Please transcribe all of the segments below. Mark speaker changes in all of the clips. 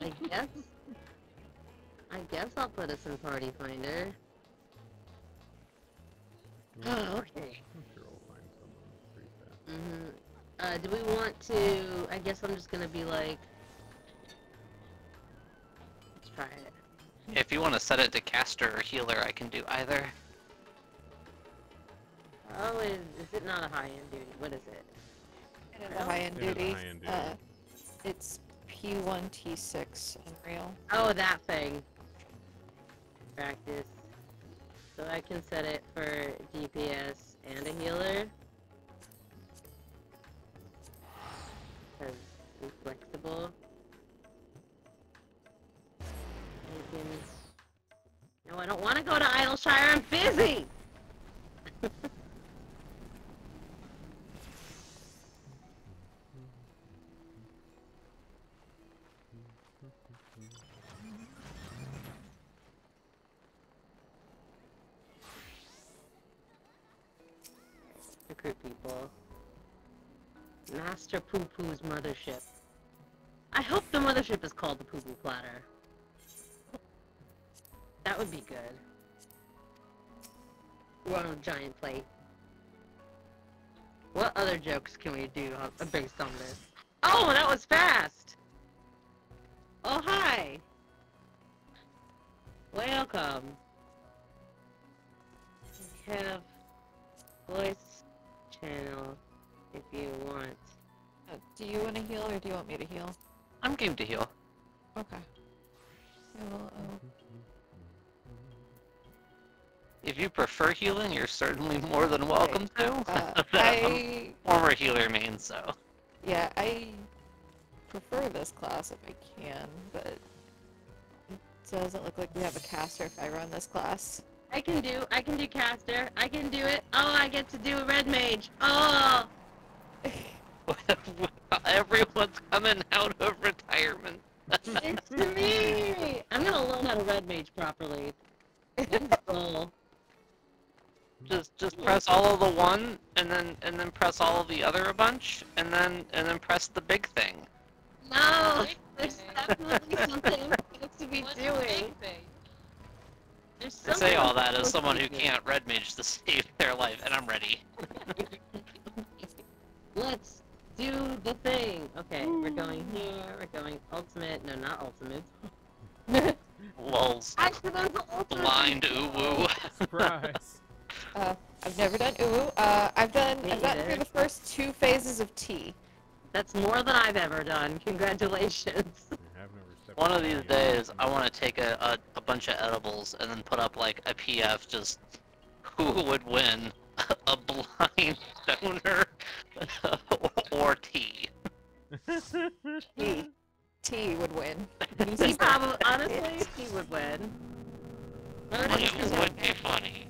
Speaker 1: I guess. I guess I'll put us in Party Finder. Oh, okay.
Speaker 2: I'm sure we'll find someone pretty fast.
Speaker 1: hmm Uh, do we want to? I guess I'm just gonna be like. Let's try it.
Speaker 3: If you want to set it to caster or healer, I can do either.
Speaker 1: Oh, is, is it not a high end duty? What is it?
Speaker 4: It is a high-end
Speaker 2: It is a
Speaker 4: duty.
Speaker 2: high-end duty.
Speaker 4: Uh, it's P1, T6 Unreal.
Speaker 1: Oh, that thing. Practice. So I can set it for DPS and a healer. Because it's flexible. I can... No, I don't want to go to Idyllshire. I'm busy! Master Poo Poo's mothership. I hope the mothership is called the Poo Poo Platter. That would be good. We're on a giant plate. What other jokes can we do uh, based on this? Oh, that was fast! Oh, hi! Welcome. We have voice channel if you want.
Speaker 4: Uh, do you want to heal or do you want me to heal?
Speaker 3: I'm game to heal.
Speaker 4: Okay. I will, I
Speaker 3: If you prefer healing, you're certainly more than welcome to.
Speaker 4: Uh,
Speaker 3: I'm
Speaker 4: I
Speaker 3: former healer main, so.
Speaker 4: yeah, I prefer this class if I can, but it doesn't look like we have a caster if I run this class.
Speaker 1: I can do, I can do caster. I can do it. Oh, I get to do a red mage. Oh!
Speaker 3: Everyone's coming out of retirement.
Speaker 1: It's me! I'm gonna learn how to red mage properly. Control.
Speaker 3: just just press all of the one and then and then press all of the other a bunch and then and then press the big thing.
Speaker 1: No! There's definitely something else to be
Speaker 5: What's
Speaker 1: doing.
Speaker 5: big
Speaker 3: I say all that as someone who can't red mage to save their life, and I'm ready.
Speaker 1: Let's do the thing. Okay, we're going here. We're going ultimate. No, not ultimate.
Speaker 3: Lulz.
Speaker 1: Accidental ultimate.
Speaker 3: Blind ooh woo.
Speaker 2: Surprise!
Speaker 4: Uh, I've never done ooh. Uh, I've done.
Speaker 1: Me
Speaker 4: I've gotten through the first two phases of T.
Speaker 1: That's more than I've ever done. Congratulations.
Speaker 2: I have never stepped
Speaker 3: One of these days, I want to take a, a, a bunch of edibles and then put up like a PF just who would win, a blind donor or T.
Speaker 4: T. T would win.
Speaker 1: he probably, honestly, he would win.
Speaker 3: It would be funny.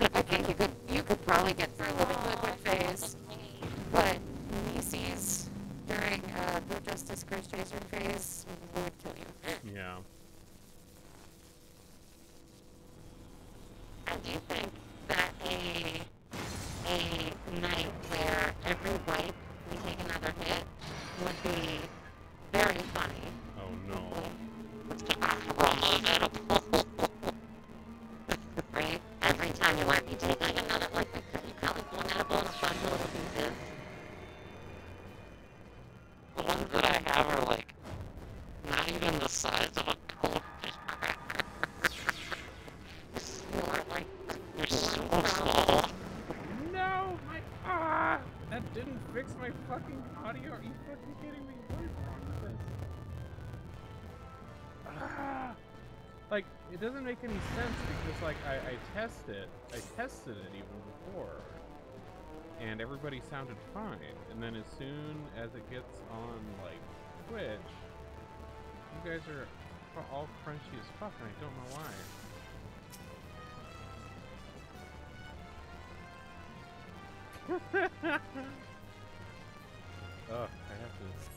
Speaker 4: I think you could you could probably get through living liquid phase, but Macy's during uh, the Justice Cruise Chaser phase would kill you.
Speaker 2: Yeah.
Speaker 1: I do think that a a night where every wipe we take another hit would be very funny.
Speaker 2: Oh no. It doesn't make any sense because, like, I, I test it. I tested it even before. And everybody sounded fine. And then as soon as it gets on, like, Twitch, you guys are all crunchy as fuck, and I don't know why. Ugh, I have to.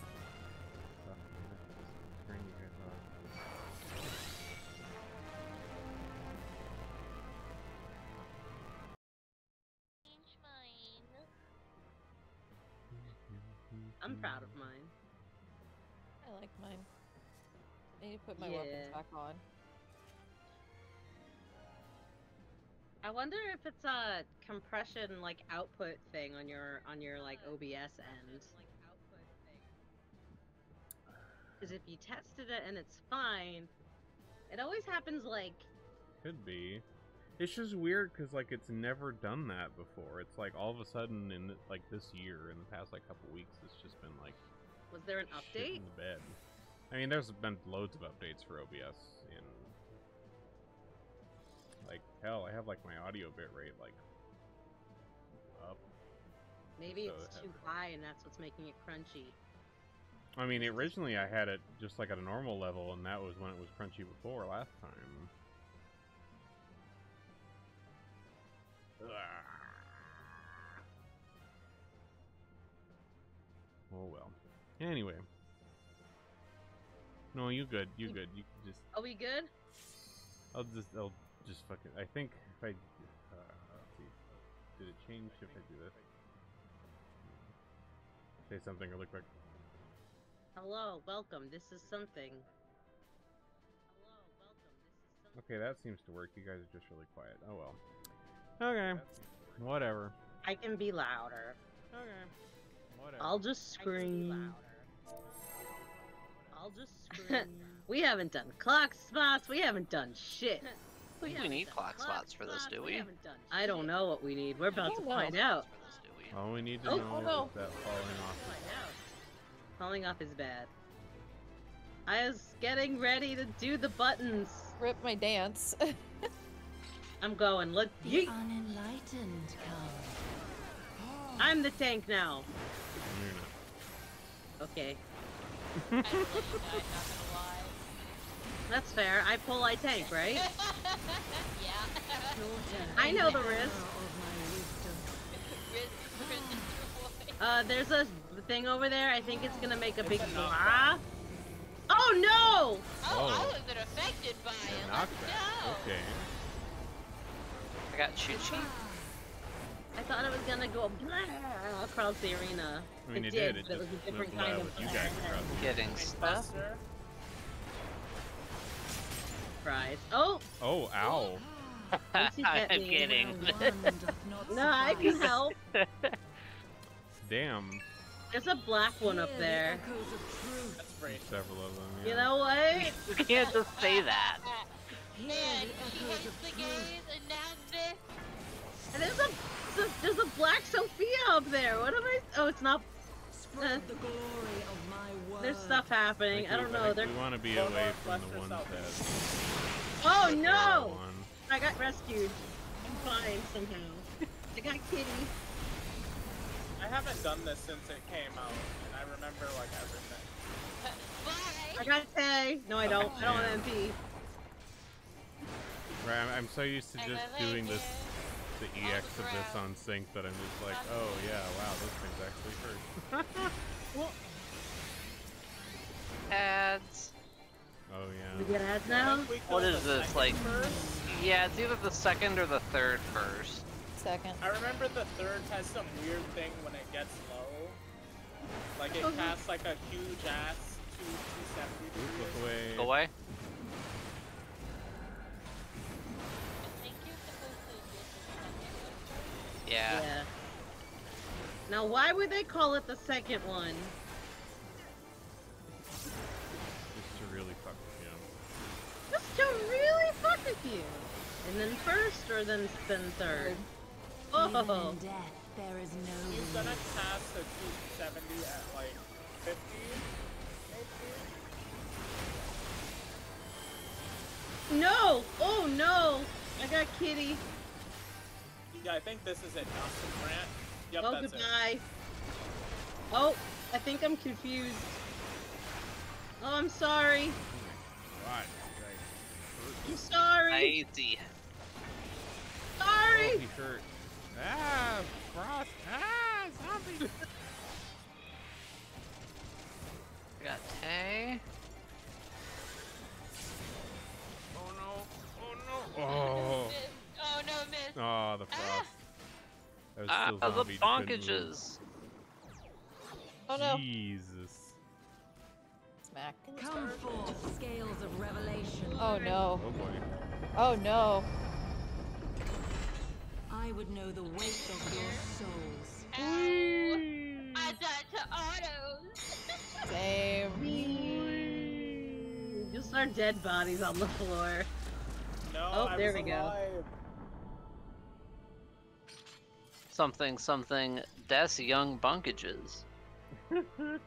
Speaker 4: Like mine. I need to put my weapons back on.
Speaker 1: I wonder if it's a compression like output thing on your on your like OBS end. Because if you tested it and it's fine, it always happens like
Speaker 2: Could be. It's just weird because like it's never done that before. It's like all of a sudden in like this year, in the past like couple weeks, it's just been like
Speaker 1: was there an update?
Speaker 2: in the bed. I mean, there's been loads of updates for OBS in like hell. I have like my audio bit rate like up.
Speaker 1: Maybe
Speaker 2: so
Speaker 1: it's too high and that's what's making it crunchy.
Speaker 2: I mean, originally I had it just like at a normal level, and that was when it was crunchy before last time. Oh well. Anyway. No, you good. You good. You can just.
Speaker 1: Are we good?
Speaker 2: I'll just. I'll just fucking. I think if I. Uh, let's see. Did it change if I do this? Say something or look like.
Speaker 1: Hello, welcome. This is something. Hello, welcome. This is something.
Speaker 2: Okay, that seems to work. You guys are just really quiet. Oh well. Okay. Whatever.
Speaker 1: I can be louder.
Speaker 2: Okay. Whatever.
Speaker 1: I'll just
Speaker 4: I can be
Speaker 1: scream.
Speaker 4: louder.
Speaker 1: I'll just scream. we haven't done clock spots. We haven't done shit.
Speaker 3: We
Speaker 1: haven't
Speaker 3: need
Speaker 1: done
Speaker 3: clock spots for this, do we?
Speaker 1: haven't done I don't know what we need. We're about to
Speaker 4: don't
Speaker 1: find out.
Speaker 3: This, we?
Speaker 2: All we need to
Speaker 1: Oh,
Speaker 2: know
Speaker 4: oh, no.
Speaker 2: is oh. that falling off.
Speaker 1: Find out. Falling off is bad. I was getting ready to do the buttons.
Speaker 4: Rip my dance.
Speaker 1: I'm going. Let
Speaker 6: The unenlightened come.
Speaker 1: I'm the tank now.
Speaker 2: You're not.
Speaker 1: Okay,
Speaker 5: I really died, not
Speaker 1: that's fair. I pull, I tank, right?
Speaker 5: yeah.
Speaker 1: I know the risk.
Speaker 5: Riz, Riz is your boy.
Speaker 1: Uh, there's a thing over there. I think it's gonna make a big blah. Oh no!
Speaker 5: Oh, I
Speaker 2: Oh.
Speaker 5: wasn't affected by it. Let's
Speaker 2: knockback.
Speaker 5: go.
Speaker 2: Okay.
Speaker 3: I got cheat sheet.
Speaker 1: I thought it was gonna go blah across the arena.
Speaker 2: I mean,
Speaker 1: it,
Speaker 2: it did. It
Speaker 1: but it was
Speaker 2: just
Speaker 1: a different kind of
Speaker 2: with you guys across the-
Speaker 3: Getting stuff.
Speaker 1: surprise. Oh,
Speaker 2: Oh, ow.
Speaker 1: What's he
Speaker 3: I'm
Speaker 1: getting?
Speaker 3: kidding.
Speaker 1: no, I can help.
Speaker 2: Damn.
Speaker 1: There's a black one up there.
Speaker 7: That's great.
Speaker 2: Several of them. Yeah.
Speaker 1: You know what?
Speaker 3: you can't just say that.
Speaker 5: Man, he hates the gays and now this.
Speaker 1: And there's a, there's a there's a black Sophia up there. What am I? Oh, it's not. Uh,
Speaker 6: the glory of my word.
Speaker 1: there's stuff happening. I don't know. They're.
Speaker 2: We want to be away from the
Speaker 7: west, or
Speaker 2: ones that.
Speaker 1: Oh no!
Speaker 2: go.
Speaker 1: I got rescued. I'm fine somehow. I got Kitty.
Speaker 7: I haven't done this since it came out, and I remember like everything. Bye.
Speaker 1: I
Speaker 5: Bye.
Speaker 1: got Tay. No, I don't. I don't have MP.
Speaker 2: Right, I'm, I'm so used to
Speaker 5: I
Speaker 2: just
Speaker 5: love
Speaker 2: doing
Speaker 5: you.
Speaker 2: this, the EX of this on sync that I'm just like, oh yeah, wow, those things actually hurt.
Speaker 3: Ads.
Speaker 2: oh yeah.
Speaker 1: We get ads now.
Speaker 7: think we
Speaker 3: What
Speaker 7: killed
Speaker 3: is
Speaker 7: the
Speaker 3: this, like-
Speaker 7: First.
Speaker 3: Yeah, it's either the second or the third first.
Speaker 4: Second.
Speaker 7: I remember the third has some weird thing when it gets low. Like it casts like a huge ass two two seventy
Speaker 2: Oops, look away.
Speaker 3: Go away.
Speaker 5: One first.
Speaker 3: Yeah.
Speaker 1: Now, why would they call it the second one?
Speaker 2: Just to really fuck with you.
Speaker 1: Just to really fuck with you. And then first, or then then third.
Speaker 6: Even
Speaker 1: Oh,
Speaker 6: in death, there is no
Speaker 7: He's gonna
Speaker 6: relief.
Speaker 7: cast a two seventy at like fifty.
Speaker 1: no! Oh no! I got Kitty.
Speaker 7: Maybe? Yeah, I think this is it. Austin Grant. Yep,
Speaker 1: oh,
Speaker 7: that's it.
Speaker 1: goodbye. Oh, I think I'm confused. Oh, I'm sorry.
Speaker 2: God,
Speaker 1: I'm sorry.
Speaker 3: Easy.
Speaker 2: Oh,
Speaker 1: Sorry.
Speaker 2: he hurt. Ah, frost. Ah, zombie.
Speaker 3: I got Tay.
Speaker 2: oh no. Oh no. Oh.
Speaker 5: Miss. Oh no, miss.
Speaker 2: Oh, the frost. That was
Speaker 3: Ah, the
Speaker 2: zombie. couldn't move.
Speaker 3: bonkages.
Speaker 4: Oh no.
Speaker 2: Jesus.
Speaker 4: Smack. back.
Speaker 6: Come forth, scales of revelation.
Speaker 4: Oh no.
Speaker 2: Oh boy.
Speaker 4: Oh no.
Speaker 6: I would know the weight of your souls.
Speaker 5: Ow! I died to autos.
Speaker 4: Same.
Speaker 1: Just our dead bodies on the floor.
Speaker 7: No,
Speaker 1: Oh,
Speaker 7: I
Speaker 1: there
Speaker 7: was
Speaker 1: we go.
Speaker 3: Something, something, des young bunkages.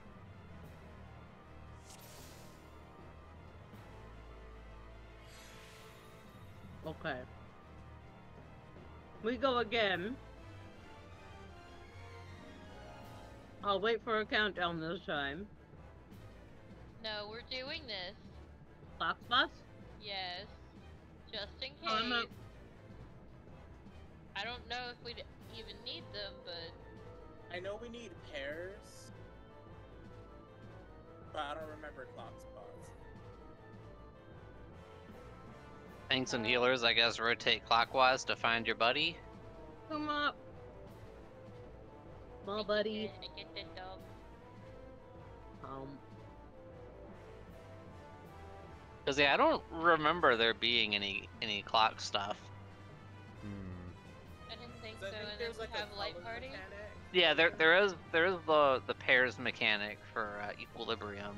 Speaker 1: Okay. We go again. I'll wait for a countdown this time.
Speaker 5: No, we're doing this.
Speaker 1: Fox Bus?
Speaker 5: Yes. Just in case.
Speaker 1: Oh, I'm a-
Speaker 5: I don't know if we'd even need them, but
Speaker 7: I know we need pairs, but I don't remember clock spots.
Speaker 3: Tanks and healers, I guess, rotate clockwise to find your buddy.
Speaker 1: Come up. Small
Speaker 5: I
Speaker 1: buddy.
Speaker 5: I get the dog.
Speaker 1: Um,
Speaker 3: Cause yeah, I don't remember there being any any clock stuff.
Speaker 7: So
Speaker 5: so.
Speaker 7: Think
Speaker 5: And
Speaker 7: there's like
Speaker 5: have
Speaker 7: a
Speaker 5: light party.
Speaker 7: mechanic.
Speaker 3: Yeah, there there is there is the the pairs mechanic for uh, equilibrium.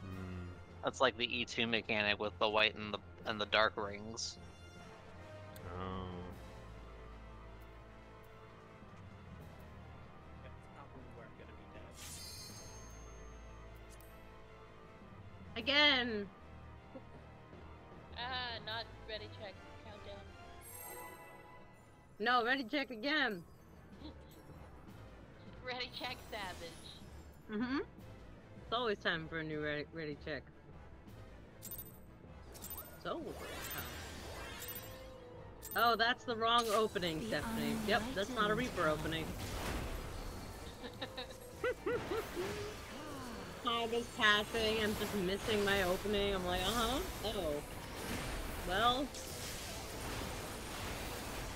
Speaker 2: Hmm.
Speaker 3: That's like the E2 mechanic with the white and the and the dark rings.
Speaker 2: Oh.
Speaker 7: That's probably where I'm gonna be dead.
Speaker 1: again.
Speaker 5: Ah, not ready. Check countdown.
Speaker 1: No, ready check again.
Speaker 5: Ready. Check savage.
Speaker 1: Mm-hmm. It's always time for a new ready, ready check. So. Oh, that's the wrong opening,
Speaker 6: The
Speaker 1: Stephanie. Yep, that's not a
Speaker 6: unenlightened
Speaker 1: Reaper opening. Time is passing, I'm just missing my opening. I'm like, uh-huh. Oh. Well,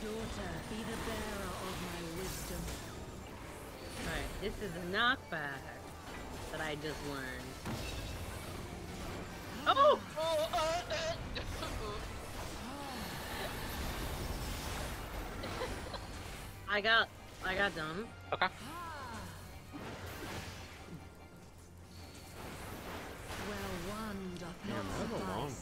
Speaker 6: Daughter, be the bearer of my wisdom.
Speaker 1: alright, this is a knockback that I just learned. Oh!
Speaker 5: Oh, uh,
Speaker 1: I got, I got dumb.
Speaker 3: Okay.
Speaker 6: Well, one doth not
Speaker 2: that was a long
Speaker 6: suffice.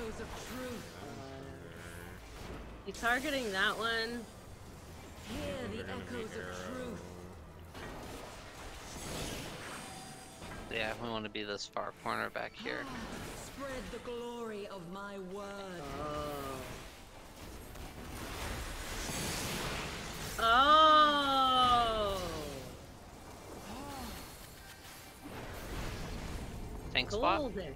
Speaker 6: Echoes of truth.
Speaker 1: You targeting that one?
Speaker 6: Hear the echoes of truth.
Speaker 3: Yeah, we want to be this far corner back ah, here.
Speaker 6: Spread the glory of my word.
Speaker 1: Oh. Oh.
Speaker 3: Tank spot.
Speaker 1: Golden. Dang.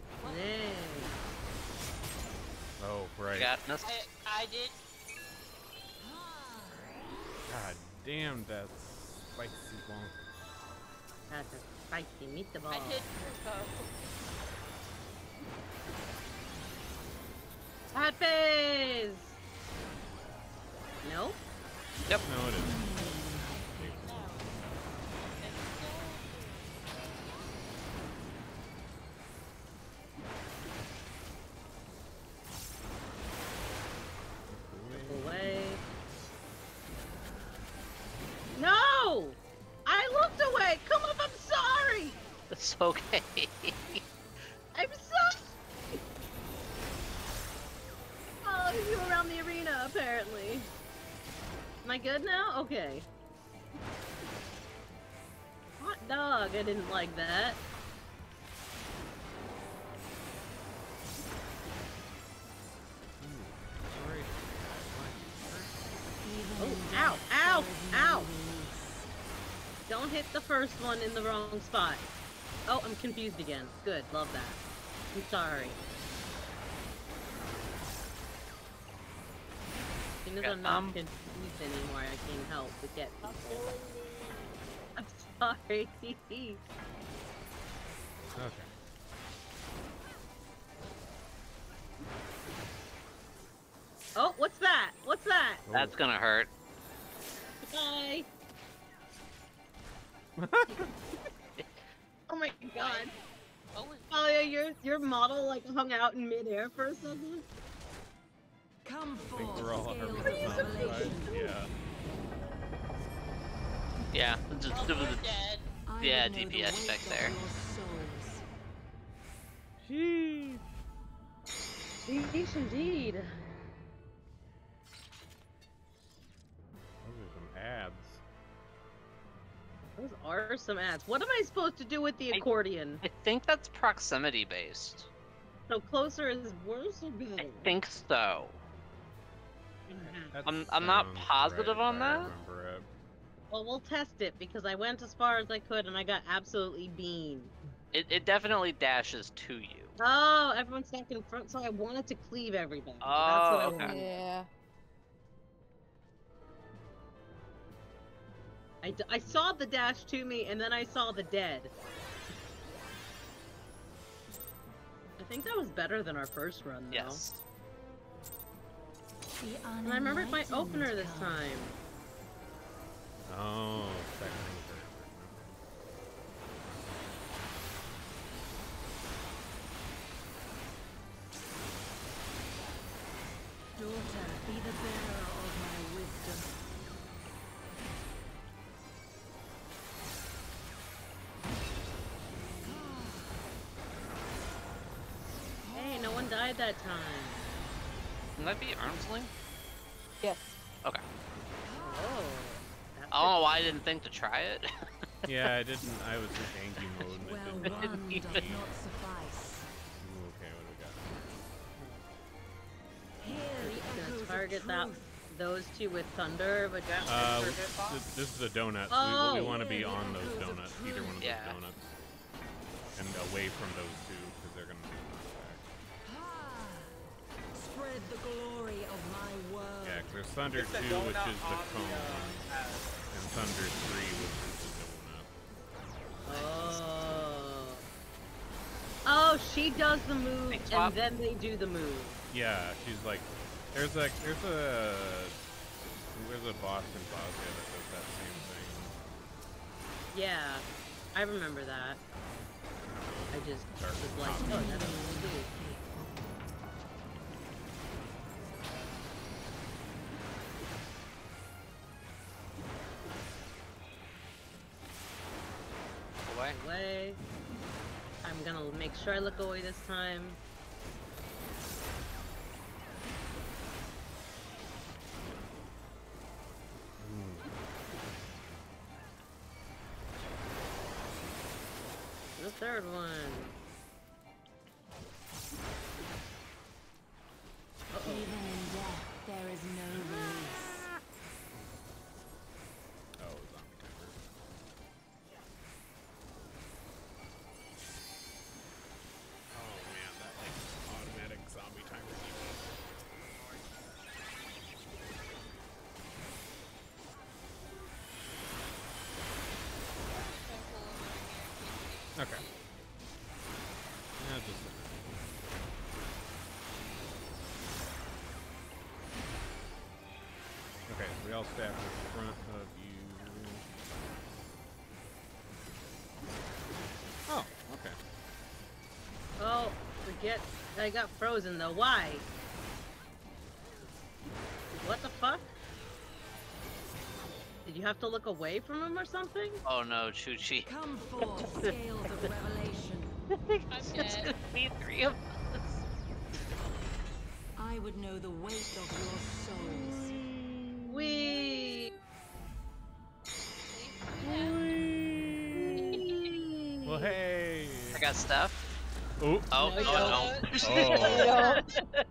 Speaker 2: Oh, right.
Speaker 3: Got missed.
Speaker 5: I, I did.
Speaker 2: God damn, that spicy bonk.
Speaker 1: That's a spicy meatball.
Speaker 5: I did. Oh.
Speaker 1: Hot phase. No.
Speaker 2: No, it isn't.
Speaker 3: Okay.
Speaker 1: I'm sorry. Oh, you around the arena apparently. Am I good now? Okay. Hot dog. I didn't like that. Oh, ow, ow,
Speaker 6: there is no
Speaker 1: ow. Don't hit the first one in the wrong spot. Oh, I'm confused again. Good, love that. I'm sorry. As soon as
Speaker 3: Got
Speaker 1: I'm not
Speaker 3: thumb.
Speaker 1: confused anymore, I can't help but get people. I'm sorry.
Speaker 2: Okay.
Speaker 1: oh, what's that? What's that? Oh.
Speaker 3: That's gonna hurt.
Speaker 1: Bye. Oh my god.
Speaker 5: Oh,
Speaker 1: Oh yeah, your your model like hung out in midair for a second.
Speaker 6: Come
Speaker 2: I think
Speaker 6: forth,
Speaker 2: we're all
Speaker 6: scales
Speaker 2: 100% on side.
Speaker 6: revelation.
Speaker 2: Yeah.
Speaker 3: Yeah, just,
Speaker 5: oh,
Speaker 3: it was a-
Speaker 5: dead.
Speaker 6: I would
Speaker 3: Yeah,
Speaker 6: know the
Speaker 3: DPS
Speaker 6: weight
Speaker 3: back there.
Speaker 6: your souls.
Speaker 2: Sheesh.
Speaker 1: Indeed.
Speaker 2: Those are some ads.
Speaker 1: What am I supposed to do with the accordion?
Speaker 3: I think that's proximity based.
Speaker 1: So closer is worse or better?
Speaker 3: I think so. Mm-hmm.
Speaker 2: That
Speaker 3: I'm- I'm not positive
Speaker 2: right
Speaker 3: on that.
Speaker 1: Well, we'll test it because I went as far as I could and I got absolutely beamed.
Speaker 3: It, it definitely dashes to you.
Speaker 1: Oh, everyone's stuck in front, so I wanted to cleave everybody.
Speaker 3: Oh,
Speaker 1: That's what I
Speaker 3: oh,
Speaker 1: okay.
Speaker 4: Yeah.
Speaker 1: I, d- I saw the dash to me, and then I saw the dead. I think that was better than our first run, though.
Speaker 3: Yes.
Speaker 1: And I remembered my opener this time.
Speaker 2: Oh, second version.
Speaker 6: Daughter, be the bearer
Speaker 1: died that time.
Speaker 3: Can that be arms length?
Speaker 4: Yes.
Speaker 3: Okay.
Speaker 1: Oh. that's
Speaker 3: I don't know why I didn't think to try it.
Speaker 2: Yeah, I didn't. I was in Angie mode and
Speaker 6: Well
Speaker 2: it didn't.
Speaker 3: didn't
Speaker 6: run
Speaker 3: even-
Speaker 6: does not suffice.
Speaker 2: Ooh, okay, what do we got?
Speaker 6: Hear
Speaker 1: We're gonna target that those two with thunder, but don't
Speaker 2: Uh, th- this is a donut.
Speaker 1: Oh.
Speaker 2: we we want to be on those donuts, either one of those
Speaker 3: Yeah.
Speaker 2: donuts, and away from those two
Speaker 6: Spread the glory of my word.
Speaker 2: attack. Yeah, 'cause there's Thunder
Speaker 7: It's
Speaker 2: two, which is the cone,
Speaker 7: the, uh,
Speaker 2: and Thunder three, which is the donut.
Speaker 1: Oh. Oh, she does the move,
Speaker 3: Big
Speaker 1: and
Speaker 3: swap.
Speaker 1: then they do the move.
Speaker 2: Yeah, she's like, there's a there's a there's a boss in Bosnia that does that same thing.
Speaker 1: Yeah, I remember that. I just
Speaker 2: Start
Speaker 1: was like,
Speaker 2: top.
Speaker 1: oh, that's what
Speaker 3: Away.
Speaker 1: Away. I'm gonna make sure I look away this time. The third one. Uh-oh.
Speaker 6: Even in death, there is no
Speaker 2: Okay, so we all stack in front of you. Oh, okay.
Speaker 1: Oh, forget. I got frozen though. Why? What the fuck? Did you have to look away from him or something?
Speaker 3: Oh no, Chuchi.
Speaker 6: Come forth, scales of revelation.
Speaker 5: I'm
Speaker 3: It's
Speaker 5: dead.
Speaker 3: just me three of us.
Speaker 6: I would know the weight of your souls.
Speaker 3: Got stuff.
Speaker 2: Oh,
Speaker 3: Oh,
Speaker 1: No, you
Speaker 3: oh
Speaker 2: Oh.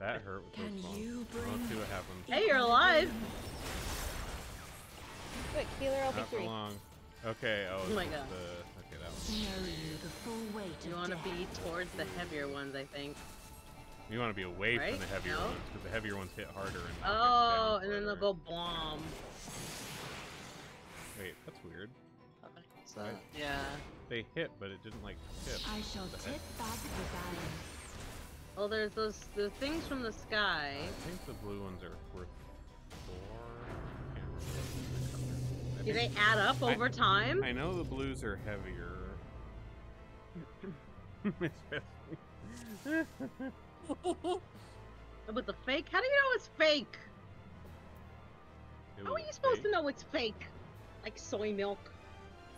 Speaker 2: that hurt. Was
Speaker 6: Can
Speaker 2: fun.
Speaker 6: you
Speaker 2: Let's
Speaker 6: bring
Speaker 2: see what happens.
Speaker 1: Hey, you're alive.
Speaker 4: Quick, healer
Speaker 2: Not for
Speaker 4: LP3.
Speaker 2: long. Okay. Oh,
Speaker 1: Oh my God.
Speaker 2: The, okay, that one.
Speaker 6: know you the full weight
Speaker 1: You want to be towards the heavier ones, I think.
Speaker 2: You want to be away
Speaker 1: Right?
Speaker 2: from the heavier
Speaker 1: No?
Speaker 2: ones because the heavier ones hit harder and.
Speaker 1: Oh,
Speaker 2: down
Speaker 1: and then they'll go bomb.
Speaker 2: Wait, that's weird.
Speaker 3: So, yeah.
Speaker 2: They hit, but it didn't like tip.
Speaker 6: I shall
Speaker 2: What the heck?
Speaker 6: tip back the balance.
Speaker 1: Oh, there's those the things from the sky.
Speaker 2: I think the blue ones are worth four. I can't remember what the colors
Speaker 1: Do they add up
Speaker 2: I-
Speaker 1: over time?
Speaker 2: I know the blues are heavier. Miss Bethany.
Speaker 1: But the fake? How do you know it's fake?
Speaker 2: It
Speaker 1: How are
Speaker 2: was
Speaker 1: you supposed
Speaker 2: fake.
Speaker 1: to know it's fake? Like soy milk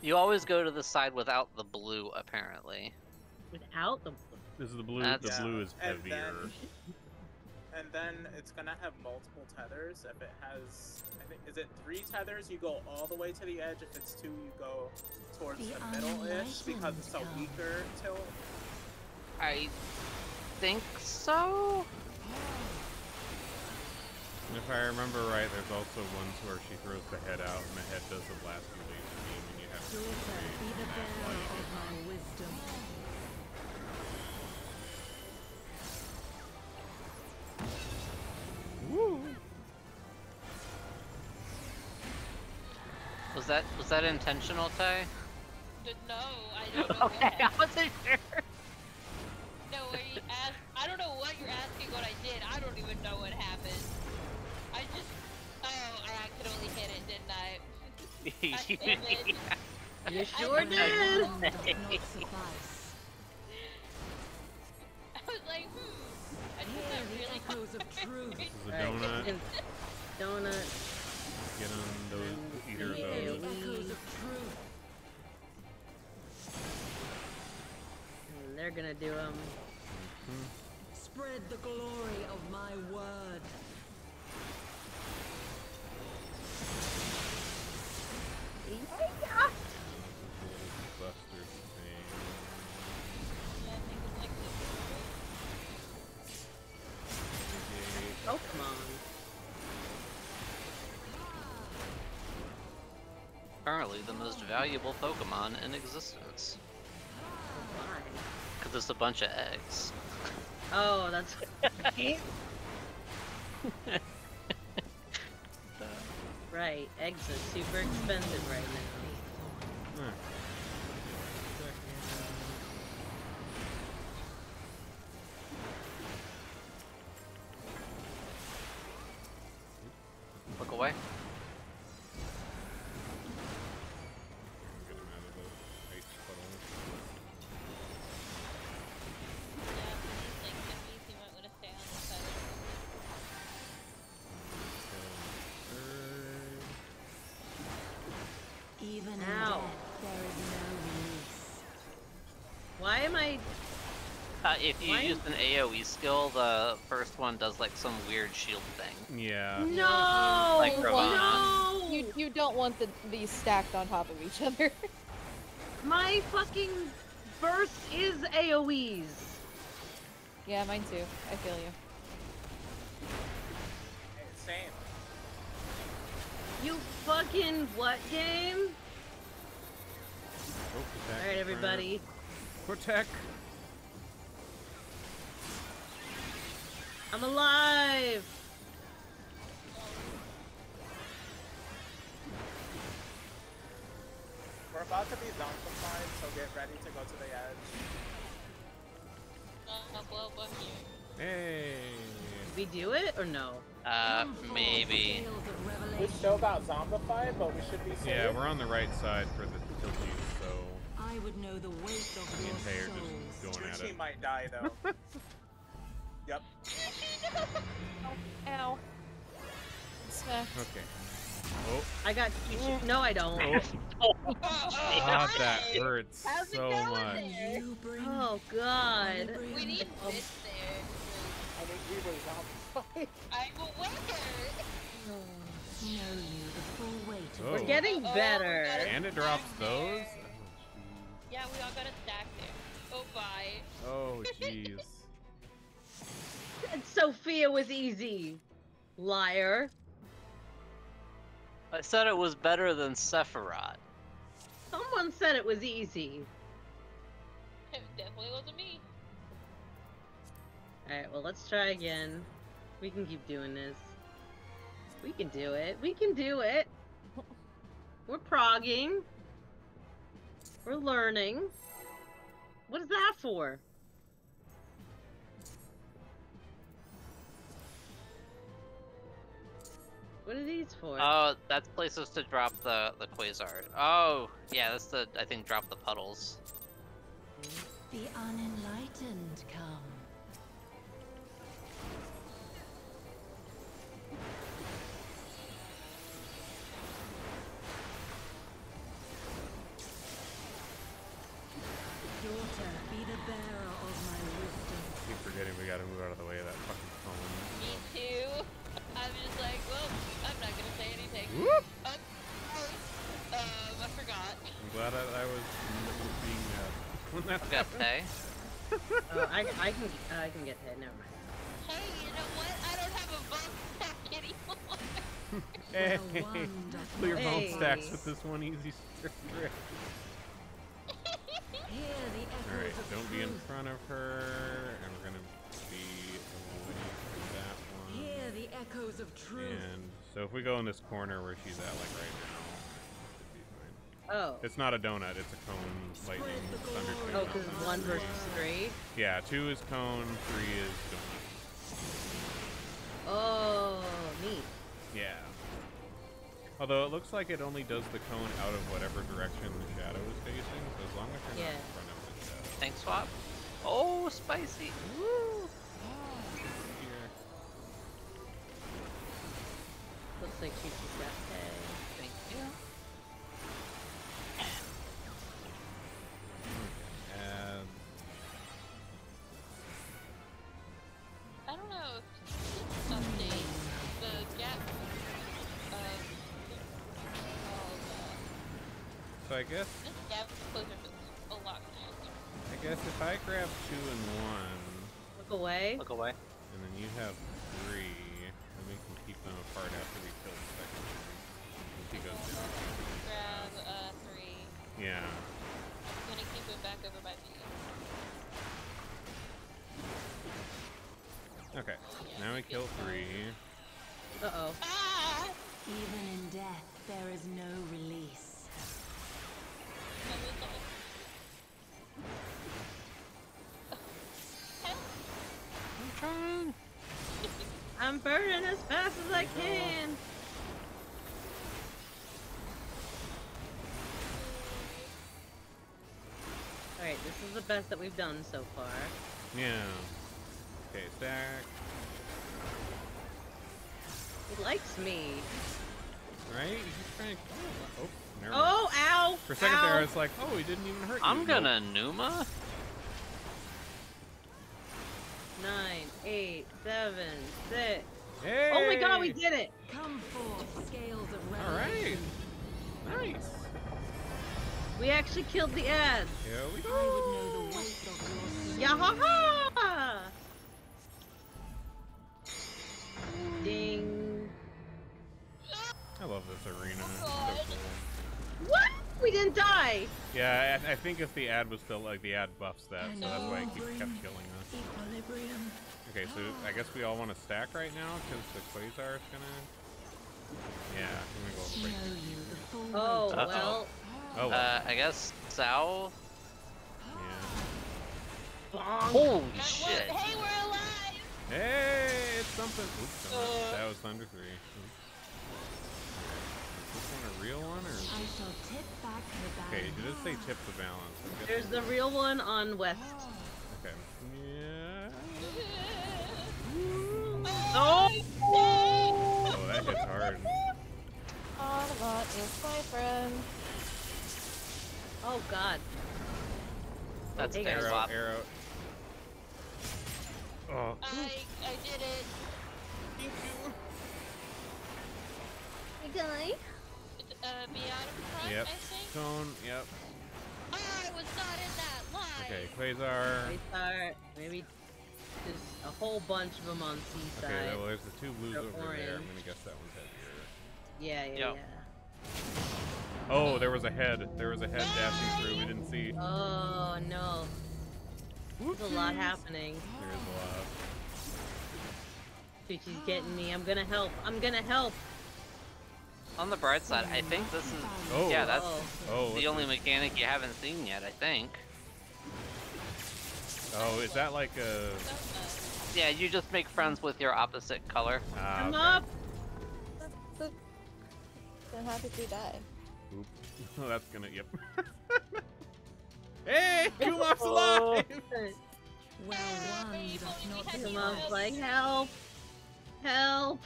Speaker 3: You always go to the side without the blue, apparently.
Speaker 1: without the.
Speaker 2: This is the blue.
Speaker 3: That's-
Speaker 2: The blue is
Speaker 7: And
Speaker 2: heavier.
Speaker 7: then- And then it's gonna have multiple tethers. If it has, I think, is it three tethers? You go all the way to the edge. If it's two, you go towards
Speaker 6: The
Speaker 7: the middle-ish because it's a weaker tilt.
Speaker 3: I think so.
Speaker 2: And if I remember right, there's also ones where she throws the head out and the head does the blast
Speaker 6: Glitter, be the bearer of my wisdom.
Speaker 3: Was that was that intentional, Tay?
Speaker 5: No, I don't know
Speaker 3: okay, I wasn't sure.
Speaker 5: No, where you ask, I don't know what you're asking what I did. I don't even know what happened. I just, oh, I accidentally hit it, didn't I? I did it.
Speaker 1: You sure did.
Speaker 6: One does not suffice.
Speaker 5: I was like, hmm. I did
Speaker 6: Hear
Speaker 5: that
Speaker 6: the
Speaker 5: really
Speaker 6: of truth.
Speaker 2: This is a donut.
Speaker 1: and Donut.
Speaker 2: Get on those eater
Speaker 1: Yeah.
Speaker 2: Those.
Speaker 6: the echoes of truth.
Speaker 1: And they're gonna do um.
Speaker 6: Spread the glory of my word.
Speaker 3: Apparently, the most valuable Pokemon in existence.
Speaker 1: Oh Why?
Speaker 3: Because it's a bunch of eggs.
Speaker 1: Oh, that's. right. Eggs are super expensive right now.
Speaker 2: Huh.
Speaker 3: Look away.
Speaker 6: Even in
Speaker 1: Ow.
Speaker 6: death, there is no release.
Speaker 1: Why am I?
Speaker 3: Uh, if you
Speaker 1: Why-
Speaker 3: use an AoE skill, the first one does like some weird shield thing.
Speaker 2: Yeah.
Speaker 1: No.
Speaker 3: Like
Speaker 4: You
Speaker 3: Ravana.
Speaker 1: no.
Speaker 4: You you don't want the, these stacked on top of each other.
Speaker 1: My fucking burst is AOE's.
Speaker 4: yeah, mine too. I feel you.
Speaker 7: Same.
Speaker 1: You fucking what game?
Speaker 2: Attack
Speaker 1: All right, everybody.
Speaker 2: Protect.
Speaker 1: I'm alive.
Speaker 7: We're about to be zombified, so get ready to go to the edge.
Speaker 5: Uh, well, above.
Speaker 2: Hey.
Speaker 1: Did we do it or no?
Speaker 3: Uh, maybe.
Speaker 7: We
Speaker 6: revelation.
Speaker 7: still got zombified, but we should be safe.
Speaker 2: Yeah, we're on the right side for the tilties, so
Speaker 6: I would know the weight of
Speaker 2: me
Speaker 6: your
Speaker 2: and Tay just
Speaker 6: souls.
Speaker 2: going at it.
Speaker 7: might die though. yep.
Speaker 4: Ow. Smacked.
Speaker 2: Okay. Oh,
Speaker 1: I got. No, I don't.
Speaker 2: oh, God, that hurts
Speaker 5: How's it
Speaker 2: so
Speaker 5: going
Speaker 2: much.
Speaker 5: there?
Speaker 1: Oh God.
Speaker 5: We need
Speaker 1: Um,
Speaker 5: this there.
Speaker 7: I think we were zombified.
Speaker 5: I will where?
Speaker 6: know you the full weight of
Speaker 2: Oh.
Speaker 1: We're getting
Speaker 5: Oh,
Speaker 1: better.
Speaker 5: we
Speaker 2: And it drops those?
Speaker 5: Yeah, we all got a stack there. Oh, bye.
Speaker 2: Oh, jeez.
Speaker 1: And Sophia was easy. Liar.
Speaker 3: I said it was better than Sephiroth.
Speaker 1: Someone said it was easy.
Speaker 5: It definitely wasn't me.
Speaker 1: Alright, well, let's try again. We can keep doing this. We can do it. We can do it. We're progging. We're learning. What is that for? What are these for?
Speaker 3: Oh, that's places to drop the the quasar. Oh, yeah, that's the I think drop the puddles.
Speaker 6: The unenlightened
Speaker 2: when
Speaker 3: Got
Speaker 2: happened.
Speaker 3: Tay.
Speaker 1: Oh, I, I can oh, I can get hit. Never mind.
Speaker 5: Hey, you know what? I don't have a bone stack anymore.
Speaker 2: Hey,
Speaker 6: What a wonderful
Speaker 2: clear bone stacks with this one easy trick.
Speaker 6: Hear the echoes
Speaker 2: Alright, don't be in front of her, and we're gonna be away from that one.
Speaker 6: Hear the echoes of truth.
Speaker 2: And so if we go in this corner where she's at, like right now, should be fine.
Speaker 1: Oh.
Speaker 2: It's not a donut, it's a cone lightning thunder twin
Speaker 1: Oh, because
Speaker 2: donut.
Speaker 1: one versus three.
Speaker 2: Yeah, two is cone, three is donut.
Speaker 1: Oh, neat.
Speaker 2: Yeah. Although it looks like it only does the cone out of whatever direction the shadow is facing, so as long as you're not
Speaker 1: Yeah.
Speaker 2: in front of the shadow.
Speaker 3: Tank swap. Oh, spicy. Woo!
Speaker 2: Oh, here.
Speaker 1: Looks like she's just
Speaker 5: I
Speaker 2: guess
Speaker 5: this gap closer to a lot faster.
Speaker 2: I guess if I grab two and one,
Speaker 1: Look away.
Speaker 3: Look away.
Speaker 2: and then you have three, then we can keep them apart after we kill the second one. If he goes down.
Speaker 5: Grab, uh, three.
Speaker 2: Yeah.
Speaker 5: I'm gonna keep it back over by me.
Speaker 2: Okay. Now we kill three.
Speaker 1: Uh oh.
Speaker 5: Ah!
Speaker 6: Even in death, there is no release.
Speaker 1: I'm burning as fast as I can. Alright, this is the best that we've done so far.
Speaker 2: Yeah. Okay, stack.
Speaker 1: He likes me.
Speaker 2: Right? He's just trying to kill Oh, never.
Speaker 1: Oh, ow!
Speaker 2: For a second
Speaker 1: ow.
Speaker 2: there, I was like, oh, he didn't even hurt you.
Speaker 3: I'm gonna Numa.
Speaker 1: Nine, eight, seven, six.
Speaker 2: Hey!
Speaker 1: Oh my god, we did it!
Speaker 6: Come forth, scales of
Speaker 2: All right. Nice.
Speaker 1: We actually killed the ad.
Speaker 2: Here we
Speaker 6: I
Speaker 2: go.
Speaker 6: would know the weight
Speaker 1: Yahaha! Ding.
Speaker 2: I love this arena. It's so
Speaker 5: God.
Speaker 2: cool.
Speaker 1: What? We didn't die!
Speaker 2: Yeah, I, I think if the ad was still like the ad buffs that, so that's why it keeps, kept killing us.
Speaker 6: equilibrium.
Speaker 2: Okay, so I guess we all want to stack right now because the quasar is gonna. Yeah, I'm gonna go
Speaker 6: Know
Speaker 2: right.
Speaker 6: you the full
Speaker 1: Oh,
Speaker 6: weight.
Speaker 3: Uh-oh.
Speaker 1: well.
Speaker 2: Oh, well.
Speaker 3: Uh, I guess Sao.
Speaker 2: yeah.
Speaker 1: Bonk.
Speaker 3: Holy
Speaker 5: Not what-
Speaker 3: shit.
Speaker 5: Hey, we're alive!
Speaker 2: Hey, it's something. Oops,
Speaker 5: Uh.
Speaker 2: that was Thunder 3. Oops. Is this one a real one or? Okay, did it say tip the balance?
Speaker 1: There's the real one on West.
Speaker 2: Okay. Yeah.
Speaker 1: Oh!
Speaker 2: Oh, that hits hard.
Speaker 4: Autobot is my friend.
Speaker 1: Oh god.
Speaker 3: That's
Speaker 1: Hey,
Speaker 3: tank
Speaker 1: guys.
Speaker 2: Arrow,
Speaker 3: swap.
Speaker 2: arrow. Oh.
Speaker 5: I, I did it.
Speaker 1: Hey guy.
Speaker 5: Uh, be out of front,
Speaker 2: Yep.
Speaker 5: I think.
Speaker 2: Cone, yep.
Speaker 5: I was not in that line.
Speaker 2: Okay, Quasar.
Speaker 1: They start maybe just a whole bunch of them on Seaside.
Speaker 2: Okay, well, there's the two blues
Speaker 1: They're
Speaker 2: over there. I'm gonna guess that one's heavier.
Speaker 1: Yeah, yeah,
Speaker 3: Yep.
Speaker 1: yeah.
Speaker 2: Oh, there was a head. There was a head dashing through. We didn't see.
Speaker 1: Oh no. There's a lot happening.
Speaker 2: There is a lot.
Speaker 1: She's getting me. I'm gonna help. I'm gonna help.
Speaker 3: On the bright side, I think this is.
Speaker 2: Oh.
Speaker 3: Yeah, that's
Speaker 1: Oh.
Speaker 2: Oh,
Speaker 3: the only
Speaker 2: this?
Speaker 3: mechanic you haven't seen yet. I think.
Speaker 2: Oh, is that like a?
Speaker 3: Yeah, you just make friends with your opposite color.
Speaker 2: Ah,
Speaker 1: I'm
Speaker 2: okay.
Speaker 1: up.
Speaker 4: Then happy if we die.
Speaker 2: Oop. Oh, that's gonna. Yep. hey, Kumop's alive.
Speaker 6: Well, one
Speaker 5: Hey,
Speaker 6: does
Speaker 5: Molly,
Speaker 6: not
Speaker 5: we had
Speaker 1: Your
Speaker 5: you
Speaker 1: mom's
Speaker 5: help.
Speaker 1: like, help! Help!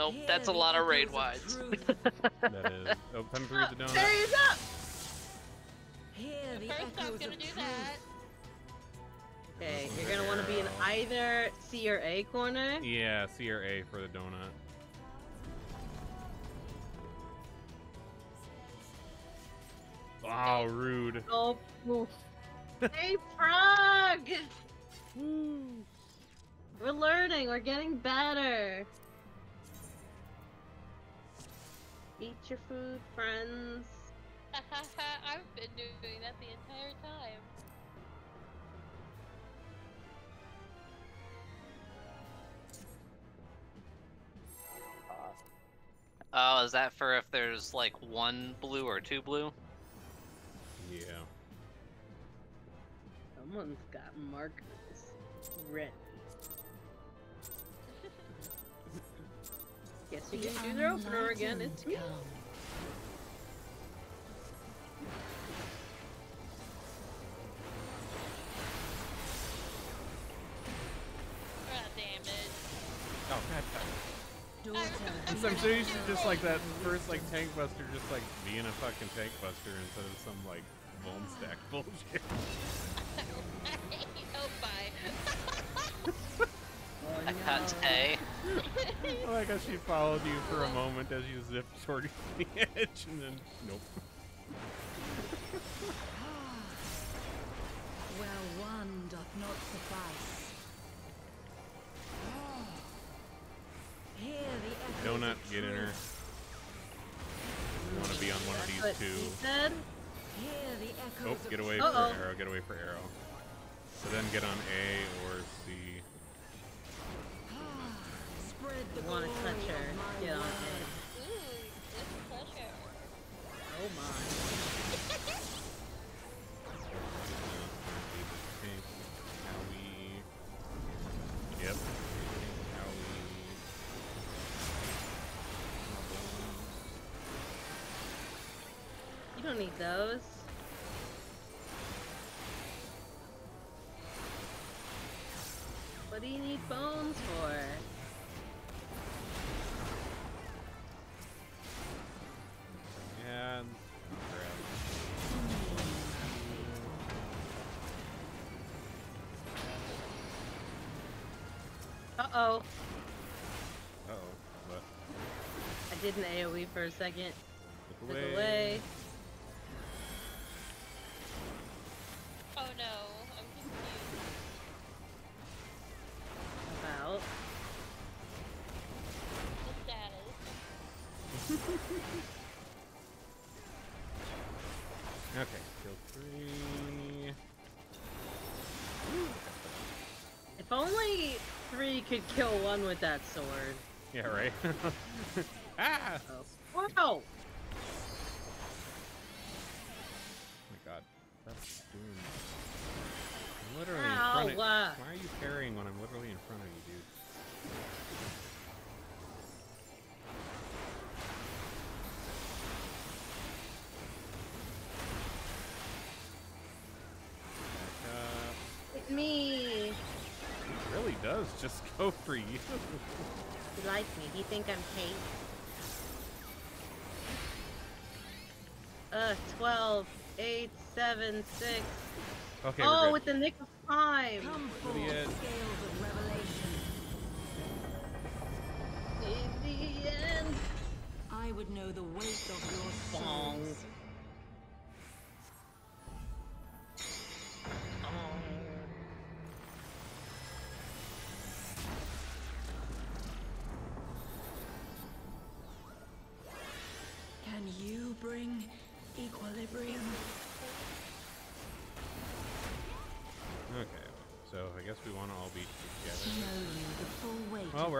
Speaker 3: Nope, that's a lot of raid
Speaker 6: of
Speaker 3: wides.
Speaker 2: that is. Oh, time to read the donut.
Speaker 1: There he's up!
Speaker 6: Hear the
Speaker 5: First, I'm gonna do that.
Speaker 1: Okay, you're gonna want to be in either C or A corner.
Speaker 2: Yeah, C or A for the donut. Wow, rude.
Speaker 1: Oh, oof. hey, Frog! We're learning, we're getting better. Eat your food, friends.
Speaker 5: I've been doing that the entire time.
Speaker 3: Oh, is that for if there's like one blue or two blue?
Speaker 2: Yeah.
Speaker 1: Someone's got markers ready. Guess you can do their opener again. It's me.
Speaker 5: God ah, damn it.
Speaker 2: Oh, god. I'm sure you should just like that first like tank buster, just like being a fucking tank buster instead of some like bone stack bullshit.
Speaker 5: Oh,
Speaker 3: I can't.
Speaker 2: I like how she followed you for a moment as you zipped toward the edge, and then nope.
Speaker 6: where one doth not suffice. Hear the
Speaker 2: Donut, get in her.
Speaker 6: truth.
Speaker 2: You want to be on one of these two.
Speaker 1: he said.
Speaker 6: Hear the
Speaker 2: Oh, get away
Speaker 1: Uh-oh.
Speaker 2: for arrow. Get away for arrow. So then get on A or C.
Speaker 1: You want to touch her. Get on. A.
Speaker 5: Ooh, this pressure.
Speaker 1: Oh my.
Speaker 2: Howie. Yep. Howie.
Speaker 1: You don't need those. What do you need bones for?
Speaker 2: Yeah. Grab.
Speaker 1: Uh oh.
Speaker 2: Uh oh. What?
Speaker 1: I did an AoE for a second.
Speaker 2: Look
Speaker 1: Took
Speaker 2: away.
Speaker 1: away.
Speaker 5: Oh no, I'm confused.
Speaker 1: About.
Speaker 5: The status.
Speaker 2: Okay. Kill three.
Speaker 1: If only three could kill one with that sword.
Speaker 2: Yeah. Right. ah.
Speaker 1: Oh. Wow!
Speaker 2: Oh my god. That's doing. I'm literally in front of
Speaker 1: uh.
Speaker 2: Why are you parrying when I'm literally in front of you, dude? Back up.
Speaker 1: It's me!
Speaker 2: It really just go for you.
Speaker 1: He likes me. Do you think I'm Kate? Uh, 12, 8, 7, 6.
Speaker 2: Okay,
Speaker 1: oh, with the nick of time!
Speaker 6: Come forth,
Speaker 2: Idiot.
Speaker 6: scales of revelation.
Speaker 1: In the end.
Speaker 6: I would know the weight of your
Speaker 1: Bong.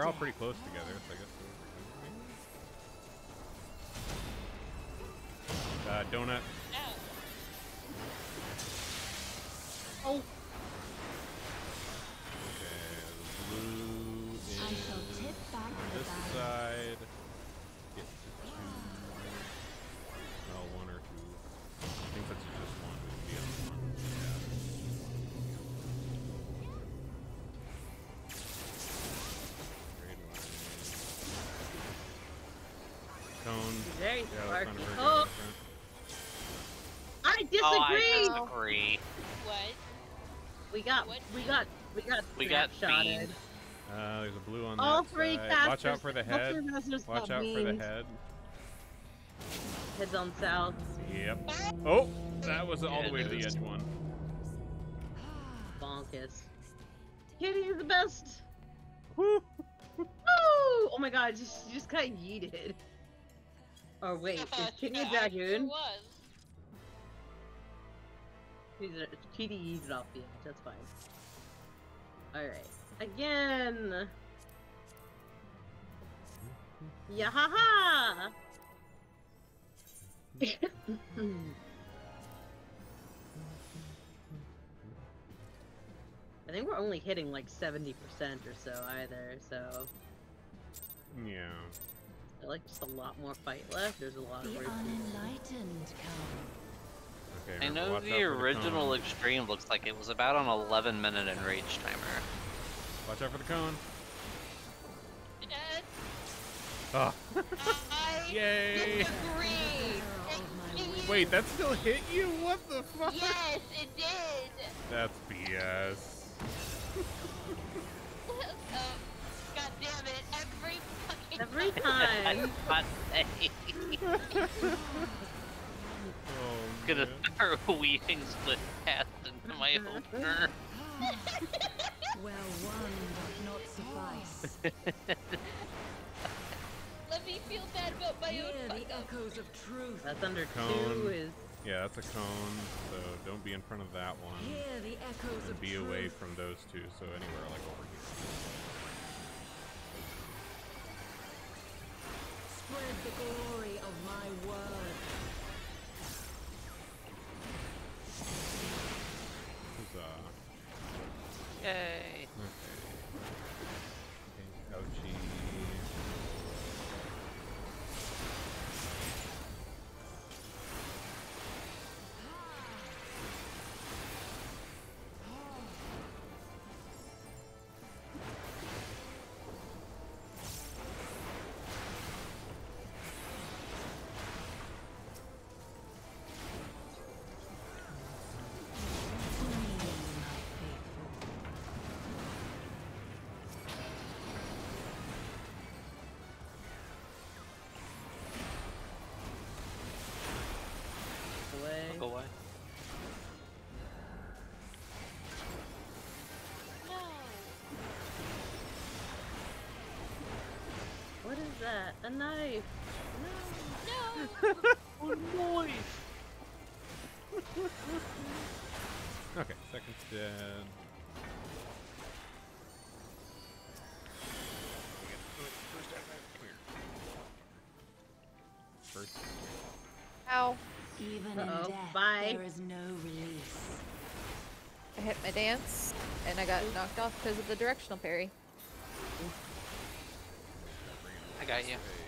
Speaker 2: We're all pretty close together,
Speaker 1: Very
Speaker 2: Yeah, that's not a
Speaker 1: sparky.
Speaker 2: very good
Speaker 1: Oh,
Speaker 2: reference.
Speaker 1: I
Speaker 3: Oh, I
Speaker 1: disagree.
Speaker 3: disagree.
Speaker 5: What?
Speaker 1: we got,
Speaker 5: What?
Speaker 1: we got, we got
Speaker 3: We got
Speaker 1: snapshotted.
Speaker 3: beamed.
Speaker 2: Uh, there's a blue on
Speaker 1: All
Speaker 2: that
Speaker 1: three
Speaker 2: side.
Speaker 1: casters.
Speaker 2: Watch out for the
Speaker 1: all
Speaker 2: head. Watch
Speaker 1: got
Speaker 2: out for the
Speaker 1: beamed.
Speaker 2: head.
Speaker 1: Heads on south.
Speaker 2: Yep. Oh, that was all the way to the edge one.
Speaker 1: Bonkus. Kitty is the best.
Speaker 2: Woo.
Speaker 1: Woo! Oh my god, just you just got yeeted. Or wait, is Kitty a
Speaker 5: I sure
Speaker 1: dragoon?
Speaker 5: was.
Speaker 1: He's a Kitty yeeted off the edge. That's fine. Alright. Again! Yahaha! I think we're only hitting like 70% or so either, so
Speaker 2: Yeah.
Speaker 1: I like just a lot more fight left. There's a lot of
Speaker 6: The
Speaker 1: work.
Speaker 6: unenlightened come.
Speaker 2: Okay.
Speaker 3: I know
Speaker 2: watch
Speaker 3: the original
Speaker 2: cone.
Speaker 3: extreme looks like it was about an 11 minute enrage timer.
Speaker 2: Watch out for the cone.
Speaker 5: Yes,
Speaker 2: Oh.
Speaker 5: I
Speaker 2: Yay!
Speaker 5: disagree.
Speaker 2: Wait, that still hit you? What the fuck?
Speaker 5: Yes, it did.
Speaker 2: That's BS.
Speaker 5: oh, uh, God damn it! Every time.
Speaker 1: time.
Speaker 3: Hot take.
Speaker 2: Oh,
Speaker 3: Gonna
Speaker 2: man.
Speaker 3: start weaving split cast into my opener.
Speaker 6: Well won, but not suffice.
Speaker 5: Let me feel bad about my
Speaker 6: Hear
Speaker 5: own
Speaker 6: the
Speaker 5: up.
Speaker 6: echoes of truth.
Speaker 1: That's under two
Speaker 2: Cone.
Speaker 1: is
Speaker 2: Yeah, that's a cone, so don't be in front of that one.
Speaker 6: Hear the echoes
Speaker 2: And
Speaker 6: of
Speaker 2: be
Speaker 6: truth.
Speaker 2: away from those two, so anywhere like over here.
Speaker 6: Spread the glory of my word.
Speaker 2: Huzzah.
Speaker 3: Yay.
Speaker 1: What is that? A knife.
Speaker 5: No. No.
Speaker 3: Oh,
Speaker 2: Okay, second's dead. First.
Speaker 4: Ow.
Speaker 6: Even
Speaker 1: Uh-oh,
Speaker 6: in death,
Speaker 1: bye.
Speaker 6: there is no release.
Speaker 4: I hit my dance, and I got knocked off because of the directional parry.
Speaker 3: I got you.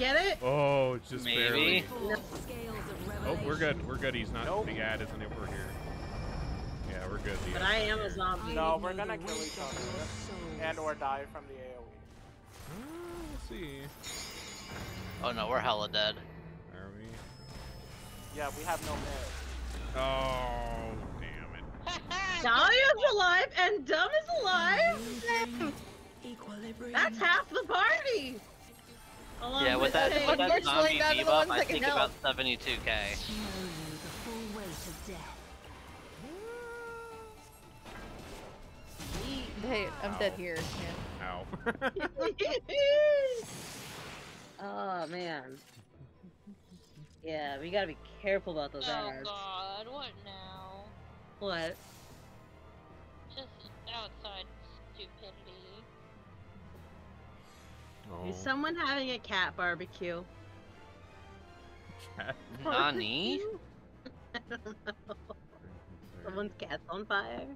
Speaker 1: Get it?
Speaker 2: oh, just
Speaker 3: Maybe.
Speaker 2: barely.
Speaker 6: Full
Speaker 2: Oh, we're good. We're good. He's not
Speaker 7: Nope.
Speaker 2: big ad, isn't it? We're here. Yeah, we're good. The
Speaker 1: But I am a zombie.
Speaker 7: No, we're gonna kill each other.
Speaker 6: your.
Speaker 7: And or die from the AoE.
Speaker 2: Oh, uh, we'll see.
Speaker 3: Oh no, we're hella dead.
Speaker 2: Are we?
Speaker 7: Yeah, we have no mid.
Speaker 2: Oh, damn it.
Speaker 1: Dahlia's alive and Dumb is alive?
Speaker 6: Equilibrium.
Speaker 1: That's half the party! Along
Speaker 3: Yeah, with that, with that
Speaker 4: Unfortunately,
Speaker 3: zombie
Speaker 4: none
Speaker 3: debuff, I
Speaker 4: can
Speaker 3: think
Speaker 4: help.
Speaker 3: about 72k.
Speaker 6: Slowly, the full weight of death.
Speaker 4: Hey, I'm dead here. Yeah.
Speaker 2: Ow.
Speaker 1: oh man. Yeah, we gotta be careful about those
Speaker 5: Oh
Speaker 1: arrows.
Speaker 5: god, what now?
Speaker 1: What?
Speaker 5: Just outside stupidity.
Speaker 2: Oh.
Speaker 1: Is someone having a cat barbecue?
Speaker 2: cat.
Speaker 3: Nani?
Speaker 1: I don't know. Someone's cat's on fire.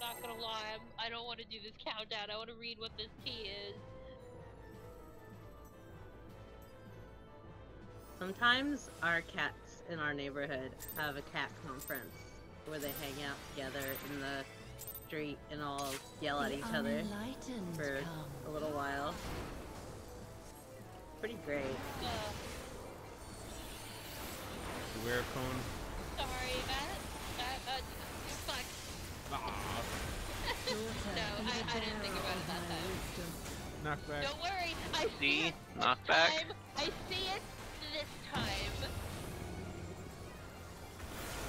Speaker 5: Not gonna lie, I'm, I don't want to do this countdown. I want to read what this tea is.
Speaker 1: Sometimes our cats in our neighborhood have a cat conference where they hang out together in the street and all yell at
Speaker 6: The
Speaker 1: each other for
Speaker 6: come.
Speaker 1: a little while. Pretty great.
Speaker 5: Uh,
Speaker 2: You wear a phone.
Speaker 5: sorry, Matt. Uh, uh, fuck.
Speaker 6: Daughter,
Speaker 5: No, I- I didn't think about it
Speaker 6: of
Speaker 5: that
Speaker 6: my
Speaker 5: time.
Speaker 6: wisdom.
Speaker 2: knockback.
Speaker 5: Don't worry, I see
Speaker 3: See?
Speaker 5: it
Speaker 3: Knockback.
Speaker 5: time. I see it this time.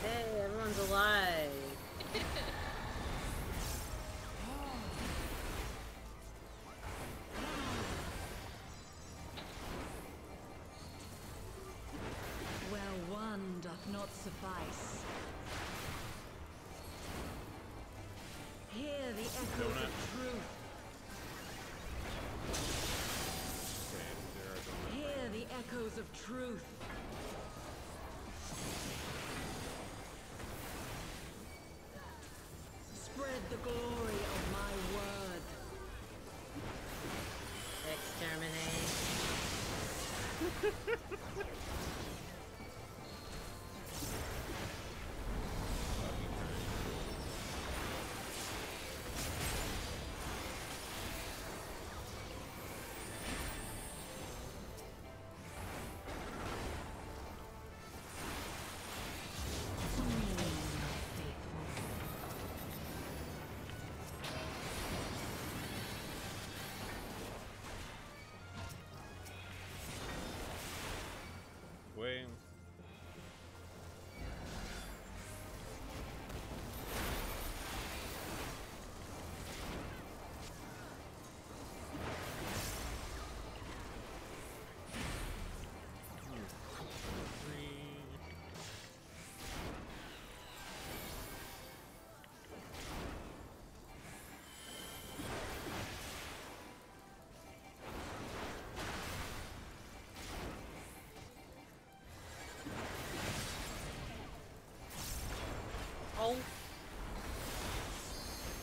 Speaker 1: Hey, everyone's alive.
Speaker 6: Suffice. Hear the echoes
Speaker 2: Donut.
Speaker 6: of truth.
Speaker 2: Okay, there are donuts.
Speaker 6: Hear the echoes of truth.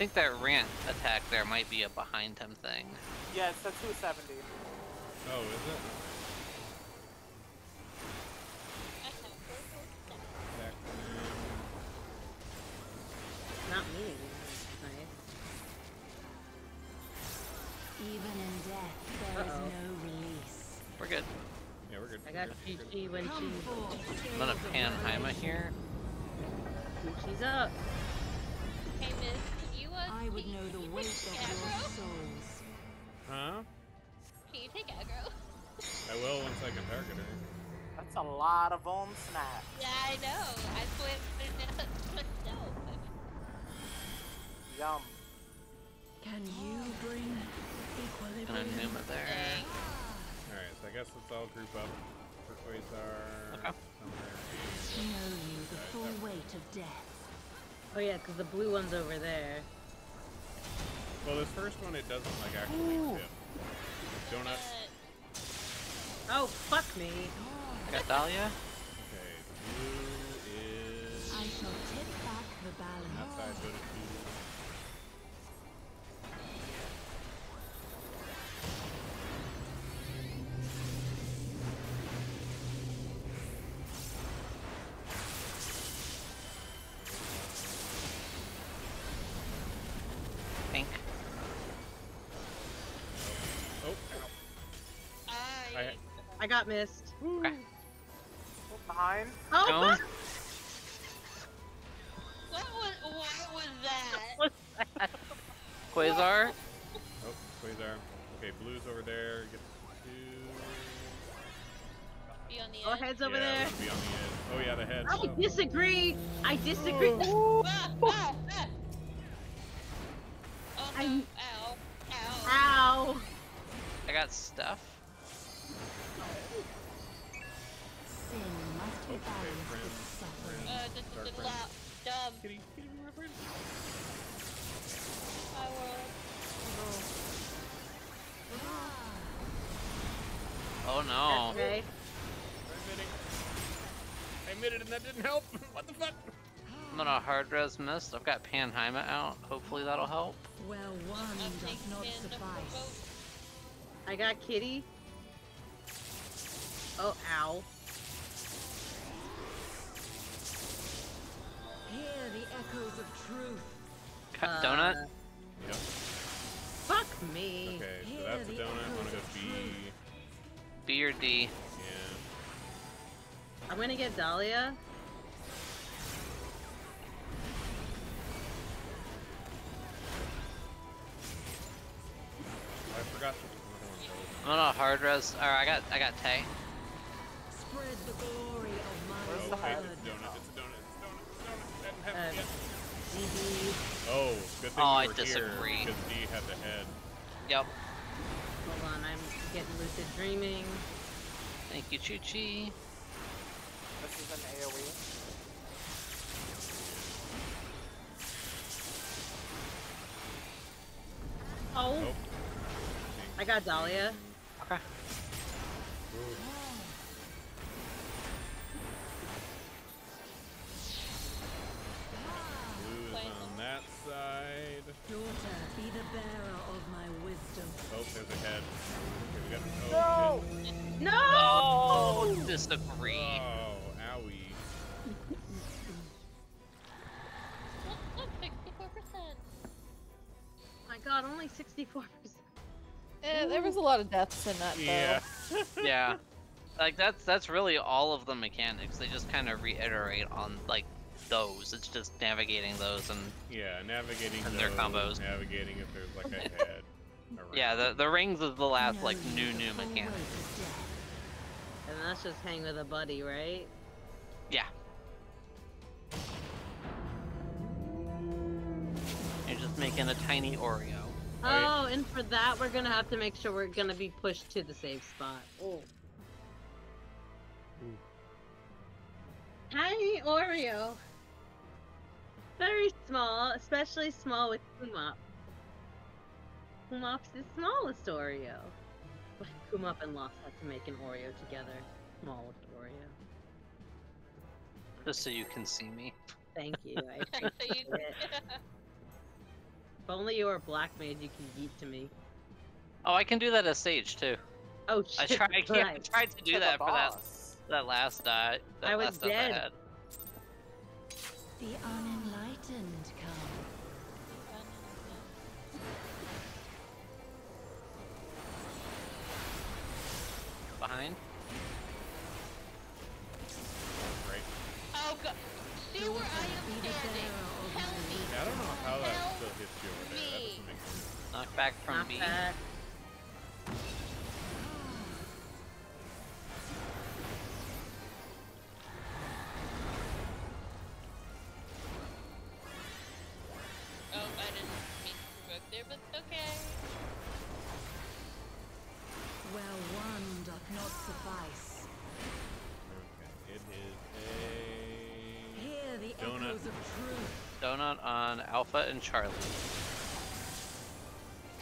Speaker 3: Think that rant attack there might be a behind him thing.
Speaker 7: Yeah, it's a 270.
Speaker 2: Oh, is it?
Speaker 1: Not me. Nice.
Speaker 6: Even in death, there is
Speaker 1: Uh-oh.
Speaker 6: no release.
Speaker 3: We're good.
Speaker 2: Yeah, we're good.
Speaker 1: I
Speaker 2: we're
Speaker 1: got
Speaker 2: good, we're good.
Speaker 1: Chi-Chi when
Speaker 6: Come
Speaker 1: she...
Speaker 6: forth,
Speaker 3: I'm gonna
Speaker 6: scales of
Speaker 3: pan Haima
Speaker 6: revelation.
Speaker 3: here.
Speaker 1: She's up.
Speaker 6: I would know the weight of your souls.
Speaker 2: Huh?
Speaker 5: Can you take aggro?
Speaker 2: I will once I can target her.
Speaker 7: That's a lot of on snap.
Speaker 5: Yeah, I know. I swear myself.
Speaker 7: Yum.
Speaker 6: Can you bring
Speaker 3: Gonna
Speaker 6: equilibrium?
Speaker 3: Numa there.
Speaker 2: Alright, so I guess let's all group up. Turquoise are
Speaker 3: Okay.
Speaker 2: somewhere.
Speaker 6: Know you the full weight of death.
Speaker 1: Oh yeah, because the blue one's over there.
Speaker 2: Well, this first one, it doesn't like actually fit. Donut.
Speaker 5: Uh,
Speaker 1: Oh, fuck me.
Speaker 3: Got Dahlia?
Speaker 6: I-
Speaker 5: I
Speaker 1: got missed.
Speaker 3: Okay.
Speaker 7: Behind.
Speaker 1: Oh,
Speaker 3: Stone.
Speaker 1: fuck!
Speaker 5: What was what was that?
Speaker 1: What's that?
Speaker 3: Quasar?
Speaker 2: oh, Quasar. Okay, blue's over there. Get two.
Speaker 5: Be on the
Speaker 1: Oh, head's over
Speaker 2: yeah,
Speaker 1: there.
Speaker 2: be on the edge. Oh yeah, the head.
Speaker 1: I
Speaker 2: so-
Speaker 1: disagree. I disagree.
Speaker 5: Ah, ah, ah. Oh no!
Speaker 1: I'm-
Speaker 5: Ow! Ow!
Speaker 1: Ow.
Speaker 3: I got stuff.
Speaker 5: Uh, d- d-
Speaker 2: Dark
Speaker 5: d-
Speaker 2: friend.
Speaker 5: loud, dumb.
Speaker 2: Kitty, kitty, my friend.
Speaker 5: My world.
Speaker 3: no.
Speaker 1: Okay.
Speaker 2: I'm. I admitted and that didn't help. what the fuck?
Speaker 3: I'm gonna hard res mist. I've got Panhaima out. Hopefully that'll help.
Speaker 6: Where one does not suffice.
Speaker 1: I got Kitty. Oh, ow.
Speaker 6: Hear the echoes of truth.
Speaker 3: Cut donut.
Speaker 1: Uh,
Speaker 2: Yep.
Speaker 1: Fuck me.
Speaker 2: Okay, so
Speaker 6: Hear
Speaker 2: that's a
Speaker 6: the
Speaker 2: donut. I'm gonna go
Speaker 6: echoes of
Speaker 2: B.
Speaker 3: B or D.
Speaker 2: Yeah.
Speaker 1: I'm gonna get Dahlia.
Speaker 2: I forgot. another one goes.
Speaker 3: I'm gonna hard res. Or I got I got Tay.
Speaker 6: Spread the glory of my
Speaker 7: Where's the
Speaker 2: okay, donut. That didn't happen yet.
Speaker 1: DB.
Speaker 2: Oh, good thing
Speaker 3: Oh,
Speaker 2: we
Speaker 3: I disagree.
Speaker 2: here because D had the head.
Speaker 3: Yep.
Speaker 1: Hold on, I'm getting lucid dreaming.
Speaker 3: Thank you, Chi Chi.
Speaker 8: This is an AoE.
Speaker 1: Oh,
Speaker 2: Nope.
Speaker 1: I got Dahlia.
Speaker 3: Okay.
Speaker 2: Blue side.
Speaker 6: Daughter, be the bearer of my wisdom.
Speaker 2: Oh, there's a head. Okay, we got. Oh, shit.
Speaker 1: No!
Speaker 3: Oh, disagree.
Speaker 2: Oh, owie.
Speaker 5: Look, look, 64%.
Speaker 1: my god, only 64%.
Speaker 4: Eh, there was a lot of deaths in that, though.
Speaker 2: Yeah.
Speaker 3: yeah. Like that's that's really all of the mechanics. They just kind of reiterate on like those. It's just navigating those and
Speaker 2: Yeah, navigating
Speaker 3: And their combos.
Speaker 2: Navigating if there's like a head.
Speaker 3: yeah, the the rings is the last like new new mechanic.
Speaker 6: death.
Speaker 1: And that's just hang with a buddy, right?
Speaker 3: Yeah. You're just making a tiny Oreo.
Speaker 1: Oh, and for that, we're gonna have to make sure we're gonna be pushed to the safe spot. Oh.
Speaker 2: Ooh.
Speaker 1: Tiny Oreo. Very small, especially small with Kumop. Kumop's the smallest Oreo. But Kumop and Lost had to make an Oreo together. Smallest Oreo.
Speaker 3: Just so you can see me.
Speaker 1: Thank you. I appreciate it. If only you were a black mage, you can yeet to me.
Speaker 3: Oh, I can do that as Sage too.
Speaker 1: Oh
Speaker 3: I tried. I, can't, I tried to do
Speaker 8: To
Speaker 3: that for that that last uh that
Speaker 1: I was
Speaker 3: last
Speaker 1: dead.
Speaker 3: I had.
Speaker 6: The unenlightened come.
Speaker 3: Behind.
Speaker 2: Right.
Speaker 5: Oh god. See where I am standing.
Speaker 6: bearer of
Speaker 5: Tell
Speaker 6: my
Speaker 5: me.
Speaker 2: I don't know how that still hits you over there. That
Speaker 5: me.
Speaker 2: doesn't make sense.
Speaker 3: Knock back from
Speaker 1: Not
Speaker 3: B.
Speaker 1: back.
Speaker 3: Charlie.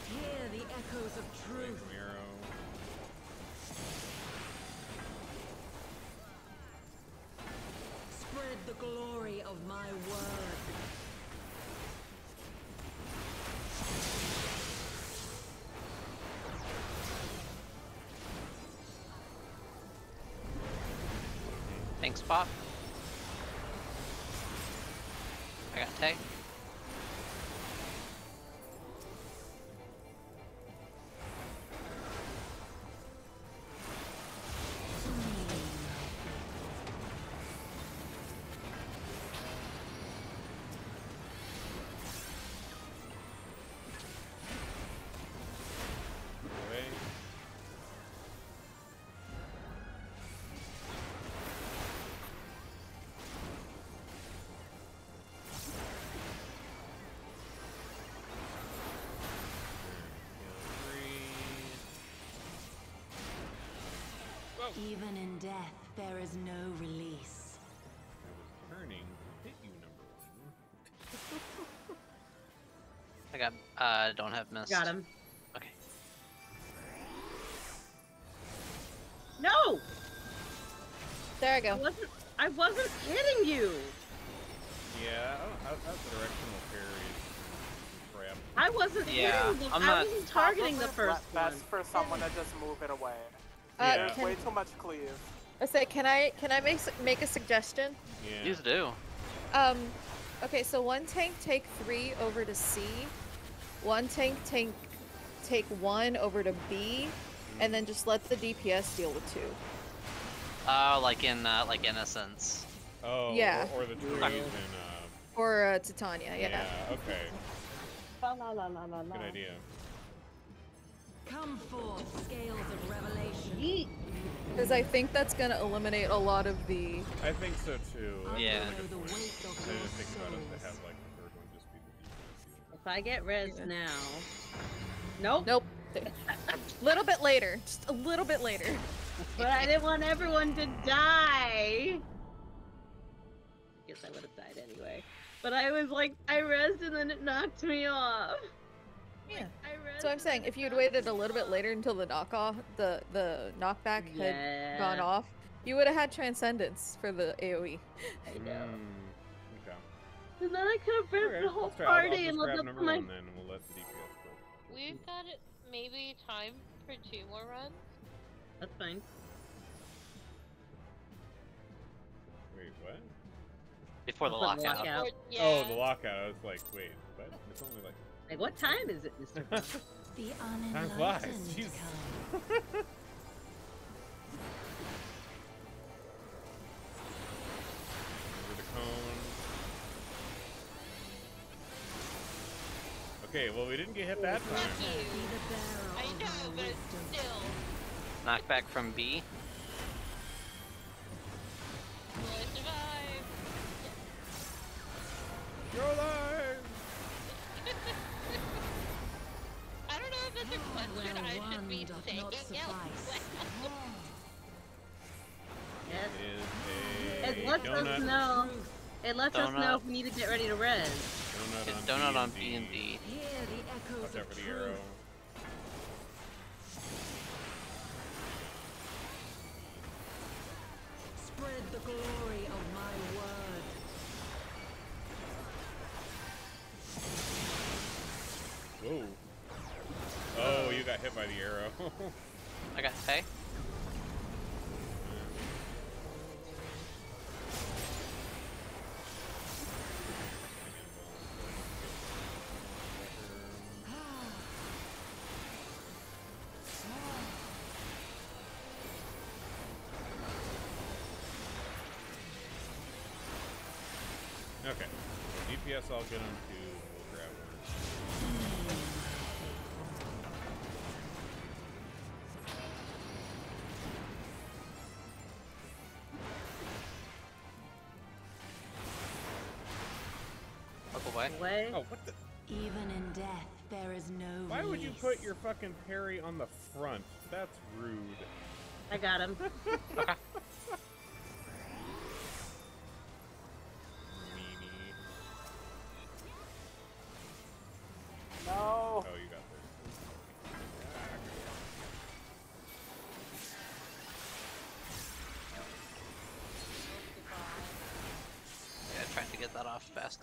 Speaker 6: Hear the echoes of truth. Spread the glory of my word.
Speaker 3: Thanks, Pop. I got Tay.
Speaker 6: Even in death, there is no release.
Speaker 2: I was turning to hit you, number one.
Speaker 3: I got uh don't have mist.
Speaker 1: Got him.
Speaker 3: Okay. No!
Speaker 4: There I
Speaker 1: I
Speaker 4: go.
Speaker 1: wasn't. I wasn't hitting you.
Speaker 2: Yeah, I don't- I- that's directional parries. Crap.
Speaker 1: I wasn't
Speaker 3: Yeah,
Speaker 1: hitting the.
Speaker 3: I'm
Speaker 1: I
Speaker 3: not-
Speaker 1: wasn't targeting the first one.
Speaker 7: Best for someone to just move it away.
Speaker 4: Uh,
Speaker 2: Yeah.
Speaker 4: can,
Speaker 7: Way too much cleave.
Speaker 4: I say, can I can I make make a suggestion?
Speaker 2: Yeah.
Speaker 3: Please do.
Speaker 4: Um, okay, so one tank take three over to C, one tank take take one over to B, and then just let the DPS deal with two.
Speaker 3: Oh, like in uh, like Innocence.
Speaker 2: Oh,
Speaker 4: Yeah.
Speaker 2: Or, or the trees in, uh,
Speaker 4: Or uh, Titania, yeah.
Speaker 2: yeah, okay.
Speaker 1: La, la, la, la, la, la.
Speaker 2: Good idea.
Speaker 6: Come forth, scales of revelation.
Speaker 1: Yeet.
Speaker 4: Because I think that's gonna eliminate a lot of the.
Speaker 2: I think so too. That's
Speaker 3: Yeah.
Speaker 2: a
Speaker 6: The
Speaker 2: point.
Speaker 6: weight of
Speaker 2: I
Speaker 6: your
Speaker 2: didn't think about it have like the third one just be the
Speaker 1: If I get res
Speaker 4: Yeah.
Speaker 1: now. Nope.
Speaker 4: Nope. A little bit later, just a little bit later.
Speaker 1: But I didn't want everyone to die. Guess I would have died anyway. But I was like, I rezzed and then it knocked me off.
Speaker 4: Yeah.
Speaker 1: I rezzed
Speaker 4: So I'm saying, if
Speaker 1: you'd
Speaker 4: waited a little bit later until the knockoff, the the knockback had gone off, you would have had transcendence for the. AOE.
Speaker 1: I know.
Speaker 2: Mm, okay.
Speaker 1: And then I could have rezzed
Speaker 2: Okay,
Speaker 1: the whole
Speaker 2: let's try. I'll- I'll
Speaker 1: party
Speaker 2: just
Speaker 1: and
Speaker 2: grab
Speaker 1: looked up my.
Speaker 2: one then, we'll let the DPS go.
Speaker 5: We've got it maybe time for two more runs.
Speaker 1: That's fine.
Speaker 2: Wait, what?
Speaker 3: Before the
Speaker 1: Before the
Speaker 3: lockout.
Speaker 1: lockout.
Speaker 5: Or, yeah.
Speaker 2: Oh, the lockout. I was like, wait, what? It's only like.
Speaker 1: Like, what time is it, Mr. Bond?
Speaker 6: The
Speaker 2: Time flies.
Speaker 6: unenlightened
Speaker 2: Jeez. Over the cone. Okay, well we didn't get hit that time.
Speaker 6: Be
Speaker 5: you. I know, but still.
Speaker 3: Knockback from B.
Speaker 2: by the arrow.
Speaker 3: I got Tay.
Speaker 2: okay. DPS, I'll get him
Speaker 3: Look away.
Speaker 1: Away.
Speaker 2: Oh, what the?
Speaker 6: Even in death, there is no
Speaker 2: Why would you put your fucking parry on the front? That's rude.
Speaker 1: I got him.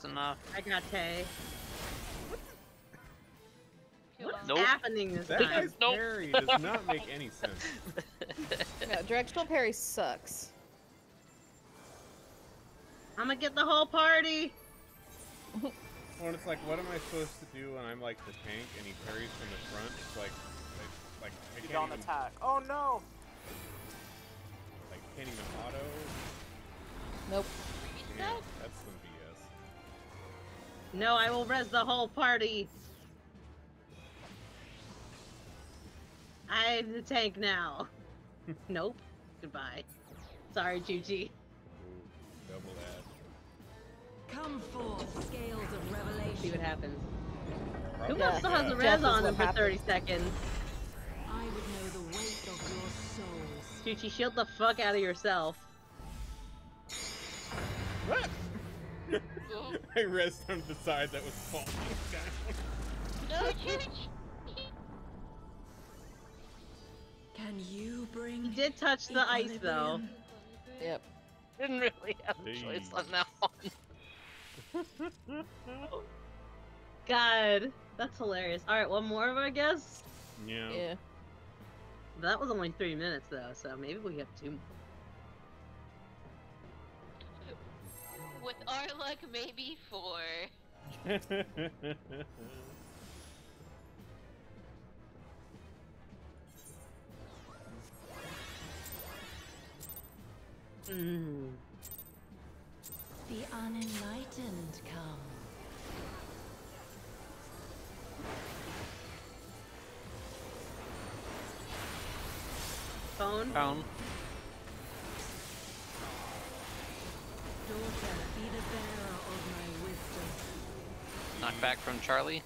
Speaker 3: that off fast enough.
Speaker 1: I got Tay. What's.
Speaker 3: Nope.
Speaker 1: happening this
Speaker 2: That
Speaker 1: time?
Speaker 2: guy's
Speaker 3: Nope.
Speaker 2: parry does not make any sense.
Speaker 4: Yeah, directional parry sucks.
Speaker 1: I'm gonna get the whole party.
Speaker 2: When it's like, what am I supposed to do when I'm like the tank and he parries from the front? It's like, like, like I
Speaker 7: You
Speaker 2: can't
Speaker 7: don't
Speaker 2: even,
Speaker 7: attack. Oh no.
Speaker 2: like, can't even auto.
Speaker 4: Nope.
Speaker 2: Yeah, that's some BS.
Speaker 1: No, I will res the whole party. I'm the tank now. nope. Goodbye. Sorry, Chuchi.
Speaker 2: Ooh, double that.
Speaker 6: Come forth, scales of revelation.
Speaker 1: See what happens. Who
Speaker 2: Probably
Speaker 1: else still has
Speaker 2: yeah.
Speaker 1: a
Speaker 4: Death
Speaker 1: res on
Speaker 4: what
Speaker 1: him for 30 seconds?
Speaker 6: I would know the weight of your souls.
Speaker 1: Chuchi, shield the fuck out of yourself.
Speaker 2: I rest on the side that was falling down.
Speaker 5: No, Chooch!
Speaker 6: Can you bring
Speaker 1: He did touch the ice though.
Speaker 4: Yep.
Speaker 3: didn't really have a choice on that one.
Speaker 1: God, that's hilarious. All right, one more, I guess.
Speaker 2: Yeah.
Speaker 4: Yeah.
Speaker 1: That was only three minutes though, so maybe we have two more.
Speaker 5: With our luck, maybe four.
Speaker 1: Mm.
Speaker 6: The unenlightened come.
Speaker 1: Phone.
Speaker 3: Phone. Back from Charlie.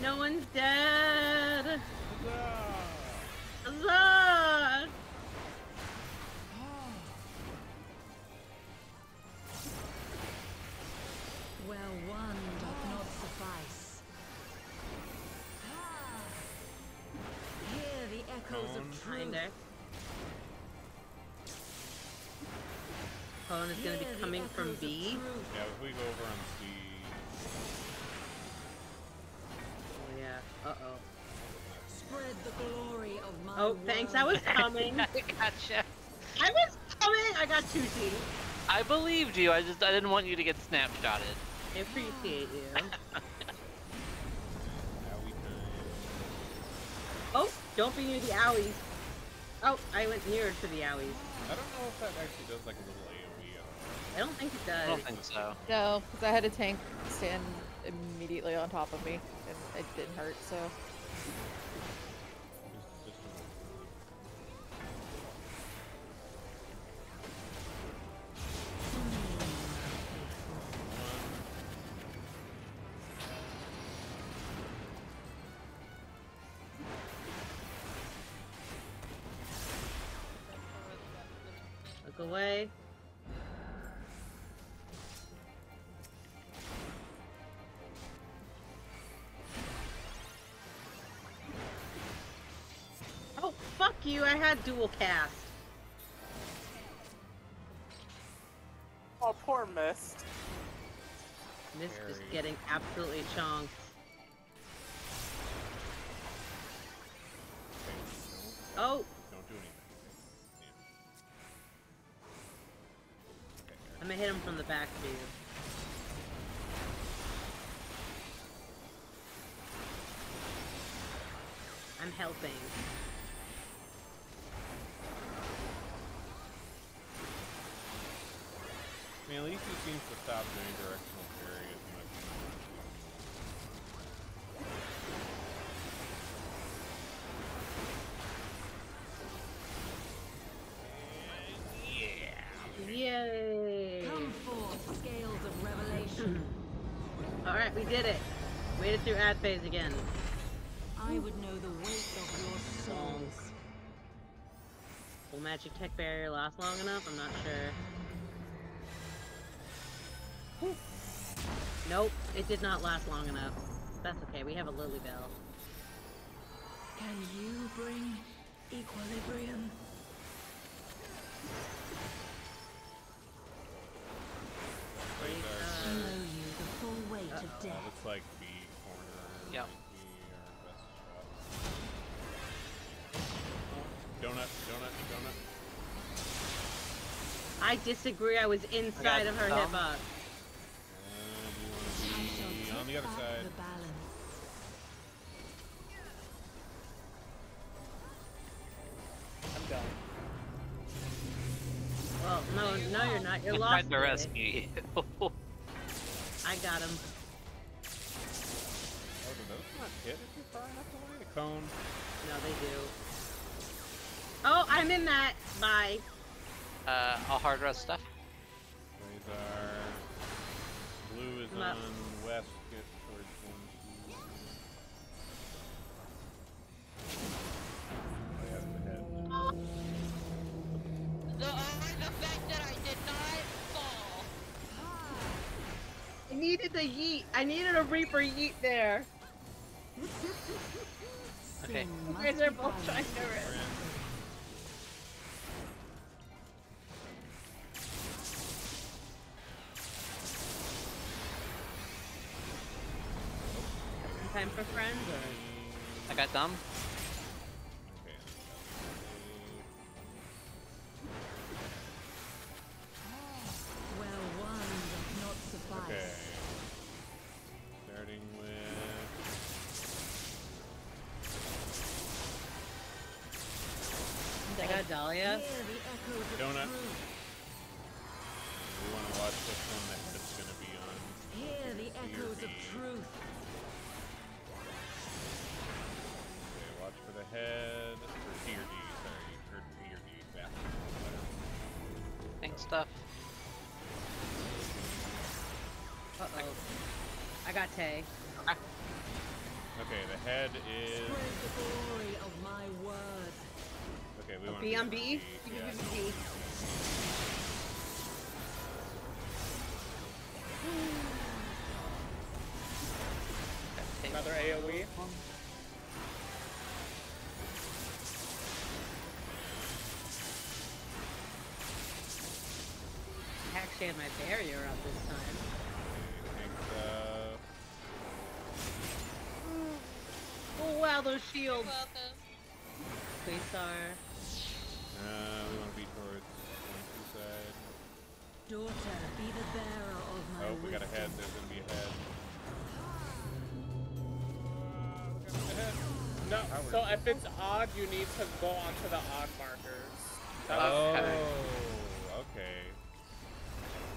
Speaker 1: No one's dead.
Speaker 6: Hear the
Speaker 1: coming from
Speaker 6: echoes of
Speaker 1: B.
Speaker 2: Yeah, if we go over on C.
Speaker 1: Oh yeah. Uh oh.
Speaker 6: Spread the glory of my
Speaker 1: Oh, thanks. I was
Speaker 6: word.
Speaker 1: coming.
Speaker 3: I gotcha.
Speaker 1: I was coming. I got two T.
Speaker 3: I believed you. I just I didn't want you to get snapshotted.
Speaker 1: I appreciate you. Oh, don't be near the alleys. Oh, I went nearer to the alleys.
Speaker 2: I don't know if that actually does like a little AoE. on
Speaker 1: I don't think it does.
Speaker 3: I don't think so.
Speaker 4: No, because I had a tank stand immediately on top of me, and it didn't hurt. So
Speaker 1: you. I had dual cast.
Speaker 7: Oh, poor Mist.
Speaker 1: This is
Speaker 2: Very.
Speaker 1: getting absolutely chonked. We did it. Made it through ad phase again.
Speaker 6: I would know the weight of your souls.
Speaker 1: Will magic tech barrier last long enough? I'm not sure. Nope, it did not last long enough. That's okay, we have a Lily Bell.
Speaker 6: Can you bring equilibrium?
Speaker 1: I disagree, I was inside of her
Speaker 3: some.
Speaker 1: hitbox.
Speaker 2: And you want
Speaker 6: I
Speaker 2: to
Speaker 6: shall
Speaker 2: be
Speaker 6: tip
Speaker 2: on the other side.
Speaker 7: I'm done.
Speaker 1: Well, no, no, you're not. You're
Speaker 3: I
Speaker 1: lost.
Speaker 3: tried to rescue you.
Speaker 1: I got him.
Speaker 2: Oh, do those not hit if you're far enough away? A cone.
Speaker 1: No, they do. Oh, I'm in that. Bye.
Speaker 3: Uh, I'll hard rest stuff.
Speaker 2: These are. Blue is
Speaker 1: Come
Speaker 2: on west, get towards one. two. Oh, yeah, the head.
Speaker 5: The only the fact that I did not fall.
Speaker 1: I needed the yeet. I needed a Reaper yeet there.
Speaker 3: Okay.
Speaker 6: Sin
Speaker 1: You guys are both trying to rest.
Speaker 3: I got dumb.
Speaker 1: I got Tay.
Speaker 2: Okay, the head is.
Speaker 6: Spread the glory of my word.
Speaker 2: Okay, we want
Speaker 1: B on B? B. wow, those
Speaker 5: You're
Speaker 1: shields.
Speaker 5: welcome.
Speaker 1: Quasar.
Speaker 2: Uh, we want to be towards one two side.
Speaker 6: Daughter, be the bearer of my
Speaker 2: Oh, we got a head.
Speaker 6: wisdom.
Speaker 2: There's gonna be a head. Uh, we got a head.
Speaker 7: No,
Speaker 2: Howard.
Speaker 7: so if it's odd, you need to go onto the odd markers. That.
Speaker 2: Oh, okay.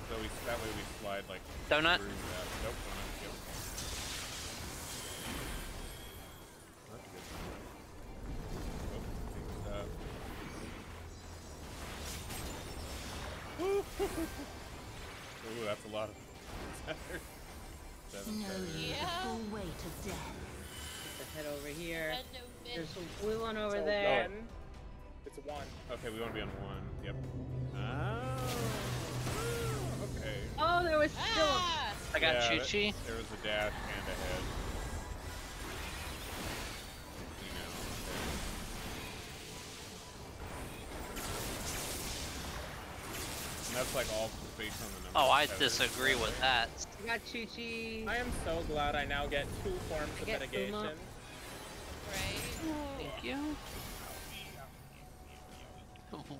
Speaker 2: So we that way we slide like
Speaker 3: Donut.
Speaker 2: Nope,
Speaker 3: I got
Speaker 2: Yeah,
Speaker 3: Chi
Speaker 2: that-
Speaker 3: Chi.
Speaker 2: There was a dash and a head. You know, that's like all based on the number.
Speaker 3: Oh, I
Speaker 2: feathers.
Speaker 3: disagree with that.
Speaker 1: I got Chi Chi.
Speaker 7: I am so glad I now get two forms
Speaker 1: I
Speaker 7: of mitigation.
Speaker 1: Uma.
Speaker 5: Right?
Speaker 3: Thank you.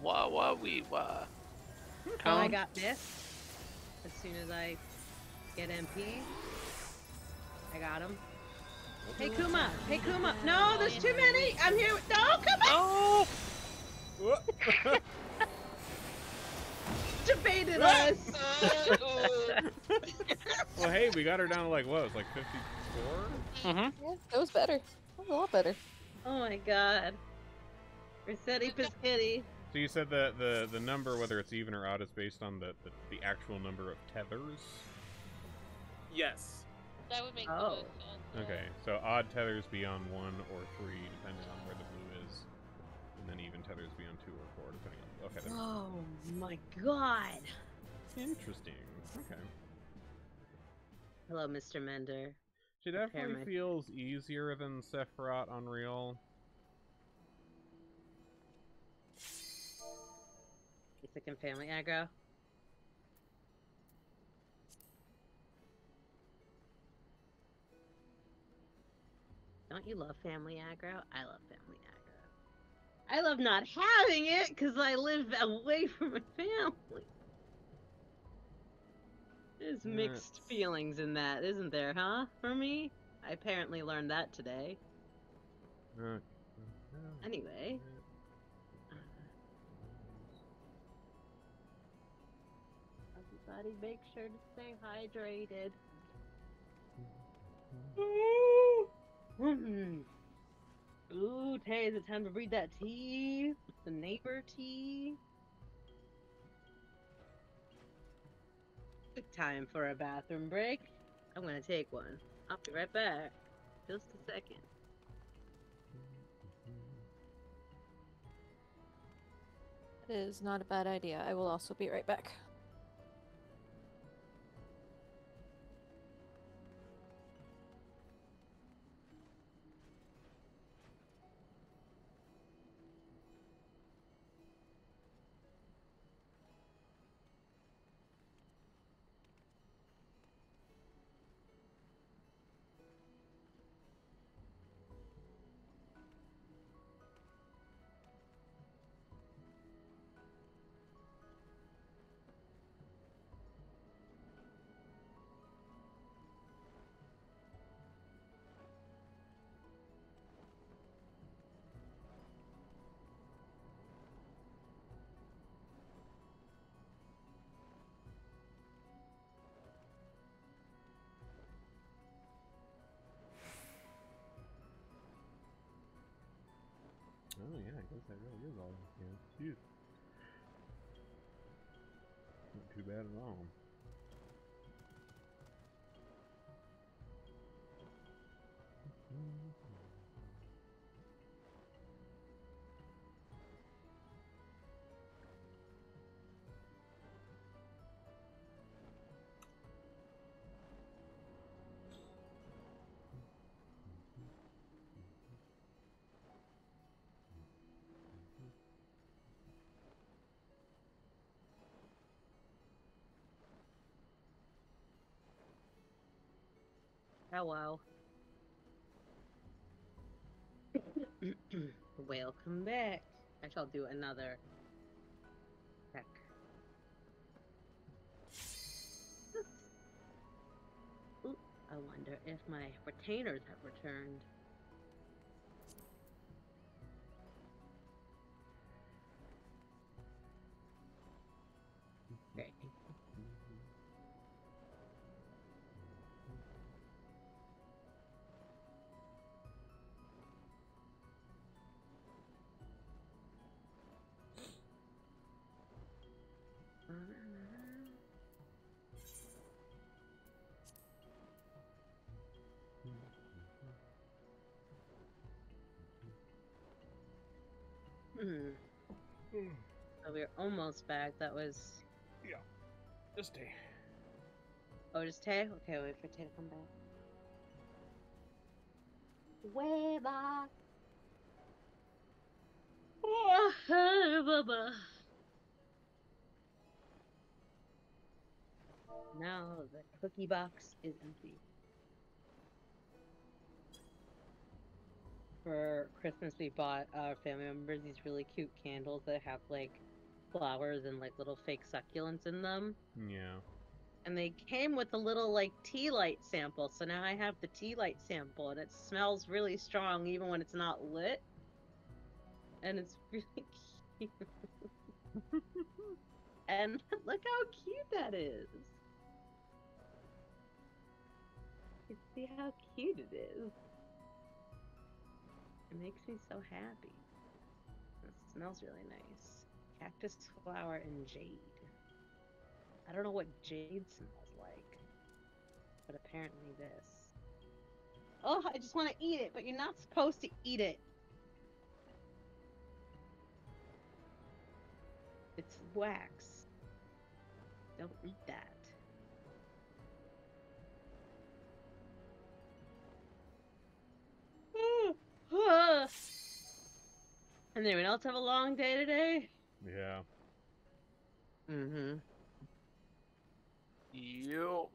Speaker 3: Wah wah wee wah.
Speaker 1: Oh, I got this. As soon as I get MP, I got him. Hey Kuma! Hey Kuma! No, there's too many! I'm here! with- No, come on!
Speaker 3: Oh!
Speaker 2: Whoop.
Speaker 1: Debated us!
Speaker 2: well, hey, we got her down to like what? It was like 54.
Speaker 3: Mm-hmm.
Speaker 4: Yeah, that was better. That was a lot better.
Speaker 1: Oh my god. Rossetti Piscetti.
Speaker 2: So you said that the the number, whether it's even or odd, is based on the the, the actual number of tethers.
Speaker 7: Yes.
Speaker 5: That would make
Speaker 1: Oh.
Speaker 5: the most sense. yeah.
Speaker 2: Okay, so odd tethers beyond one or three, depending on where the blue is, and then even tethers beyond two or four, depending on. Okay, that
Speaker 1: Oh my god.
Speaker 2: interesting. Okay,
Speaker 1: Hello, Mr. Mender.
Speaker 2: she definitely
Speaker 1: my-
Speaker 2: feels easier than Sephiroth Unreal.
Speaker 1: You sick family aggro? Don't you love family aggro? I love family aggro. I love not having it because I live away from my family. There's mixed feelings in that, isn't there, huh? For me? I apparently learned that today.
Speaker 2: Uh,
Speaker 1: Anyway. Everybody make sure to stay hydrated. Ooh, Tay, is it time to read that tea? The neighbor tea? Time for a bathroom break. I'm gonna take one. I'll be right back. Just a second.
Speaker 4: It is not a bad idea. I will also be right back.
Speaker 2: Oh, guess that really is all you can. Jeez. Not too bad at all.
Speaker 1: Hello. Welcome back. I shall do another check. Ooh, I wonder if my retainers have returned. Hmm. So we're almost back. That was. Yeah.
Speaker 2: Just stay.
Speaker 1: Oh, just Tay? Okay, wait for Tay to come back. Way back. Now the cookie box is empty. For Christmas, we bought our family members these really cute candles that have like flowers and like little fake succulents in them.
Speaker 2: Yeah.
Speaker 1: And they came with a little like tea light sample. So now I have the tea light sample and it smells really strong even when it's not lit. And it's really cute. and look how cute that is. See how cute it is. It makes me so happy. It smells really nice. Cactus flower and jade. I don't know what jade smells like, but apparently this. Oh, I just want to eat it, but you're not supposed to eat it. It's wax. Don't eat that. And anyone else have a long day today?
Speaker 2: Yeah.
Speaker 1: Mm-hmm.
Speaker 3: You.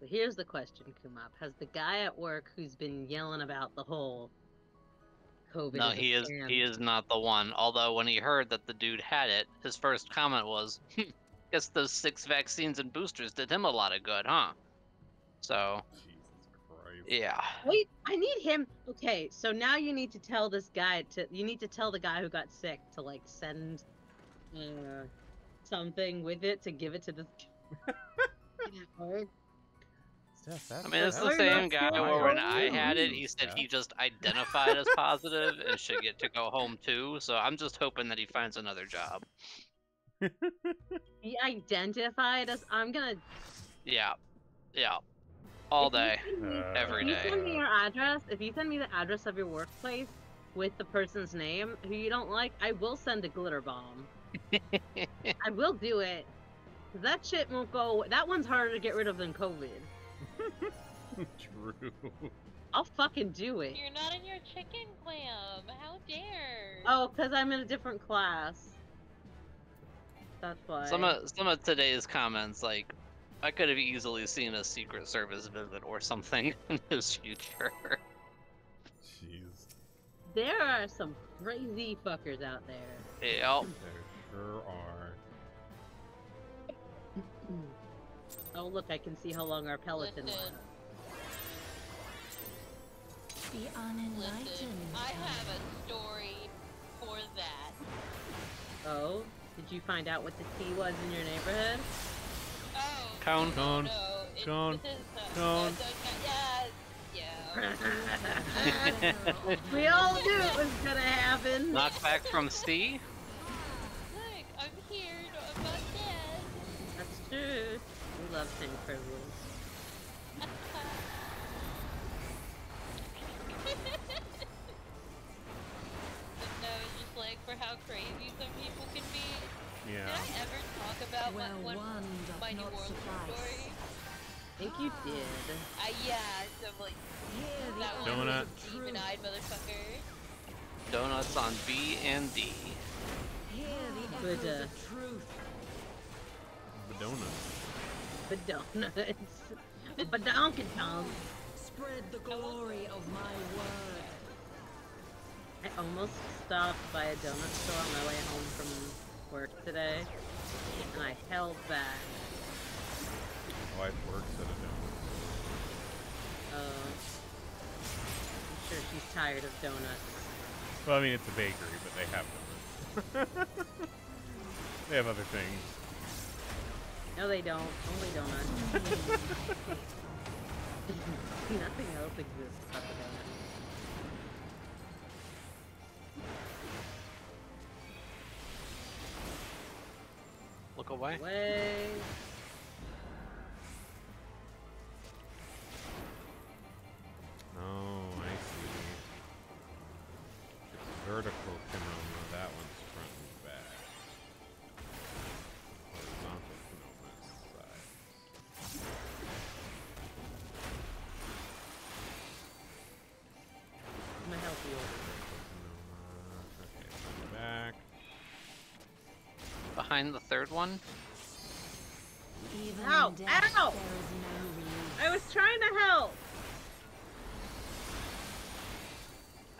Speaker 1: So here's the question, Kumap. Has the guy at work who's been yelling about the whole COVID
Speaker 3: No,
Speaker 1: is
Speaker 3: he is
Speaker 1: scam-
Speaker 3: he is not the one. Although when he heard that the dude had it, his first comment was, "Hmm, "Guess those six vaccines and boosters did him a lot of good, huh?" So yeah,
Speaker 1: Wait, I need him. Okay, so now you need to tell this guy to. You need to tell the guy who got sick to like send uh, something with it to give it to this. Or-
Speaker 3: I mean it's the same guy where when
Speaker 1: what
Speaker 3: I
Speaker 1: I
Speaker 3: had it, he said
Speaker 2: Steph.
Speaker 3: he just identified as positive and should get to go home too. So I'm just hoping that he finds another job.
Speaker 1: He identified as. I'm gonna.
Speaker 3: Yeah, yeah, all
Speaker 1: if
Speaker 3: day,
Speaker 1: send me-
Speaker 2: Uh,
Speaker 3: every
Speaker 1: If you send me your address, if you send me the address of your workplace with the person's name who you don't like, I will send a glitter bomb. I will do it. That shit won't go. That one's harder to get rid of than COVID.
Speaker 2: True.
Speaker 1: I'll fucking do it.
Speaker 5: You're not in your chicken clam. How dare?
Speaker 1: Oh, because I'm in a different class. That's why.
Speaker 3: Some of some of today's comments, like, I could have easily seen a Secret Service visit or something in his future.
Speaker 2: Jeez.
Speaker 1: There are some crazy fuckers out there.
Speaker 3: Yep.
Speaker 2: There sure are.
Speaker 1: Oh, look, I can see how long our peloton
Speaker 5: Listen,
Speaker 1: lasts.
Speaker 6: The
Speaker 5: listen. I have a story for that.
Speaker 1: Oh, did you find out what the tea was in your neighborhood?
Speaker 5: Oh.
Speaker 3: Cone.
Speaker 5: no,
Speaker 2: Cone.
Speaker 5: No,
Speaker 2: Cone.
Speaker 5: this
Speaker 2: Cone.
Speaker 5: no, don't- yeah,
Speaker 1: we all knew it was gonna happen.
Speaker 3: Knockback from C.
Speaker 5: Look, I'm here. No, I'm not dead.
Speaker 1: That's true. We love tank privilege.
Speaker 2: Yeah.
Speaker 5: Did I ever talk about
Speaker 6: Where
Speaker 5: my, one,
Speaker 6: one
Speaker 5: my new
Speaker 6: not
Speaker 5: world story?
Speaker 1: I think you did.
Speaker 5: Uh, yeah, so like
Speaker 6: Hear the
Speaker 5: that one
Speaker 2: Donut.
Speaker 6: of
Speaker 5: demon-eyed motherfucker.
Speaker 3: Donuts on B and D.
Speaker 6: Hear the
Speaker 1: Good, uh,
Speaker 6: truth.
Speaker 2: The donut.
Speaker 1: The donuts. But the Uncle
Speaker 6: Spread the glory of my word.
Speaker 1: I almost stopped by a donut store on my way home from work today, and I held back.
Speaker 2: My wife works at a donut.
Speaker 1: Uh, I'm sure she's tired of donuts.
Speaker 2: Well, I mean, it's a bakery, but they have donuts. they have other things.
Speaker 1: No, they don't. Only donuts. Nothing else exists
Speaker 3: Look away.
Speaker 1: Way.
Speaker 2: Oh, I see. It's vertical Konoha,
Speaker 3: Behind the third one.
Speaker 6: Even
Speaker 1: Ow!
Speaker 6: in death,
Speaker 1: Ow!
Speaker 6: no.
Speaker 1: I was trying to help.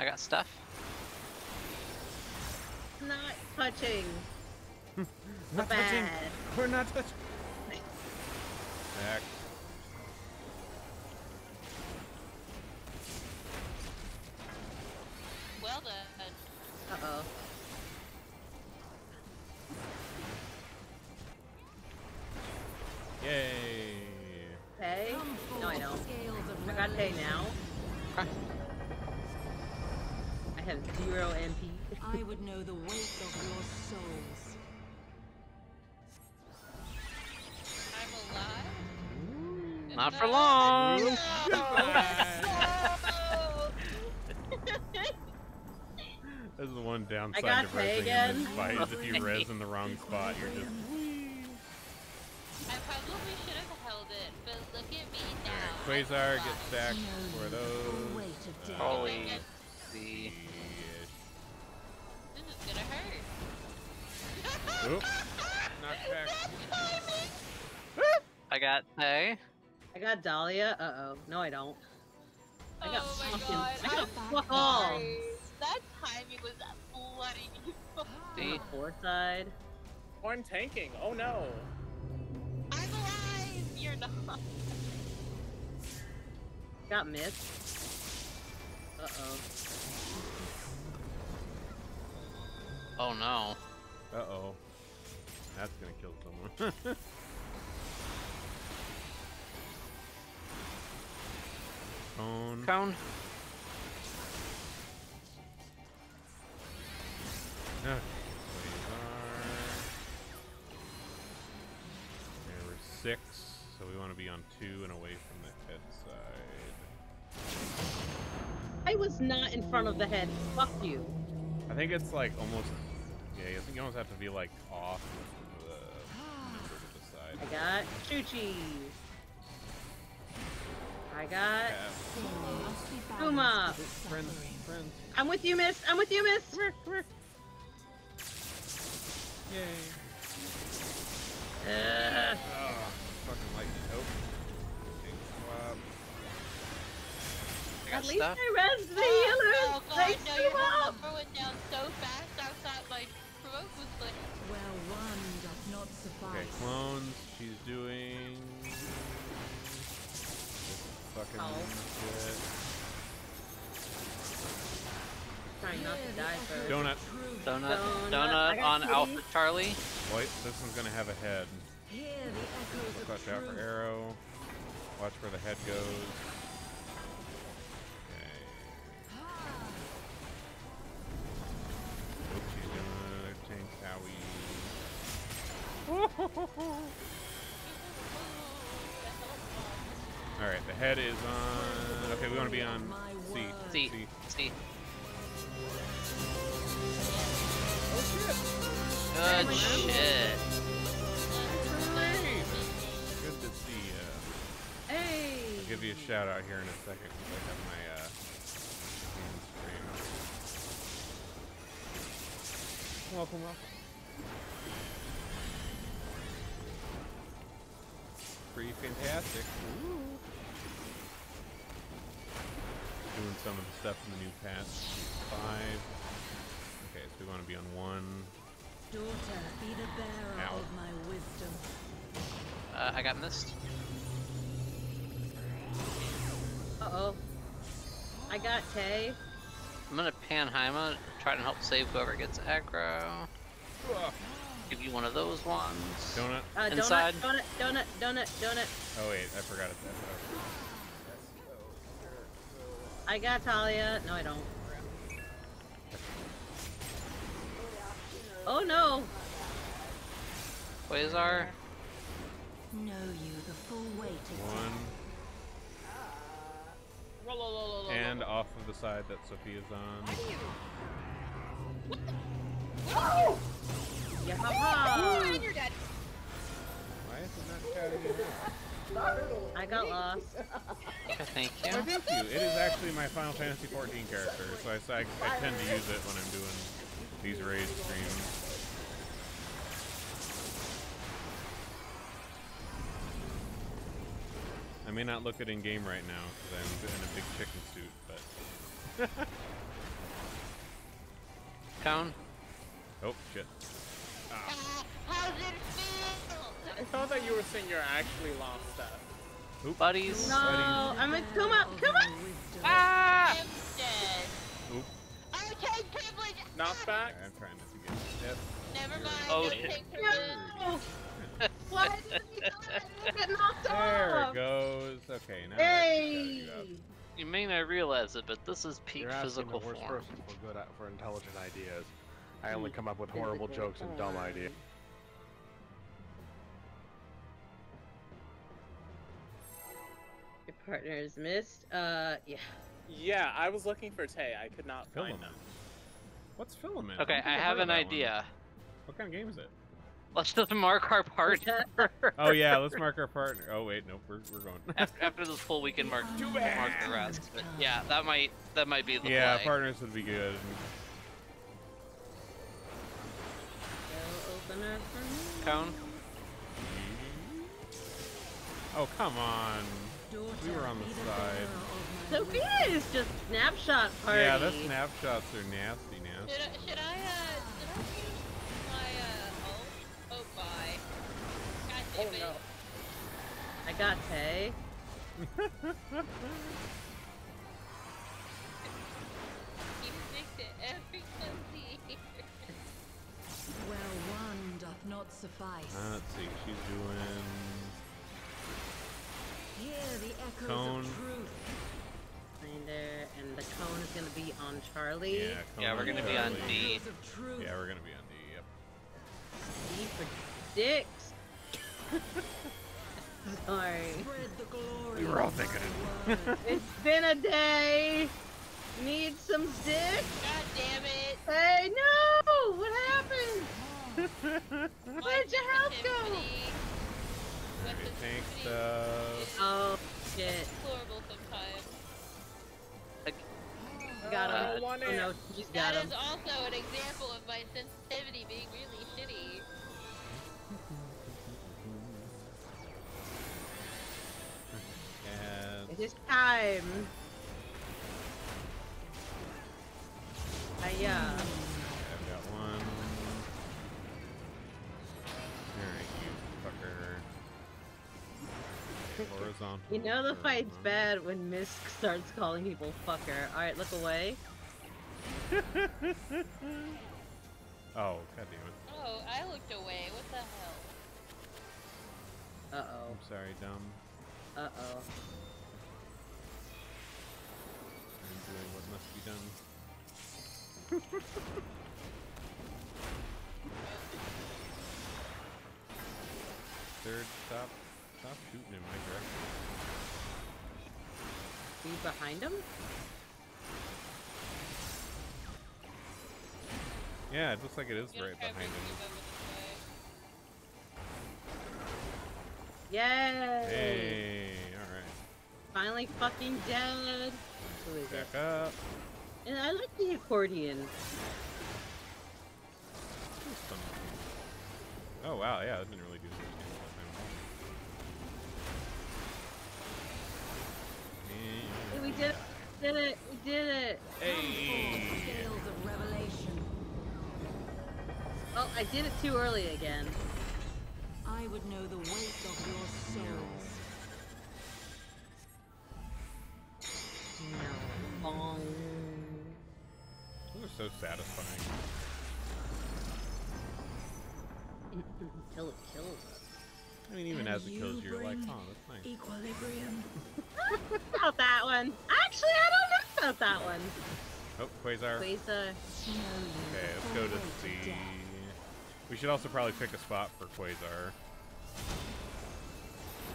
Speaker 3: I got stuff.
Speaker 1: Not touching.
Speaker 2: Not
Speaker 1: Bad.
Speaker 2: touching! We're not touching! Back.
Speaker 3: Not for long.
Speaker 5: No!
Speaker 2: This is the one downside
Speaker 1: got
Speaker 2: to
Speaker 1: pay
Speaker 2: resing in this fight is if you res in the wrong spot, you're just
Speaker 5: I probably should have held it, but look at me now.
Speaker 2: Alright, Quasar gets
Speaker 5: alive.
Speaker 2: stacked for those.
Speaker 6: weight of death.
Speaker 3: Holy. The
Speaker 5: This is gonna hurt.
Speaker 2: Oop. Knock back.
Speaker 3: I got Tay.
Speaker 1: I got Dahlia. Uh oh. No, I don't. I got
Speaker 5: oh my
Speaker 1: fucking.
Speaker 5: god.
Speaker 1: I got
Speaker 5: I'm
Speaker 1: fuck all.
Speaker 5: That timing was bloody.
Speaker 3: D.
Speaker 1: Four side.
Speaker 7: Oh, I'm tanking. Oh no.
Speaker 5: I'm alive. You're not.
Speaker 1: Got missed. Uh oh.
Speaker 3: Oh no.
Speaker 2: Uh oh. That's gonna kill someone. Cone.
Speaker 3: Cone.
Speaker 2: Okay. Quasar. There were six, so we want to be on two and away from the head side.
Speaker 1: I was not in front of the head. Fuck you.
Speaker 2: I think it's like almost. Yeah, I think you almost have to be like off the number to the side.
Speaker 1: I got Chuchi. I got
Speaker 2: Yeah.
Speaker 6: Sin must be
Speaker 1: Kuma.
Speaker 6: balanced with
Speaker 2: Friends, friends.
Speaker 1: I'm with you, miss. I'm with you, miss.
Speaker 2: Yay.
Speaker 1: Uh,
Speaker 2: Oh, fucking lightning. Oh. King.
Speaker 3: I got
Speaker 1: at least
Speaker 3: stuff.
Speaker 1: I res the
Speaker 5: Oh
Speaker 1: healers.
Speaker 5: god,
Speaker 1: They
Speaker 5: no, your
Speaker 1: threw
Speaker 5: whole
Speaker 1: up.
Speaker 5: number went down so fast I thought my provoke was like
Speaker 6: Where one doth not
Speaker 2: Okay, clones. She's doing fucking
Speaker 1: oh.
Speaker 2: shit.
Speaker 1: Trying not to die first.
Speaker 2: Donut.
Speaker 3: Donut.
Speaker 1: Donut,
Speaker 3: Donut on
Speaker 1: titty.
Speaker 3: Alpha Charlie.
Speaker 2: Wait, this one's gonna have a head. Watch out for arrow. Watch where the head goes. Okay. Oopsie donut, tank owie. All right, the head is on. Okay, we want to be on C.
Speaker 3: C.
Speaker 2: C.
Speaker 3: C.
Speaker 2: Oh
Speaker 3: Good shit.
Speaker 2: Good to see you.
Speaker 1: Hey.
Speaker 2: I'll give you a shout out here in a second because I have my uh, hands free. Welcome, welcome. Pretty fantastic. Ooh. Doing some of the stuff in the new patch. Five. Okay, so we want to be on one.
Speaker 6: Daughter, be the bearer
Speaker 2: Ow.
Speaker 6: of my wisdom.
Speaker 3: Uh, I got missed.
Speaker 1: Uh oh. I got Tay.
Speaker 3: I'm gonna Panhaima, try to help save whoever gets aggro. Give you one of those ones.
Speaker 2: Donut.
Speaker 1: Uh,
Speaker 3: Inside.
Speaker 1: Donut, donut, donut, donut, donut.
Speaker 2: Oh wait, I forgot it. That.
Speaker 1: I got Talia. No, I don't. Oh no!
Speaker 3: Quasar.
Speaker 6: Know you the full weight of
Speaker 2: One.
Speaker 5: Roll, roll, roll, roll, roll,
Speaker 2: And off of the side that Sophia's on.
Speaker 1: Yeah,
Speaker 5: Oh,
Speaker 1: ha
Speaker 5: and you're dead.
Speaker 2: Why is it not shouting?
Speaker 1: I got lost.
Speaker 3: Okay, thank
Speaker 2: Why,
Speaker 3: you.
Speaker 2: thank you. It is actually my Final Fantasy XIV character, so I, I, I tend to use it when I'm doing these raid streams. I may not look it in game right now because I'm in a big chicken suit, but
Speaker 3: Cone.
Speaker 2: oh shit. Ah.
Speaker 5: Ah, How it feel?
Speaker 7: I thought that you were saying you're actually lost stuff.
Speaker 2: Oop.
Speaker 3: Buddies.
Speaker 1: No, I'm a Kuma. Kuma!
Speaker 3: Ah!
Speaker 5: I'm dead.
Speaker 2: Oop.
Speaker 5: I take privilege.
Speaker 7: Knockback.
Speaker 2: I'm trying not to get death.
Speaker 5: Never mind.
Speaker 3: Oh,
Speaker 5: don't
Speaker 3: shit.
Speaker 5: take privilege.
Speaker 1: No! Why did you get knocked
Speaker 2: There
Speaker 1: off?
Speaker 2: it goes. Okay, now
Speaker 1: Hey!
Speaker 2: you
Speaker 3: may not realize it, but this is peak
Speaker 9: You're asking
Speaker 3: physical
Speaker 9: the worst
Speaker 3: form.
Speaker 9: person for good for intelligent ideas. I only come up with horrible jokes and dumb ideas.
Speaker 1: Your partner is missed. Uh, yeah.
Speaker 7: Yeah, I was looking for Tay. I could not find
Speaker 2: Filament.
Speaker 7: them.
Speaker 2: What's filament?
Speaker 3: Okay, I
Speaker 2: I've
Speaker 3: an
Speaker 2: of that one.
Speaker 3: idea.
Speaker 2: What kind of game is it?
Speaker 3: Let's just mark our partner.
Speaker 2: Oh yeah, let's mark our partner. Oh wait, nope, we're, we're going.
Speaker 3: after, after this full weekend, mark,
Speaker 2: Too
Speaker 3: mark the rest. But yeah, that might that might be the
Speaker 2: yeah,
Speaker 3: play.
Speaker 2: partners would be good.
Speaker 1: Go opener for me.
Speaker 3: Cone.
Speaker 2: Oh come on.
Speaker 6: Daughter,
Speaker 2: We were on the side.
Speaker 6: bearer of my
Speaker 1: Sophia is just snapshot party.
Speaker 2: Yeah, the snapshots are nasty, nasty.
Speaker 5: Should I, should I, uh, did I use my, uh, ult? Oh, bye. God damn
Speaker 7: Oh
Speaker 5: it.
Speaker 7: no.
Speaker 1: I got Tay.
Speaker 5: He fixed it every time he
Speaker 6: Where one doth not suffice.
Speaker 2: Uh, let's see, she's doing.
Speaker 6: Hear the echoes
Speaker 2: Cone.
Speaker 6: of truth.
Speaker 1: Finder, and the cone is gonna be on Charlie.
Speaker 2: Yeah,
Speaker 3: Yeah, we're gonna be on
Speaker 2: Charlie.
Speaker 3: D.
Speaker 6: Echoes truth.
Speaker 2: Yeah, we're gonna be on D. Yep.
Speaker 1: D for dicks. Sorry.
Speaker 6: Spread the glory.
Speaker 9: We were all thinking it.
Speaker 1: it's been a day. Need some stick?
Speaker 5: God damn it.
Speaker 1: Hey, no! What happened? Where'd your health go?
Speaker 5: Tiffany.
Speaker 2: Alright,
Speaker 5: Weapons
Speaker 2: tank stuff.
Speaker 1: Oh, shit.
Speaker 5: It's horrible sometimes.
Speaker 1: Got him.
Speaker 7: Uh, one
Speaker 1: oh no,
Speaker 7: in.
Speaker 1: she's got
Speaker 5: That
Speaker 1: him.
Speaker 5: is also an example of my sensitivity being really shitty.
Speaker 2: Yeah.
Speaker 1: It is time. Hiya.
Speaker 2: Horizontal.
Speaker 1: You know the fight's bad when Misk starts calling people fucker. Alright, look away.
Speaker 2: Oh, god damn it.
Speaker 5: Oh, I looked away. What the hell?
Speaker 1: Uh-oh.
Speaker 2: I'm sorry, dumb.
Speaker 1: Uh-oh.
Speaker 2: I'm doing what must be done. third, stop, stop shooting in my direction.
Speaker 1: Are you behind him?
Speaker 2: Yeah, it looks like it is right behind him.
Speaker 5: him over this way.
Speaker 1: Yay!
Speaker 2: Hey, alright.
Speaker 1: Finally fucking dead. Who is it?
Speaker 2: Back up.
Speaker 1: And I like the accordion.
Speaker 2: This fun looking. Oh wow, yeah, that didn't time.
Speaker 1: Hey, we did it! Did it! We did it!
Speaker 2: Hey!
Speaker 6: Scales.
Speaker 1: Oh, I did it too early again.
Speaker 6: I would know the weight of your souls.
Speaker 1: No. Bong.
Speaker 2: Those are so satisfying.
Speaker 1: Until it kills us.
Speaker 2: I mean, even
Speaker 6: And
Speaker 2: as it
Speaker 6: you
Speaker 2: kills you, you're like, oh, that's nice.
Speaker 6: Equilibrium.
Speaker 1: About that one. Actually, I don't know about that one.
Speaker 2: Oh, Quasar. Okay, let's go to C. We should also probably pick a spot for Quasar.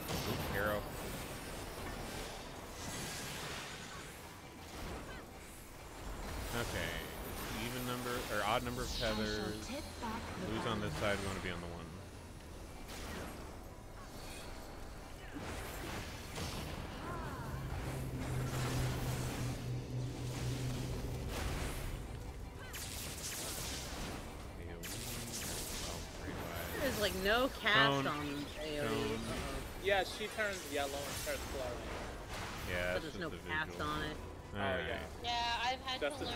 Speaker 2: Ooh, arrow. Okay. Even number or odd number of tethers. Who's on this side? We want to be on the one.
Speaker 1: There's like no cast
Speaker 2: Tone.
Speaker 1: on AoE.
Speaker 2: Tone.
Speaker 7: Yeah, she turns yellow and starts glowing.
Speaker 2: Yeah,
Speaker 1: But there's
Speaker 2: just
Speaker 1: no
Speaker 2: a
Speaker 1: cast
Speaker 2: visual.
Speaker 1: on it.
Speaker 7: Oh
Speaker 2: Alright.
Speaker 7: yeah,
Speaker 5: Yeah, I've had
Speaker 7: just
Speaker 5: to learn.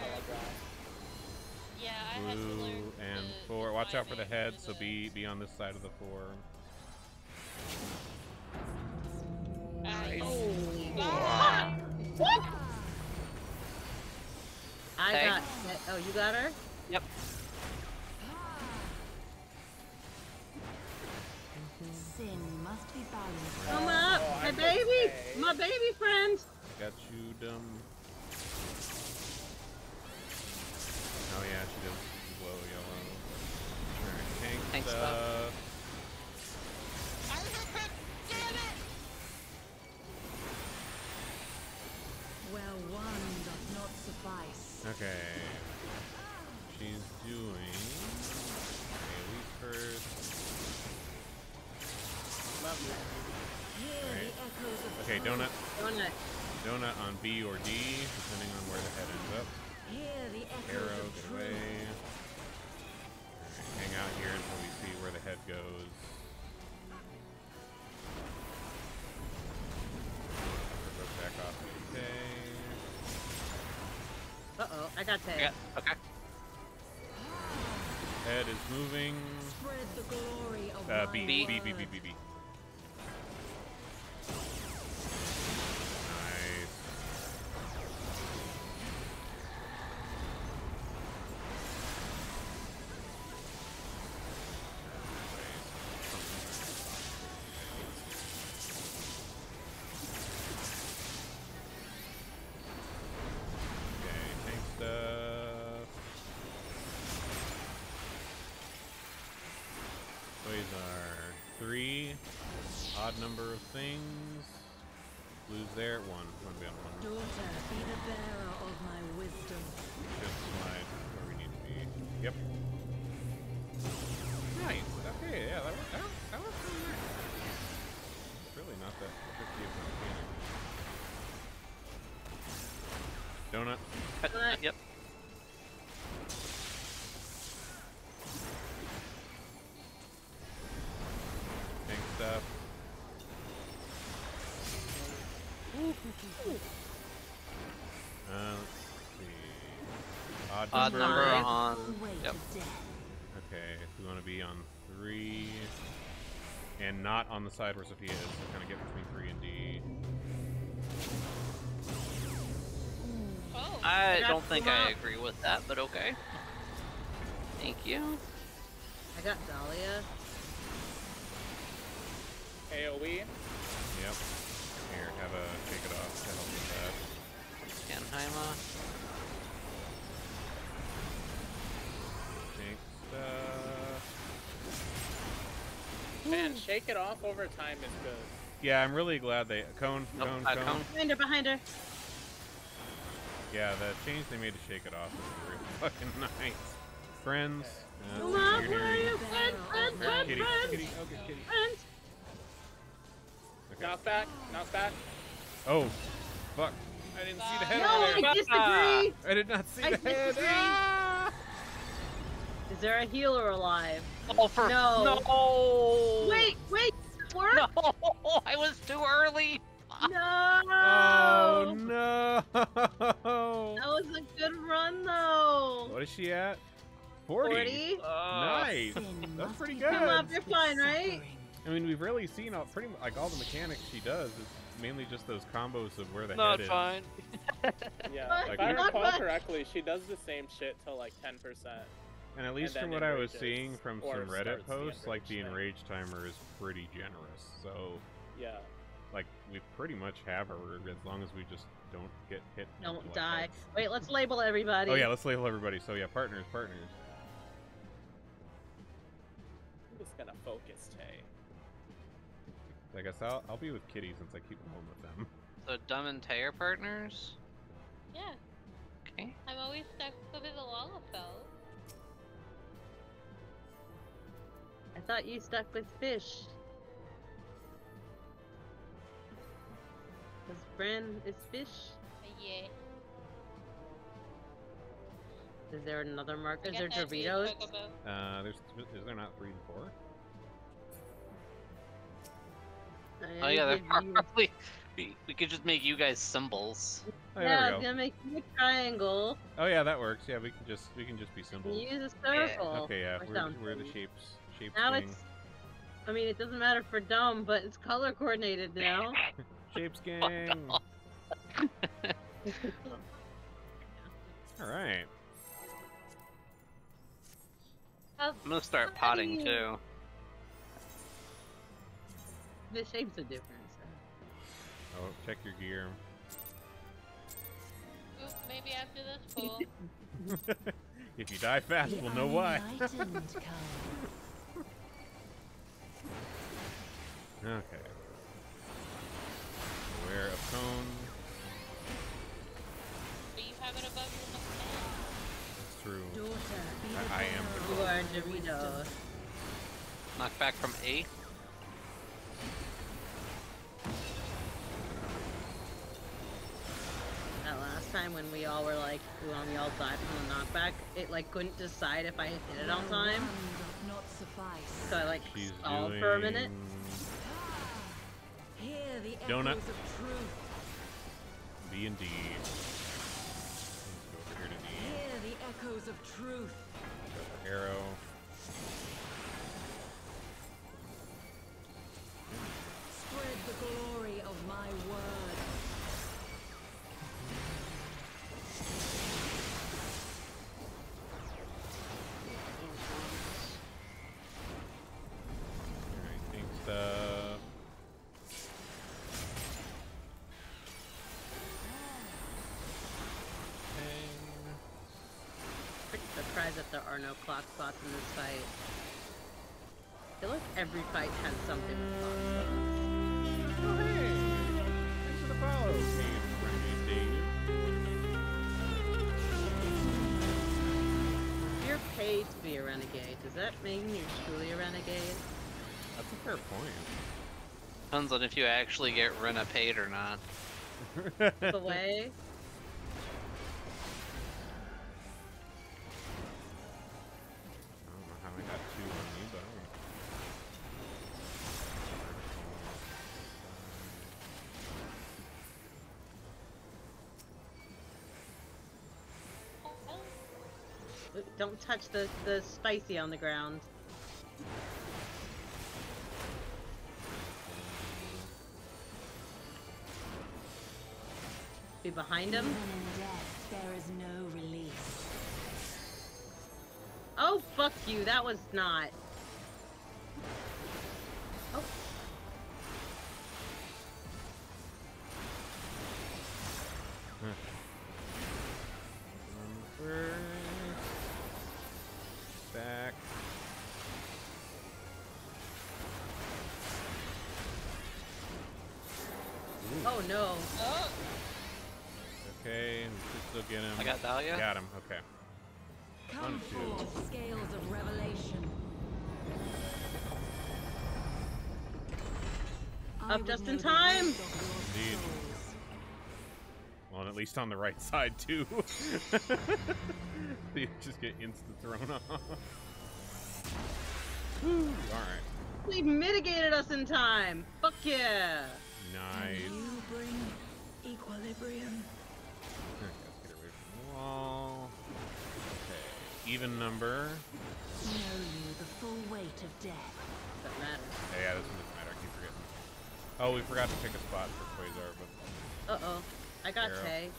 Speaker 5: Yeah, I had to
Speaker 2: Blue
Speaker 5: learn.
Speaker 2: and
Speaker 5: the-
Speaker 2: four. Watch out for the head, so be be on this side of the four.
Speaker 5: Nice.
Speaker 1: Oh.
Speaker 5: Ah!
Speaker 1: I
Speaker 3: Okay.
Speaker 1: got. Oh, you got her?
Speaker 3: Yep.
Speaker 6: Sin must be balanced.
Speaker 1: Come up,
Speaker 7: Oh,
Speaker 1: my
Speaker 7: I'm
Speaker 1: baby,
Speaker 7: okay.
Speaker 1: my baby friend.
Speaker 2: Got you, dumb. Oh yeah, she does glow yellow. Alright, tank
Speaker 3: Tank
Speaker 2: Okay. She's doing AoE first.
Speaker 7: Lovely.
Speaker 2: Right.
Speaker 6: the echoes of
Speaker 2: Okay, donut.
Speaker 1: Donut.
Speaker 2: Donut on B or D, depending on where the head ends up.
Speaker 6: Hear the echoes
Speaker 2: Arrow, get away. Alright, hang out here until we see where the head goes.
Speaker 1: I got
Speaker 3: Yeah, okay.
Speaker 2: Head is moving.
Speaker 6: Spread the glory of
Speaker 2: Uh, B,
Speaker 3: B.
Speaker 2: B, B, B. B, B. Uh, Odd
Speaker 3: Odd
Speaker 2: number.
Speaker 3: number on. Yep.
Speaker 2: Okay, we want to be on three, and not on the side where Sophia is. So kind of get between three and D.
Speaker 5: Oh.
Speaker 3: I don't think I agree with that, but okay. Thank you.
Speaker 1: I got Dahlia.
Speaker 7: AoE.
Speaker 2: Yep. Here, have a take it off to help with that.
Speaker 3: Panhaima.
Speaker 2: Tank stuff.
Speaker 7: Man, shake it off over time is good.
Speaker 2: Yeah, I'm really glad they cone,
Speaker 3: Nope,
Speaker 2: cone,
Speaker 3: uh,
Speaker 2: cone.
Speaker 3: cone.
Speaker 1: Behind her, behind her.
Speaker 2: Yeah, the change they made to shake it off is really fucking nice. Friends. Uh,
Speaker 1: Come
Speaker 2: you're
Speaker 1: on,
Speaker 2: here,
Speaker 1: where are
Speaker 2: you're-
Speaker 1: you? Friend, friend, friend,
Speaker 2: kitty,
Speaker 1: friend.
Speaker 2: kitty, oh, good kitty.
Speaker 1: Friend.
Speaker 2: Okay.
Speaker 7: Knock back, knock back.
Speaker 2: Oh, fuck. I didn't see the head
Speaker 1: No. I disagree.
Speaker 2: I did not see
Speaker 1: I
Speaker 2: the head.
Speaker 1: disagree.
Speaker 2: Ah!
Speaker 1: Is there a healer alive?
Speaker 3: Oh, for
Speaker 1: No.
Speaker 3: no!
Speaker 1: Wait, wait, does work?
Speaker 3: No! I was too early.
Speaker 1: No.
Speaker 2: Oh no!
Speaker 1: That was a good run, though.
Speaker 2: What is she at? 40.
Speaker 1: 40?
Speaker 2: Nice. That's pretty good.
Speaker 1: Come up, you're fine, right?
Speaker 2: I mean, we've really seen all, pretty mu- like all the mechanics she does It's mainly just those combos of where the
Speaker 3: Not
Speaker 2: head is.
Speaker 3: fine.
Speaker 7: Yeah,
Speaker 1: But
Speaker 7: if I recall correctly, she does the same shit till like 10%.
Speaker 2: And at least
Speaker 7: then
Speaker 2: from what I was
Speaker 7: enrages,
Speaker 2: seeing from
Speaker 7: or
Speaker 2: some Reddit
Speaker 7: starts the
Speaker 2: posts, like the
Speaker 7: enrage
Speaker 2: enrage timer is pretty generous. So,
Speaker 7: Yeah.
Speaker 2: like, we pretty much have her as long as we just don't get hit.
Speaker 1: Don't die.
Speaker 2: times.
Speaker 1: Wait, let's label everybody.
Speaker 2: Oh yeah, let's label everybody. So yeah, partners, partners.
Speaker 7: I'm just gonna focus Tay.
Speaker 2: I guess I'll I'll be with Kitty since I keep home with them.
Speaker 3: So Dumb and Tay are partners.
Speaker 5: Yeah,
Speaker 3: Okay.
Speaker 5: I'm always stuck with the Lalafell.
Speaker 1: I thought you stuck with fish. Because Bran is fish.
Speaker 5: Yeah.
Speaker 1: Is there another mark? Is there
Speaker 5: guess I'd be a
Speaker 1: Doritos?
Speaker 2: Uh, there's is there not three and four?
Speaker 3: Oh yeah, they're probably. We, we could just make you guys symbols.
Speaker 2: Oh,
Speaker 1: yeah, I
Speaker 2: there
Speaker 1: was
Speaker 2: we go.
Speaker 1: gonna make you a triangle.
Speaker 2: Oh yeah, that works. Yeah, we can just we can just be symbols.
Speaker 1: Use a circle.
Speaker 2: Okay, yeah, we're, we're the shapes shapes
Speaker 1: Now
Speaker 2: gang.
Speaker 1: it's. I mean, it doesn't matter for dumb, but it's color coordinated now.
Speaker 2: Shapes gang. All right.
Speaker 3: Uh, I'm gonna start potting too.
Speaker 1: the shapes are different.
Speaker 2: Oh, check your gear.
Speaker 5: Oop, maybe after this pool.
Speaker 2: if you die fast,
Speaker 6: The
Speaker 2: we'll know why. Okay. Aware of cone.
Speaker 5: but you have it above your mustache.
Speaker 2: It's true.
Speaker 6: Daughter, be the
Speaker 2: I- I am
Speaker 6: bearer
Speaker 2: the
Speaker 1: You are
Speaker 6: my
Speaker 1: Dorito.
Speaker 3: Knock back from A.
Speaker 1: That last time when we all were like, when we all died from the knockback, it like couldn't decide if I hit it on time.
Speaker 6: Not suffice.
Speaker 1: So I like
Speaker 2: She's
Speaker 1: stalled
Speaker 2: doing.
Speaker 1: for a minute.
Speaker 6: The
Speaker 2: Donut.
Speaker 6: of truth.
Speaker 2: B and D. Let's go over here to D.
Speaker 6: Hear the echoes of truth.
Speaker 1: Surprised that there are no clock spots in this fight. I feel like every fight has something with clock spots.
Speaker 2: Oh hey! Thanks for the follow, Renegade
Speaker 1: you're paid to be a renegade, does that mean you're truly a renegade?
Speaker 2: That's a fair point.
Speaker 3: Depends on if you actually get Rena paid or not.
Speaker 1: The way?
Speaker 2: Don't
Speaker 1: touch the, the spicy on the ground. Be behind him?
Speaker 6: Death, there is no release.
Speaker 1: Oh, fuck you. That was not. Up just in time.
Speaker 6: weight of your
Speaker 2: Indeed. Well, and at least on the right side too. you just get instant thrown off. Whew, all right.
Speaker 1: We mitigated us in time. Fuck yeah.
Speaker 2: Nice.
Speaker 6: And you bring equilibrium.
Speaker 2: Let's get away from the wall. Okay. Even number.
Speaker 6: Know you the full weight of death.
Speaker 1: Doesn't matter.
Speaker 2: Oh, yeah, this one doesn't matter. I keep forgetting. Oh, we forgot to pick a spot for Quasar, but
Speaker 1: Uh oh. I got
Speaker 2: Arrow.
Speaker 1: Tay.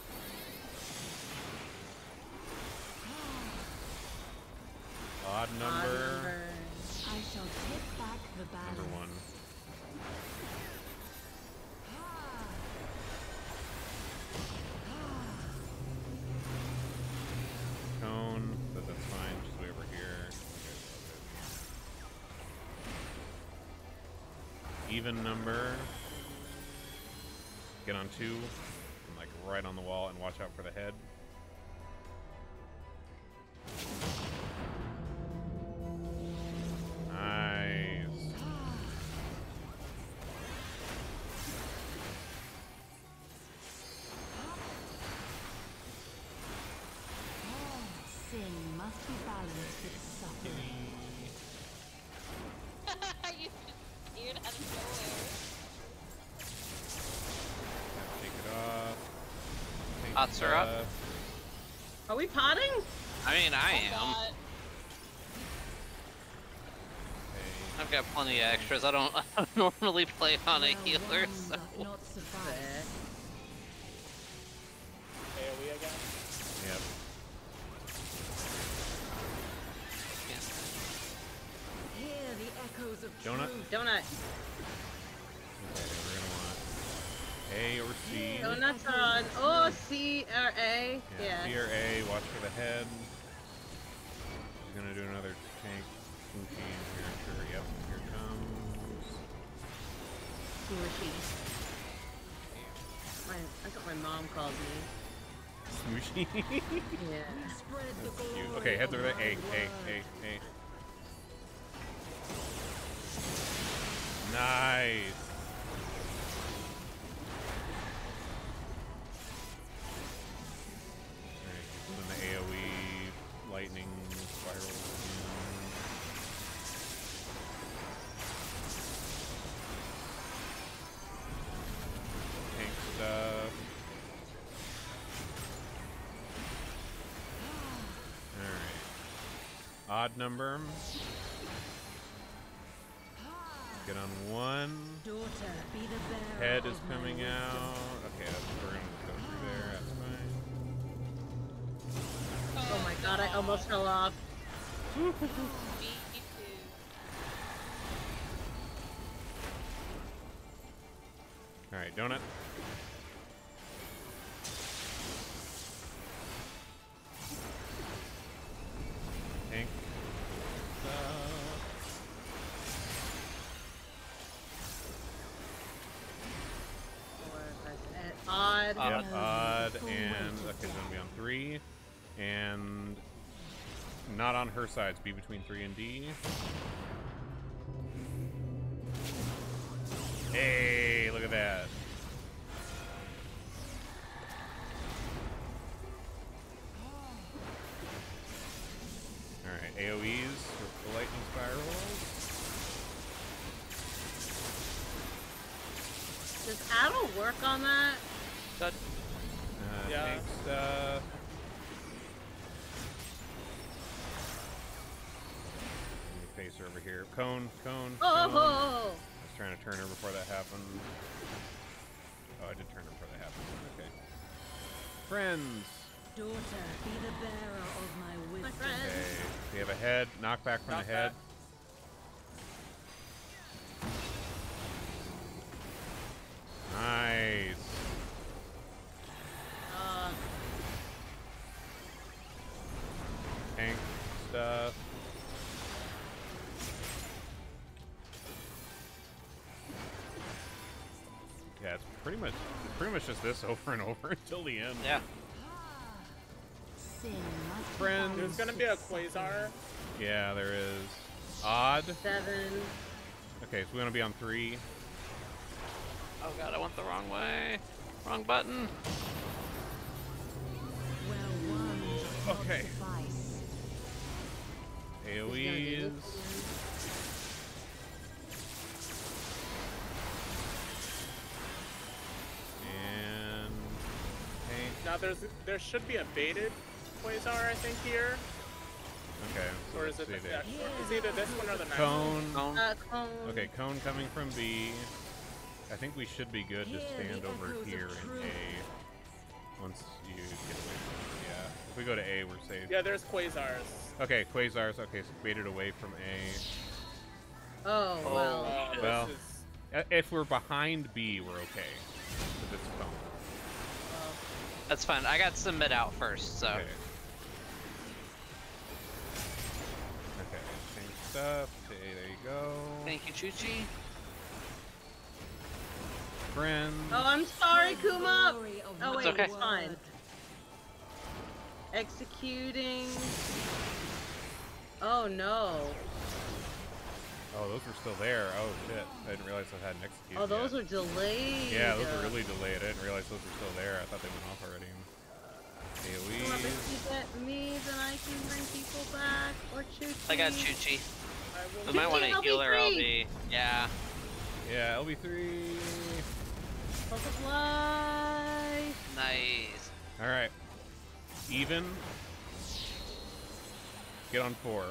Speaker 2: odd
Speaker 1: Odd
Speaker 2: number.
Speaker 1: number.
Speaker 6: I shall take back the balance.
Speaker 2: Number one. Even number. Get on two. And like right on the wall and watch out for the head.
Speaker 3: Pots are up.
Speaker 2: stuff.
Speaker 1: Uh, are we potting?
Speaker 3: I mean, I
Speaker 5: Oh,
Speaker 3: am.
Speaker 5: God.
Speaker 2: Okay.
Speaker 3: I've got plenty of extras. I don't, I don't normally play on a healer, so.
Speaker 6: doth not suffice.
Speaker 7: Again?
Speaker 2: Yep.
Speaker 6: Hear the echoes of
Speaker 2: Donut?
Speaker 1: Donut.
Speaker 2: A or C.
Speaker 1: Donuts on. Oh, C or A.
Speaker 2: Yeah,
Speaker 1: Yeah.
Speaker 2: C or A. Watch for the head. He's gonna do another tank here. Sure. Yep. Here it comes.
Speaker 1: He or she. My, that's what my mom calls me.
Speaker 2: Smoochy.
Speaker 1: Yeah.
Speaker 6: Spread the
Speaker 2: That's cute.
Speaker 6: glory
Speaker 2: Okay, over there.
Speaker 6: my
Speaker 2: A, A. A, A. Nice. Doing the AoE lightning spiral. Stuff. Alright. Odd number. Get on one.
Speaker 6: Daughter, be the
Speaker 2: Head is coming out. Okay, that's, we're gonna
Speaker 1: god, I almost fell off.
Speaker 2: Alright, donut. Sides. Be between three and D. here. Cone, cone, oh, oh, cone. Oh, I
Speaker 1: Oh!
Speaker 2: was trying to turn her before that happened. Oh, I did turn her before that happened. Okay. Friends.
Speaker 6: Daughter, be the bearer of my
Speaker 1: My
Speaker 6: wisdom.
Speaker 2: Okay. We have a head. Knockback from
Speaker 7: Knock
Speaker 2: the head.
Speaker 7: back.
Speaker 2: It's just this over and over until the end.
Speaker 3: Yeah.
Speaker 6: Sin must be
Speaker 2: Friends.
Speaker 7: There's gonna be a Quasar.
Speaker 2: Yeah, there is. Odd.
Speaker 1: Seven.
Speaker 2: Okay, so we're gonna be on three.
Speaker 3: Oh god, I went the wrong way. Wrong button.
Speaker 6: Well won.
Speaker 2: Okay.
Speaker 6: Suffice.
Speaker 7: There's there should be a baited Quasar, I think here,
Speaker 2: okay. So
Speaker 7: or
Speaker 2: let's
Speaker 7: is it
Speaker 2: see
Speaker 7: the,
Speaker 2: there.
Speaker 7: yeah, it's either this one or the next one.
Speaker 2: Cone.
Speaker 3: Cone.
Speaker 1: Uh, cone.
Speaker 2: Okay, cone coming from B. I think we should be good to stand
Speaker 6: the
Speaker 2: over here in. A. Once you get away from it, yeah. If we go to A, we're safe.
Speaker 7: Yeah, there's Quasars.
Speaker 2: Okay, Quasars. Okay, so baited away from A.
Speaker 1: Oh,
Speaker 3: Oh,
Speaker 1: well.
Speaker 7: Uh.
Speaker 2: Well,
Speaker 7: this is,
Speaker 2: If we're behind B, we're okay. Because it's cone.
Speaker 3: That's fine. I got some mid out first, so.
Speaker 2: Okay. Okay, change stuff. to A, there you go.
Speaker 3: Thank you, Chuchi.
Speaker 2: Friends.
Speaker 1: Oh, I'm sorry, Kuma. Oh,
Speaker 6: my
Speaker 1: wait,
Speaker 3: okay.
Speaker 1: it's fine. Executing. Oh no.
Speaker 2: Oh, those were still there. Oh shit! I didn't realize I hadn't executed.
Speaker 1: Oh, those
Speaker 2: yet.
Speaker 1: were delayed.
Speaker 2: Yeah, those were really delayed. I didn't realize those were still there. I thought they went off already.
Speaker 1: Come up, if
Speaker 2: AoE.
Speaker 1: you get me, then I can bring people back. Or Chuchi.
Speaker 3: I got Chuchi.
Speaker 7: I
Speaker 3: We might want to heal her LB. Yeah.
Speaker 2: Yeah, LB3.
Speaker 1: Book life.
Speaker 3: Nice.
Speaker 2: All right. Even. Get on four.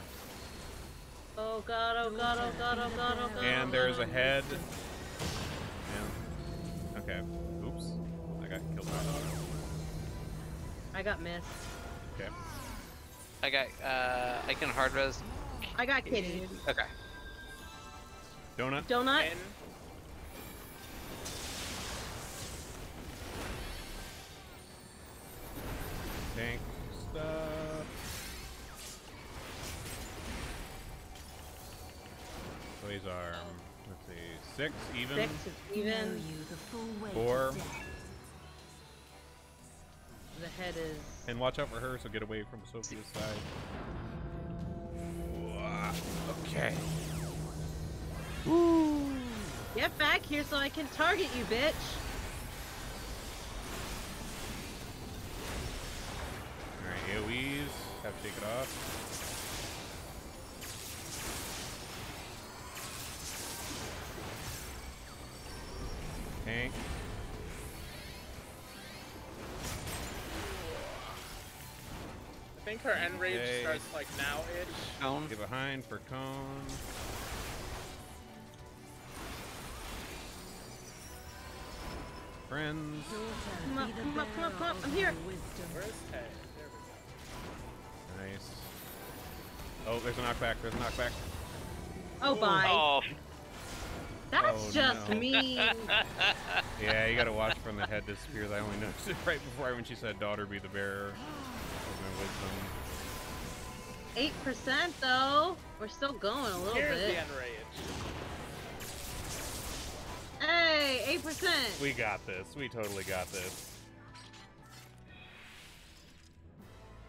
Speaker 1: Oh god, oh god, oh god, oh god, oh god.
Speaker 2: And there's a head. Yeah. Okay. Oops. I got killed by that.
Speaker 1: I got missed.
Speaker 2: Okay.
Speaker 3: I got, uh, I can hard res.
Speaker 1: I got kitty.
Speaker 3: Okay.
Speaker 2: Donut.
Speaker 1: Donut.
Speaker 7: in.
Speaker 2: Tank stuff. Quasar. Um, let's see. Six even.
Speaker 1: Six is even.
Speaker 6: you the full weight
Speaker 2: Four.
Speaker 1: The head is.
Speaker 2: And watch out for her, so get away from Sophia's side. Wah, Okay.
Speaker 1: Get back here so I can target you, bitch.
Speaker 2: Alright, AoEs. Have to take it off. Tank.
Speaker 7: I think her end rage
Speaker 2: Okay.
Speaker 7: starts like now-ish.
Speaker 3: Cone.
Speaker 2: Get behind for cone. Friends.
Speaker 1: Come up, come up, come up, come up. I'm here.
Speaker 7: Where's Tay? There we go.
Speaker 2: Nice. Oh, there's a knockback. There's a knockback.
Speaker 1: Oh, bye.
Speaker 3: Oh,
Speaker 1: That's
Speaker 2: Oh,
Speaker 1: just
Speaker 2: no.
Speaker 1: mean.
Speaker 2: Yeah, you gotta watch from the head disappears. I only noticed it right before when she said daughter be the bearer of my wisdom.
Speaker 1: Eight percent though. We're still going a little
Speaker 7: Here's
Speaker 1: bit.
Speaker 7: the end rage.
Speaker 1: Hey, eight percent.
Speaker 2: We got this. We totally got this.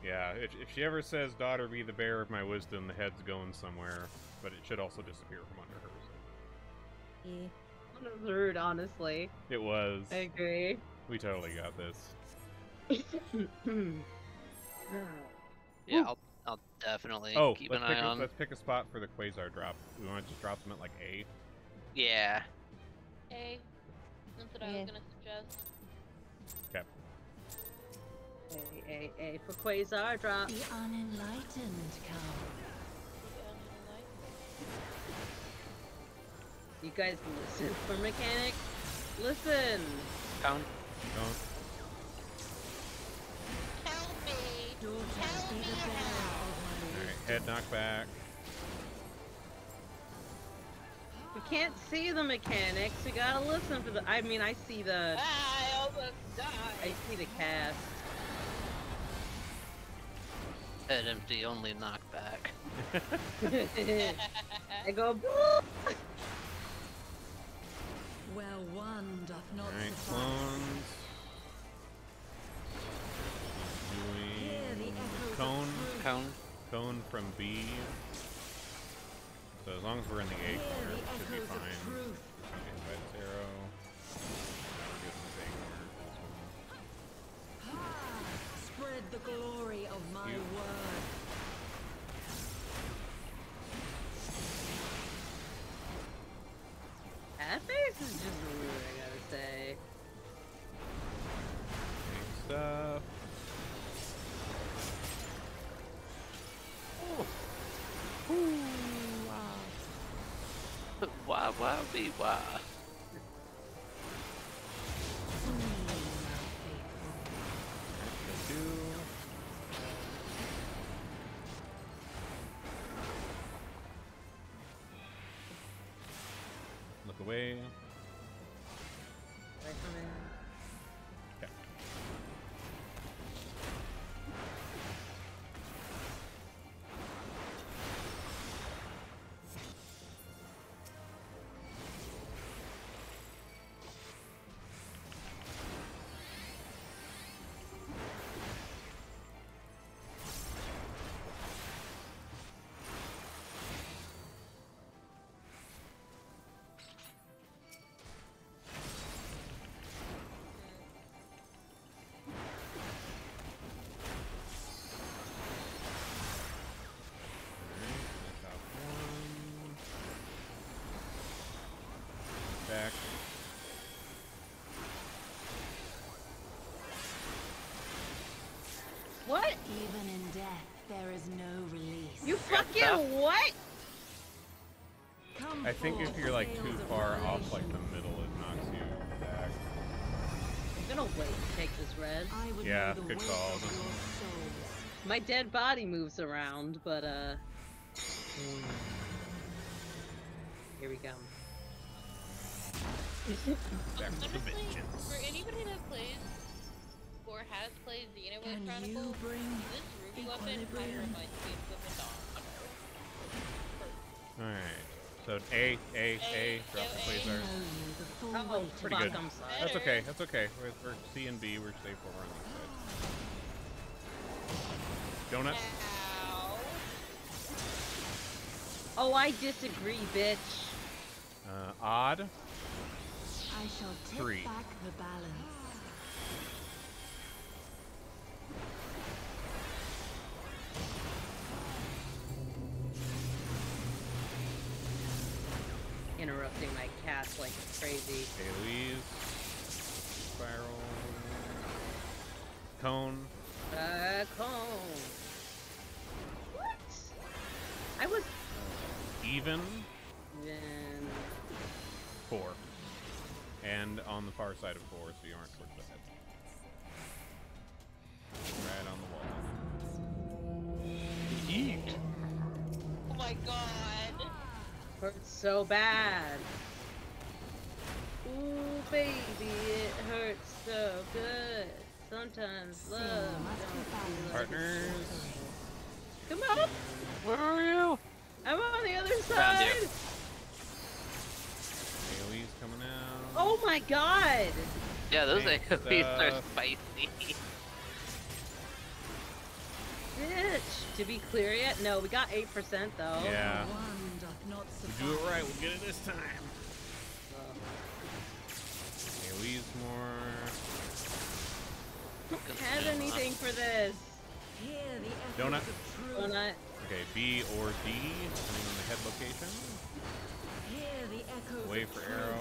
Speaker 2: Yeah, if, if she ever says daughter be the bearer of my wisdom, the head's going somewhere, but it should also disappear from under her.
Speaker 1: That was rude, honestly.
Speaker 2: It was.
Speaker 1: I agree.
Speaker 2: We totally got this.
Speaker 3: yeah. I'll, I'll definitely
Speaker 2: Oh,
Speaker 3: keep an eye
Speaker 2: a,
Speaker 3: on.
Speaker 2: let's pick a spot for the quasar drop. We want to just drop them at like A.
Speaker 3: Yeah.
Speaker 5: Hey, that's what I was gonna suggest.
Speaker 2: Okay.
Speaker 1: A, A, A for Quasar drop.
Speaker 6: The unenlightened come.
Speaker 1: You guys listen for mechanic. Listen.
Speaker 3: Cone.
Speaker 2: Don't.
Speaker 5: Tell me.
Speaker 6: Daughters be the bearer of
Speaker 2: Alright,
Speaker 6: wisdom.
Speaker 2: head knockback.
Speaker 1: We can't see the mechanics. We gotta listen for the. I mean, I see the.
Speaker 5: I almost
Speaker 1: I see the cast.
Speaker 3: Head empty, only knockback.
Speaker 1: I go.
Speaker 2: Alright,
Speaker 6: suffice.
Speaker 2: clones.
Speaker 6: Hear the
Speaker 2: Doing
Speaker 6: echoes
Speaker 2: cone.
Speaker 6: truth.
Speaker 3: Cone.
Speaker 2: Cone from B. So as long as we're in the A corner, it should be fine.
Speaker 6: truth.
Speaker 2: Okay, arrow. Now we're good in this A corner. This one.
Speaker 6: Spread the glory of my
Speaker 2: You-
Speaker 6: word.
Speaker 1: That face is just
Speaker 2: Stuff.
Speaker 3: Wah wah be wah.
Speaker 2: Alright, go
Speaker 1: fucking what?
Speaker 6: Come
Speaker 2: I think if you're like
Speaker 6: sails
Speaker 2: too
Speaker 6: of
Speaker 2: far off like the middle, it knocks you back.
Speaker 1: I'm gonna wait to take this red.
Speaker 6: I would
Speaker 2: Yeah, good call.
Speaker 6: of your souls.
Speaker 1: My dead body moves around, but uh. Here we go.
Speaker 2: Back to the vengeance.
Speaker 5: for anybody that plays or has played Xenoblade
Speaker 6: Can
Speaker 5: Chronicles,
Speaker 6: you bring
Speaker 5: this Ruby weapon kind of reminds me of
Speaker 2: Alright. So A, A, A, drop the
Speaker 5: A.
Speaker 2: quasars.
Speaker 6: Know you the full
Speaker 1: Oh,
Speaker 2: Pretty good.
Speaker 1: fuck, I'm sorry.
Speaker 2: That's okay, that's okay. We're, we're C and B, we're safe over on this side. Donut?
Speaker 5: Ow.
Speaker 1: Oh, I disagree, bitch.
Speaker 2: Uh, odd.
Speaker 6: I shall take
Speaker 2: Three.
Speaker 6: back the balance.
Speaker 2: Cone.
Speaker 1: Uh, cone. What? I was.
Speaker 2: Even.
Speaker 1: Then.
Speaker 2: Four. And on the far side of four, so you aren't towards the head. Right on the wall.
Speaker 3: Yeet.
Speaker 5: Oh my god.
Speaker 1: Hurts so bad. Ooh, baby, it hurts so good. Sometimes love don't
Speaker 6: found
Speaker 1: feel like
Speaker 2: Partners.
Speaker 1: Come on!
Speaker 3: Where are you?
Speaker 1: I'm on the other
Speaker 3: Found
Speaker 1: side!
Speaker 3: you.
Speaker 2: AoE's coming out.
Speaker 1: Oh my god!
Speaker 3: Yeah, those
Speaker 2: Thanks,
Speaker 3: AoEs are
Speaker 2: uh,
Speaker 3: spicy.
Speaker 1: Bitch! To be clear yet? No, we got 8% though.
Speaker 2: Yeah.
Speaker 6: One doth not
Speaker 2: We do it
Speaker 6: suffice.
Speaker 2: right, we'll get it this time.
Speaker 1: Well,
Speaker 2: AoE's more.
Speaker 1: Don't have anything for this.
Speaker 6: Hear the echoes
Speaker 2: Donut.
Speaker 1: Donut.
Speaker 2: Okay, B or D, depending on the head location.
Speaker 6: Hear the echoes
Speaker 2: Wait for arrow.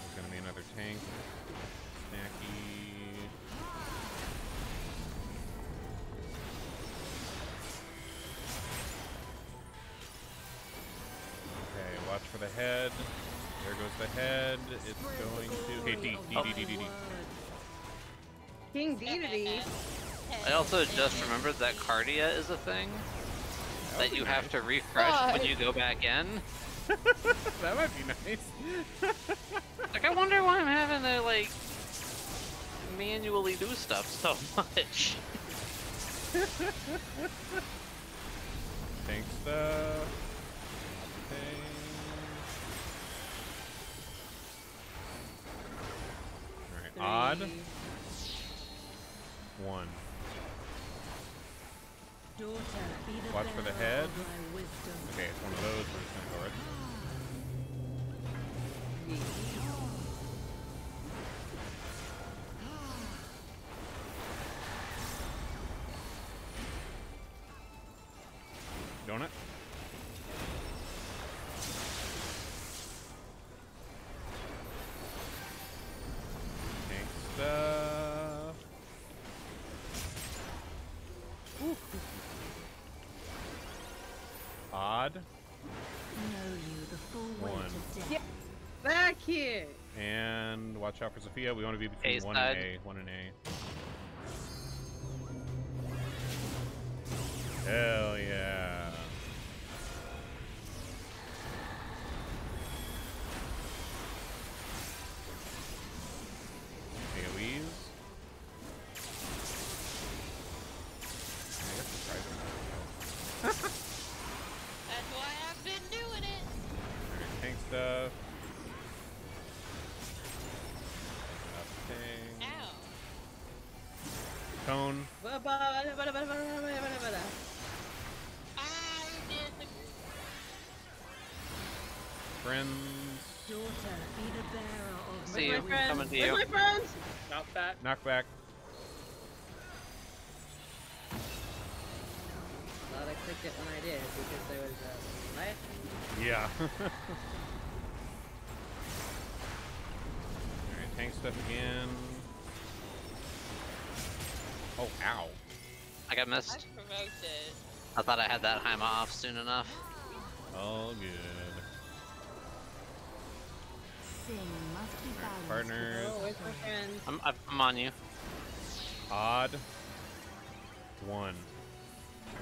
Speaker 2: There's gonna be another tank. Snacky. Okay, watch for the head. There goes the head. It's going to. Okay, D, D, D, D, D, D.
Speaker 6: word.
Speaker 1: King Dedede.
Speaker 3: I also just remembered that Cardia is a thing
Speaker 2: That
Speaker 3: that you
Speaker 2: be
Speaker 3: have to refresh when you go back in.
Speaker 2: that might be nice.
Speaker 3: Like, I wonder why I'm having to, like, manually do stuff so much.
Speaker 2: Thanks, stuff. Odd. One.
Speaker 6: Daughter, be the
Speaker 2: Watch for the head.
Speaker 6: of my wisdom.
Speaker 2: Okay, it's one of those. We're just gonna go right. Donut. Watch out for Sophia. We want to be between
Speaker 3: A
Speaker 2: one
Speaker 3: side.
Speaker 2: and A. One and A. Hell Knockback.
Speaker 1: Glad I clicked it when I did because there was a light.
Speaker 2: Yeah. Alright, tank stuff again. Oh, ow.
Speaker 3: I got
Speaker 5: I
Speaker 3: missed.
Speaker 5: provoked it.
Speaker 3: I thought I had that Haima off soon enough.
Speaker 2: All good.
Speaker 6: sin must be balanced.
Speaker 2: Partners.
Speaker 1: Oh, where's my friends?
Speaker 3: I'm, I'm on you.
Speaker 2: Odd. One.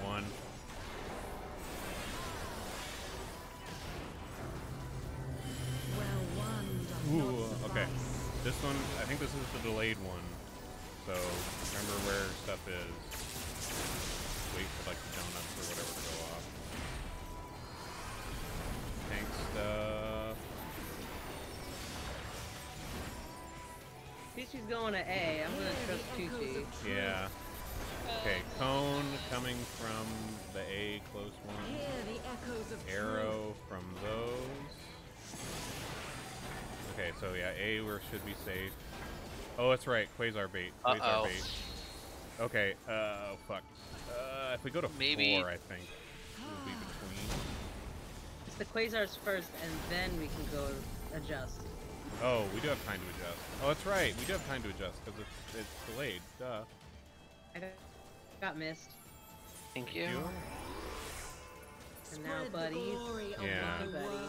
Speaker 2: One.
Speaker 6: Well, one does
Speaker 2: Ooh, okay. This one, I think this is the delayed one. So remember where stuff is. Wait for like the donuts or whatever to go off. Tank stuff.
Speaker 1: Chi-Chi's going to A. I'm gonna trust Chi-Chi.
Speaker 2: Yeah. Okay, cone coming from the A close one.
Speaker 6: Hear the echoes of
Speaker 2: Arrow from those. Okay, so yeah, A where should be safe. Oh, that's right, Quasar bait. Quasar
Speaker 3: Uh-oh.
Speaker 2: bait. Okay, uh, oh, fuck. Uh, if we go to
Speaker 3: Maybe-
Speaker 2: four, I think it would be between.
Speaker 1: It's the quasars first, and then we can go adjust.
Speaker 2: Oh, we do have time to adjust. Oh, that's right, we do have time to adjust because it's it's delayed. Duh.
Speaker 1: I got, got missed.
Speaker 3: Thank you.
Speaker 2: You?
Speaker 1: And now,
Speaker 6: Spread the
Speaker 1: buddies.
Speaker 6: glory of
Speaker 2: Yeah.
Speaker 6: my
Speaker 1: Buddy.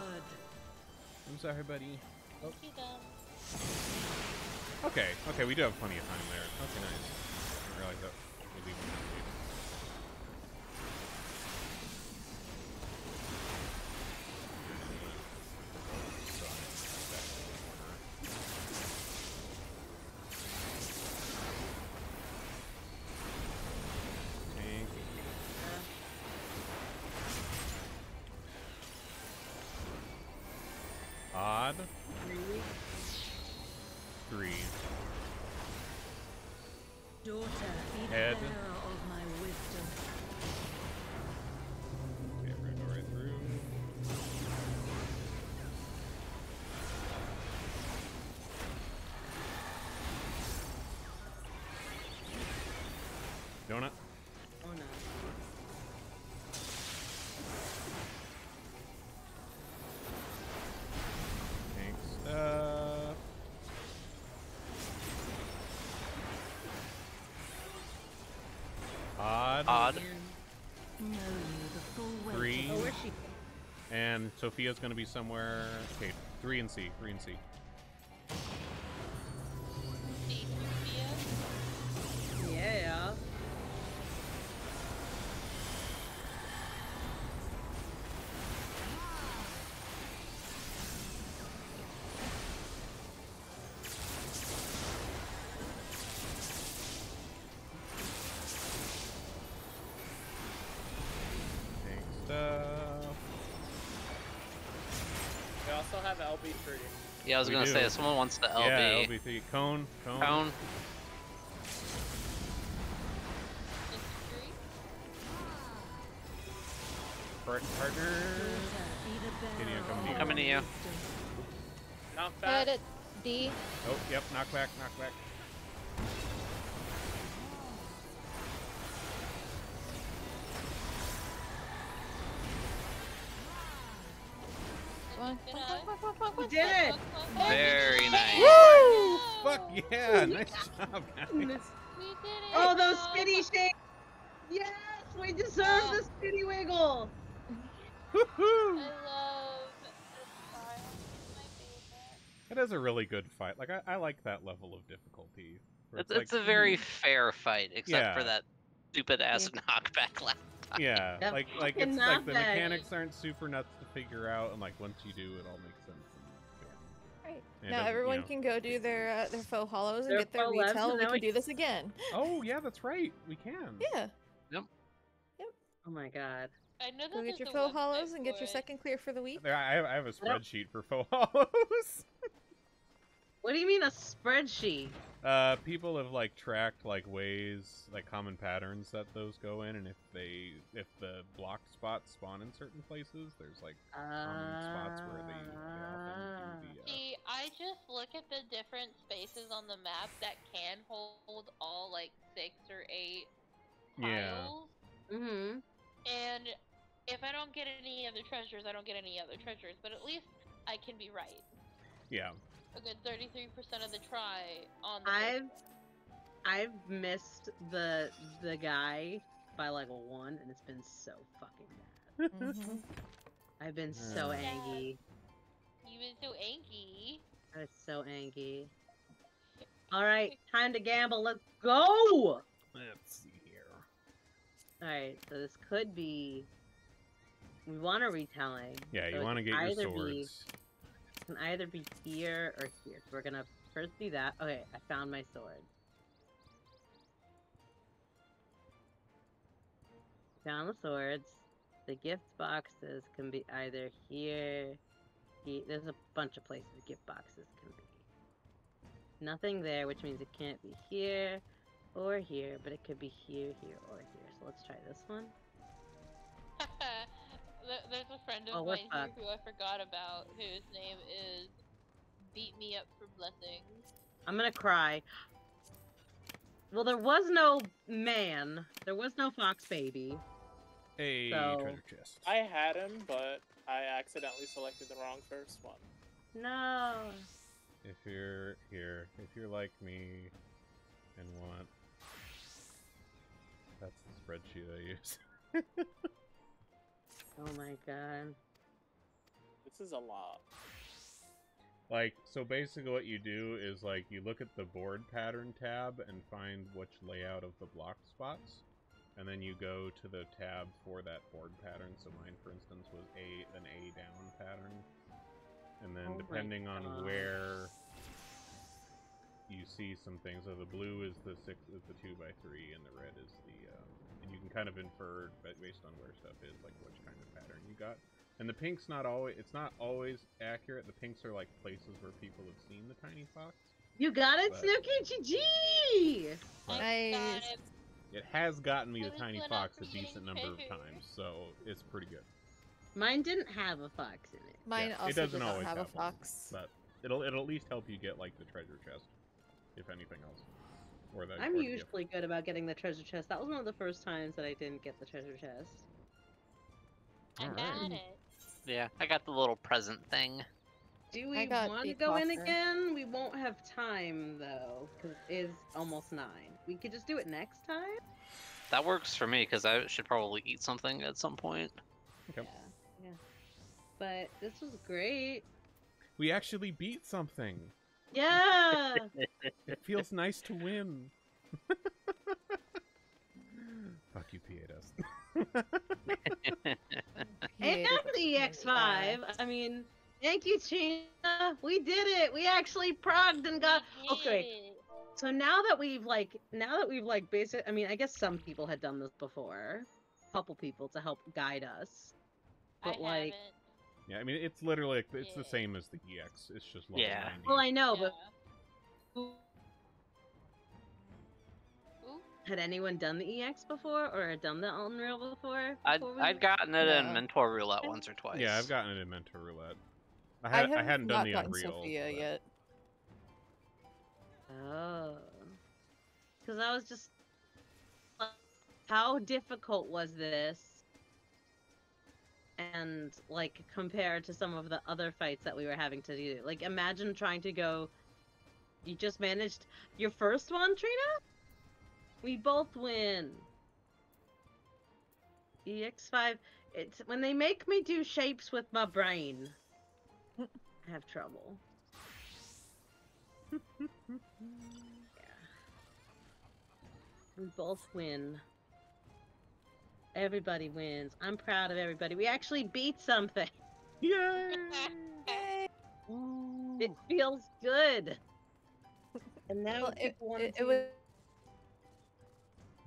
Speaker 2: I'm sorry, buddy.
Speaker 5: Thank you.
Speaker 2: Okay, okay, we do have plenty of time there. Okay, nice. Didn't realize that we leave Sophia's gonna be somewhere. Okay, three and C. Three and C.
Speaker 1: Yeah,
Speaker 3: I was
Speaker 2: We
Speaker 3: gonna
Speaker 2: do.
Speaker 3: say, someone wants the LB.
Speaker 2: Yeah, LB3. Cone, cone.
Speaker 3: Cone.
Speaker 5: Infantry.
Speaker 2: Part- partner. Kitty, I'm coming to you.
Speaker 3: Coming to you.
Speaker 7: Knock
Speaker 4: Head
Speaker 7: back.
Speaker 4: D.
Speaker 2: Oh, yep, knock back, knock back,
Speaker 3: Very nice.
Speaker 2: Woo! Fuck yeah! Nice job, guys.
Speaker 5: We did it.
Speaker 1: Oh, those spitty shakes! Yes, we deserve
Speaker 5: Oh.
Speaker 1: the spitty wiggle.
Speaker 2: Woohoo!
Speaker 5: I love this style. It's my favorite.
Speaker 2: It is a really good fight. Like I, I like that level of difficulty. where
Speaker 3: It's,
Speaker 2: like-
Speaker 3: it's a very fair fight, except for that stupid ass knockback last time.
Speaker 2: yeah, like like it's like the mechanics aren't super nuts to figure out, and like once you do, it all makes sense. And,
Speaker 4: Right.
Speaker 2: And it
Speaker 4: Now
Speaker 2: doesn't, you
Speaker 4: everyone
Speaker 2: know-
Speaker 4: can go do their uh, their faux hollows and get their retail.
Speaker 1: and
Speaker 4: We can
Speaker 1: we-
Speaker 4: do this again.
Speaker 2: Oh yeah, that's right. We can.
Speaker 4: Yeah. Yep. Yep.
Speaker 1: Oh my god.
Speaker 5: I know that
Speaker 4: Go get your faux
Speaker 5: website
Speaker 4: hollows and get your second clear for the week.
Speaker 2: There, I have, I have a
Speaker 1: I don't-
Speaker 2: spreadsheet for faux hollows.
Speaker 1: What do you mean a spreadsheet?
Speaker 2: Uh, people have like tracked like ways, like common patterns that those go in, and if they, if the blocked spots spawn in certain places, there's like common spots where they, they often do the. Uh,
Speaker 5: See, I just look at the different spaces on the map that can hold all like six or eight
Speaker 2: yeah.
Speaker 5: tiles,
Speaker 1: Mm-hmm.
Speaker 5: and if I don't get any other treasures, I don't get any other treasures. But at least I can be right.
Speaker 2: Yeah.
Speaker 5: A good thirty-three percent of the try on the.
Speaker 1: I've I've missed the the guy by like one, and it's been so fucking bad.
Speaker 4: Mhm.
Speaker 1: I've been so
Speaker 2: Uh.
Speaker 1: angry.
Speaker 5: You've been so anky.
Speaker 1: I was so angry. All right, time to gamble. Let's go.
Speaker 2: Let's see here.
Speaker 1: All right, so this could be. We want a retelling.
Speaker 2: Yeah,
Speaker 1: so
Speaker 2: you want to get your
Speaker 1: either be-
Speaker 2: swords.
Speaker 1: It can either be here or here. So we're gonna first do that. Okay, I found my sword. Found the swords. The gift boxes can be either here, he There's a bunch of places gift boxes can be. Nothing there, which means it can't be here or here, but it could be here, here, or here. So let's try this one.
Speaker 5: There- There's a friend of
Speaker 1: Oh,
Speaker 5: mine here who I forgot about, whose name is Beat Me Up for Blessings.
Speaker 1: I'm gonna cry. Well, there was no man. There was no fox baby.
Speaker 2: A
Speaker 1: So-
Speaker 2: treasure chest.
Speaker 7: I had him, but I accidentally selected the wrong first one.
Speaker 1: No.
Speaker 2: If you're here, if you're like me and want. That's the spreadsheet I use.
Speaker 1: Oh my god.
Speaker 7: This is a lot.
Speaker 2: Like, so basically what you do is, like, you look at the board pattern tab and find which layout of the block spots, and then you go to the tab for that board pattern. So mine, for instance, was a an A down pattern, and then
Speaker 1: Oh
Speaker 2: depending on where you see some things, so the blue is the six, is the two by three, and the red is the, and you can kind of infer ba- based on where stuff is, like which kind of pattern you got. And the pink's not always, it's not always accurate. The pinks are like places where people have seen the tiny fox.
Speaker 1: You got it,
Speaker 2: But-
Speaker 1: Snooky GG!
Speaker 2: But
Speaker 5: I got
Speaker 4: Nice.
Speaker 5: it.
Speaker 2: it has gotten me
Speaker 5: I
Speaker 2: the tiny fox a decent number of times, so it's pretty good.
Speaker 1: Mine didn't have a fox in it.
Speaker 4: Mine
Speaker 2: Yeah, it
Speaker 4: also
Speaker 2: doesn't
Speaker 4: did not
Speaker 2: always
Speaker 4: have a
Speaker 2: have one,
Speaker 4: fox.
Speaker 2: But it'll it'll at least help you get like the treasure chest, if anything else. Or the
Speaker 1: I'm
Speaker 2: or the gift.
Speaker 1: usually good about getting the treasure chest. That was one of the first times that I didn't get the treasure chest.
Speaker 5: I
Speaker 2: Alright.
Speaker 5: got it.
Speaker 3: Yeah, I got the little present thing.
Speaker 1: Do we want to go in again? We won't have time though, because it is almost nine. We could just do it next time.
Speaker 3: That works for me because I should probably eat something at some point.
Speaker 2: Yep.
Speaker 1: Yeah. But this was great.
Speaker 2: We actually beat something.
Speaker 1: Yeah.
Speaker 2: It feels nice to win. Fuck you, Pietas.
Speaker 1: Ain't that the EX5? I mean, thank you, China. We did it. We actually progged and got. Okay. So now that we've like, now that we've like, basic. I mean, I guess some people had done this before. A couple people to help guide us.
Speaker 5: I
Speaker 1: But like,
Speaker 5: haven't.
Speaker 2: Yeah, I mean it's literally like, it's the same as the EX. It's just level
Speaker 3: Yeah.
Speaker 2: 90.
Speaker 1: Well, I know,
Speaker 5: Yeah.
Speaker 1: but
Speaker 5: Ooh,
Speaker 1: had anyone done the EX before or done the Unreal before?
Speaker 3: I'd,
Speaker 1: we-
Speaker 3: I'd gotten it in Mentor Roulette once or twice.
Speaker 2: Yeah, I've gotten it in Mentor Roulette. I,
Speaker 4: I,
Speaker 2: had,
Speaker 4: have
Speaker 2: I hadn't done the
Speaker 4: gotten
Speaker 2: Unreal.
Speaker 4: Sophia
Speaker 2: but-
Speaker 4: yet.
Speaker 1: Oh. Because I was just. How difficult was this? And, like, compared to some of the other fights that we were having to do. Like, imagine trying to go. You just managed your first one, Trina? We both win. EX5. It's when they make me do shapes with my brain. I have trouble. We both win. Everybody wins. I'm proud of everybody. We actually beat something.
Speaker 2: Yay!
Speaker 1: It feels good. And now
Speaker 4: Well, it,
Speaker 1: people
Speaker 4: it, it was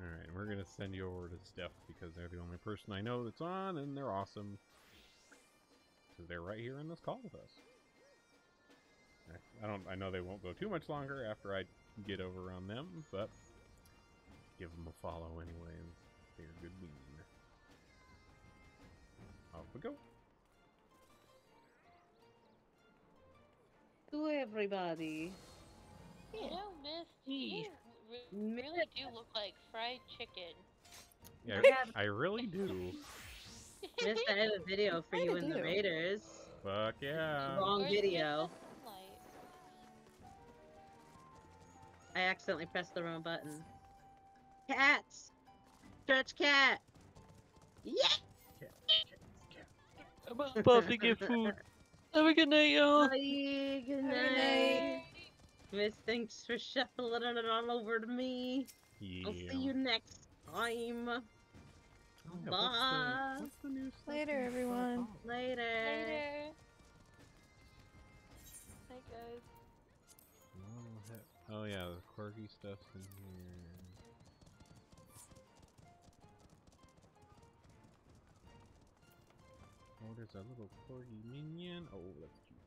Speaker 2: Alright, we're gonna send you over to Steph because they're the only person I know that's on, and they're awesome. Because they're right here in this call with us. I- I don't. I know they won't go too much longer after I get over on them, but give them a follow anyway. and They're good bean. Off we go.
Speaker 1: to everybody.
Speaker 5: you know, Miss,
Speaker 1: hmm.
Speaker 5: you re- really do look like fried chicken.
Speaker 2: Yeah, I really do.
Speaker 1: Miss, I have a video for you
Speaker 4: Kinda
Speaker 1: the. Raiders.
Speaker 2: Fuck yeah.
Speaker 1: Wrong
Speaker 5: Where's
Speaker 1: video. I accidentally pressed the wrong button. Cats! Stretch cat! Yeah!
Speaker 3: I'm about to get food. Have a good night, y'all.
Speaker 1: Bye, good night. Miss, thanks for shuffling it on over to me.
Speaker 2: Yeah.
Speaker 1: I'll see you next time.
Speaker 2: Yeah, what's the-
Speaker 1: Bye.
Speaker 2: what's the
Speaker 4: Later, everyone.
Speaker 1: Later.
Speaker 5: Later. Hi guys.
Speaker 2: Oh. Oh yeah, the quirky stuff's in here. Oh, there's a little corgi minion. Oh, that's cute.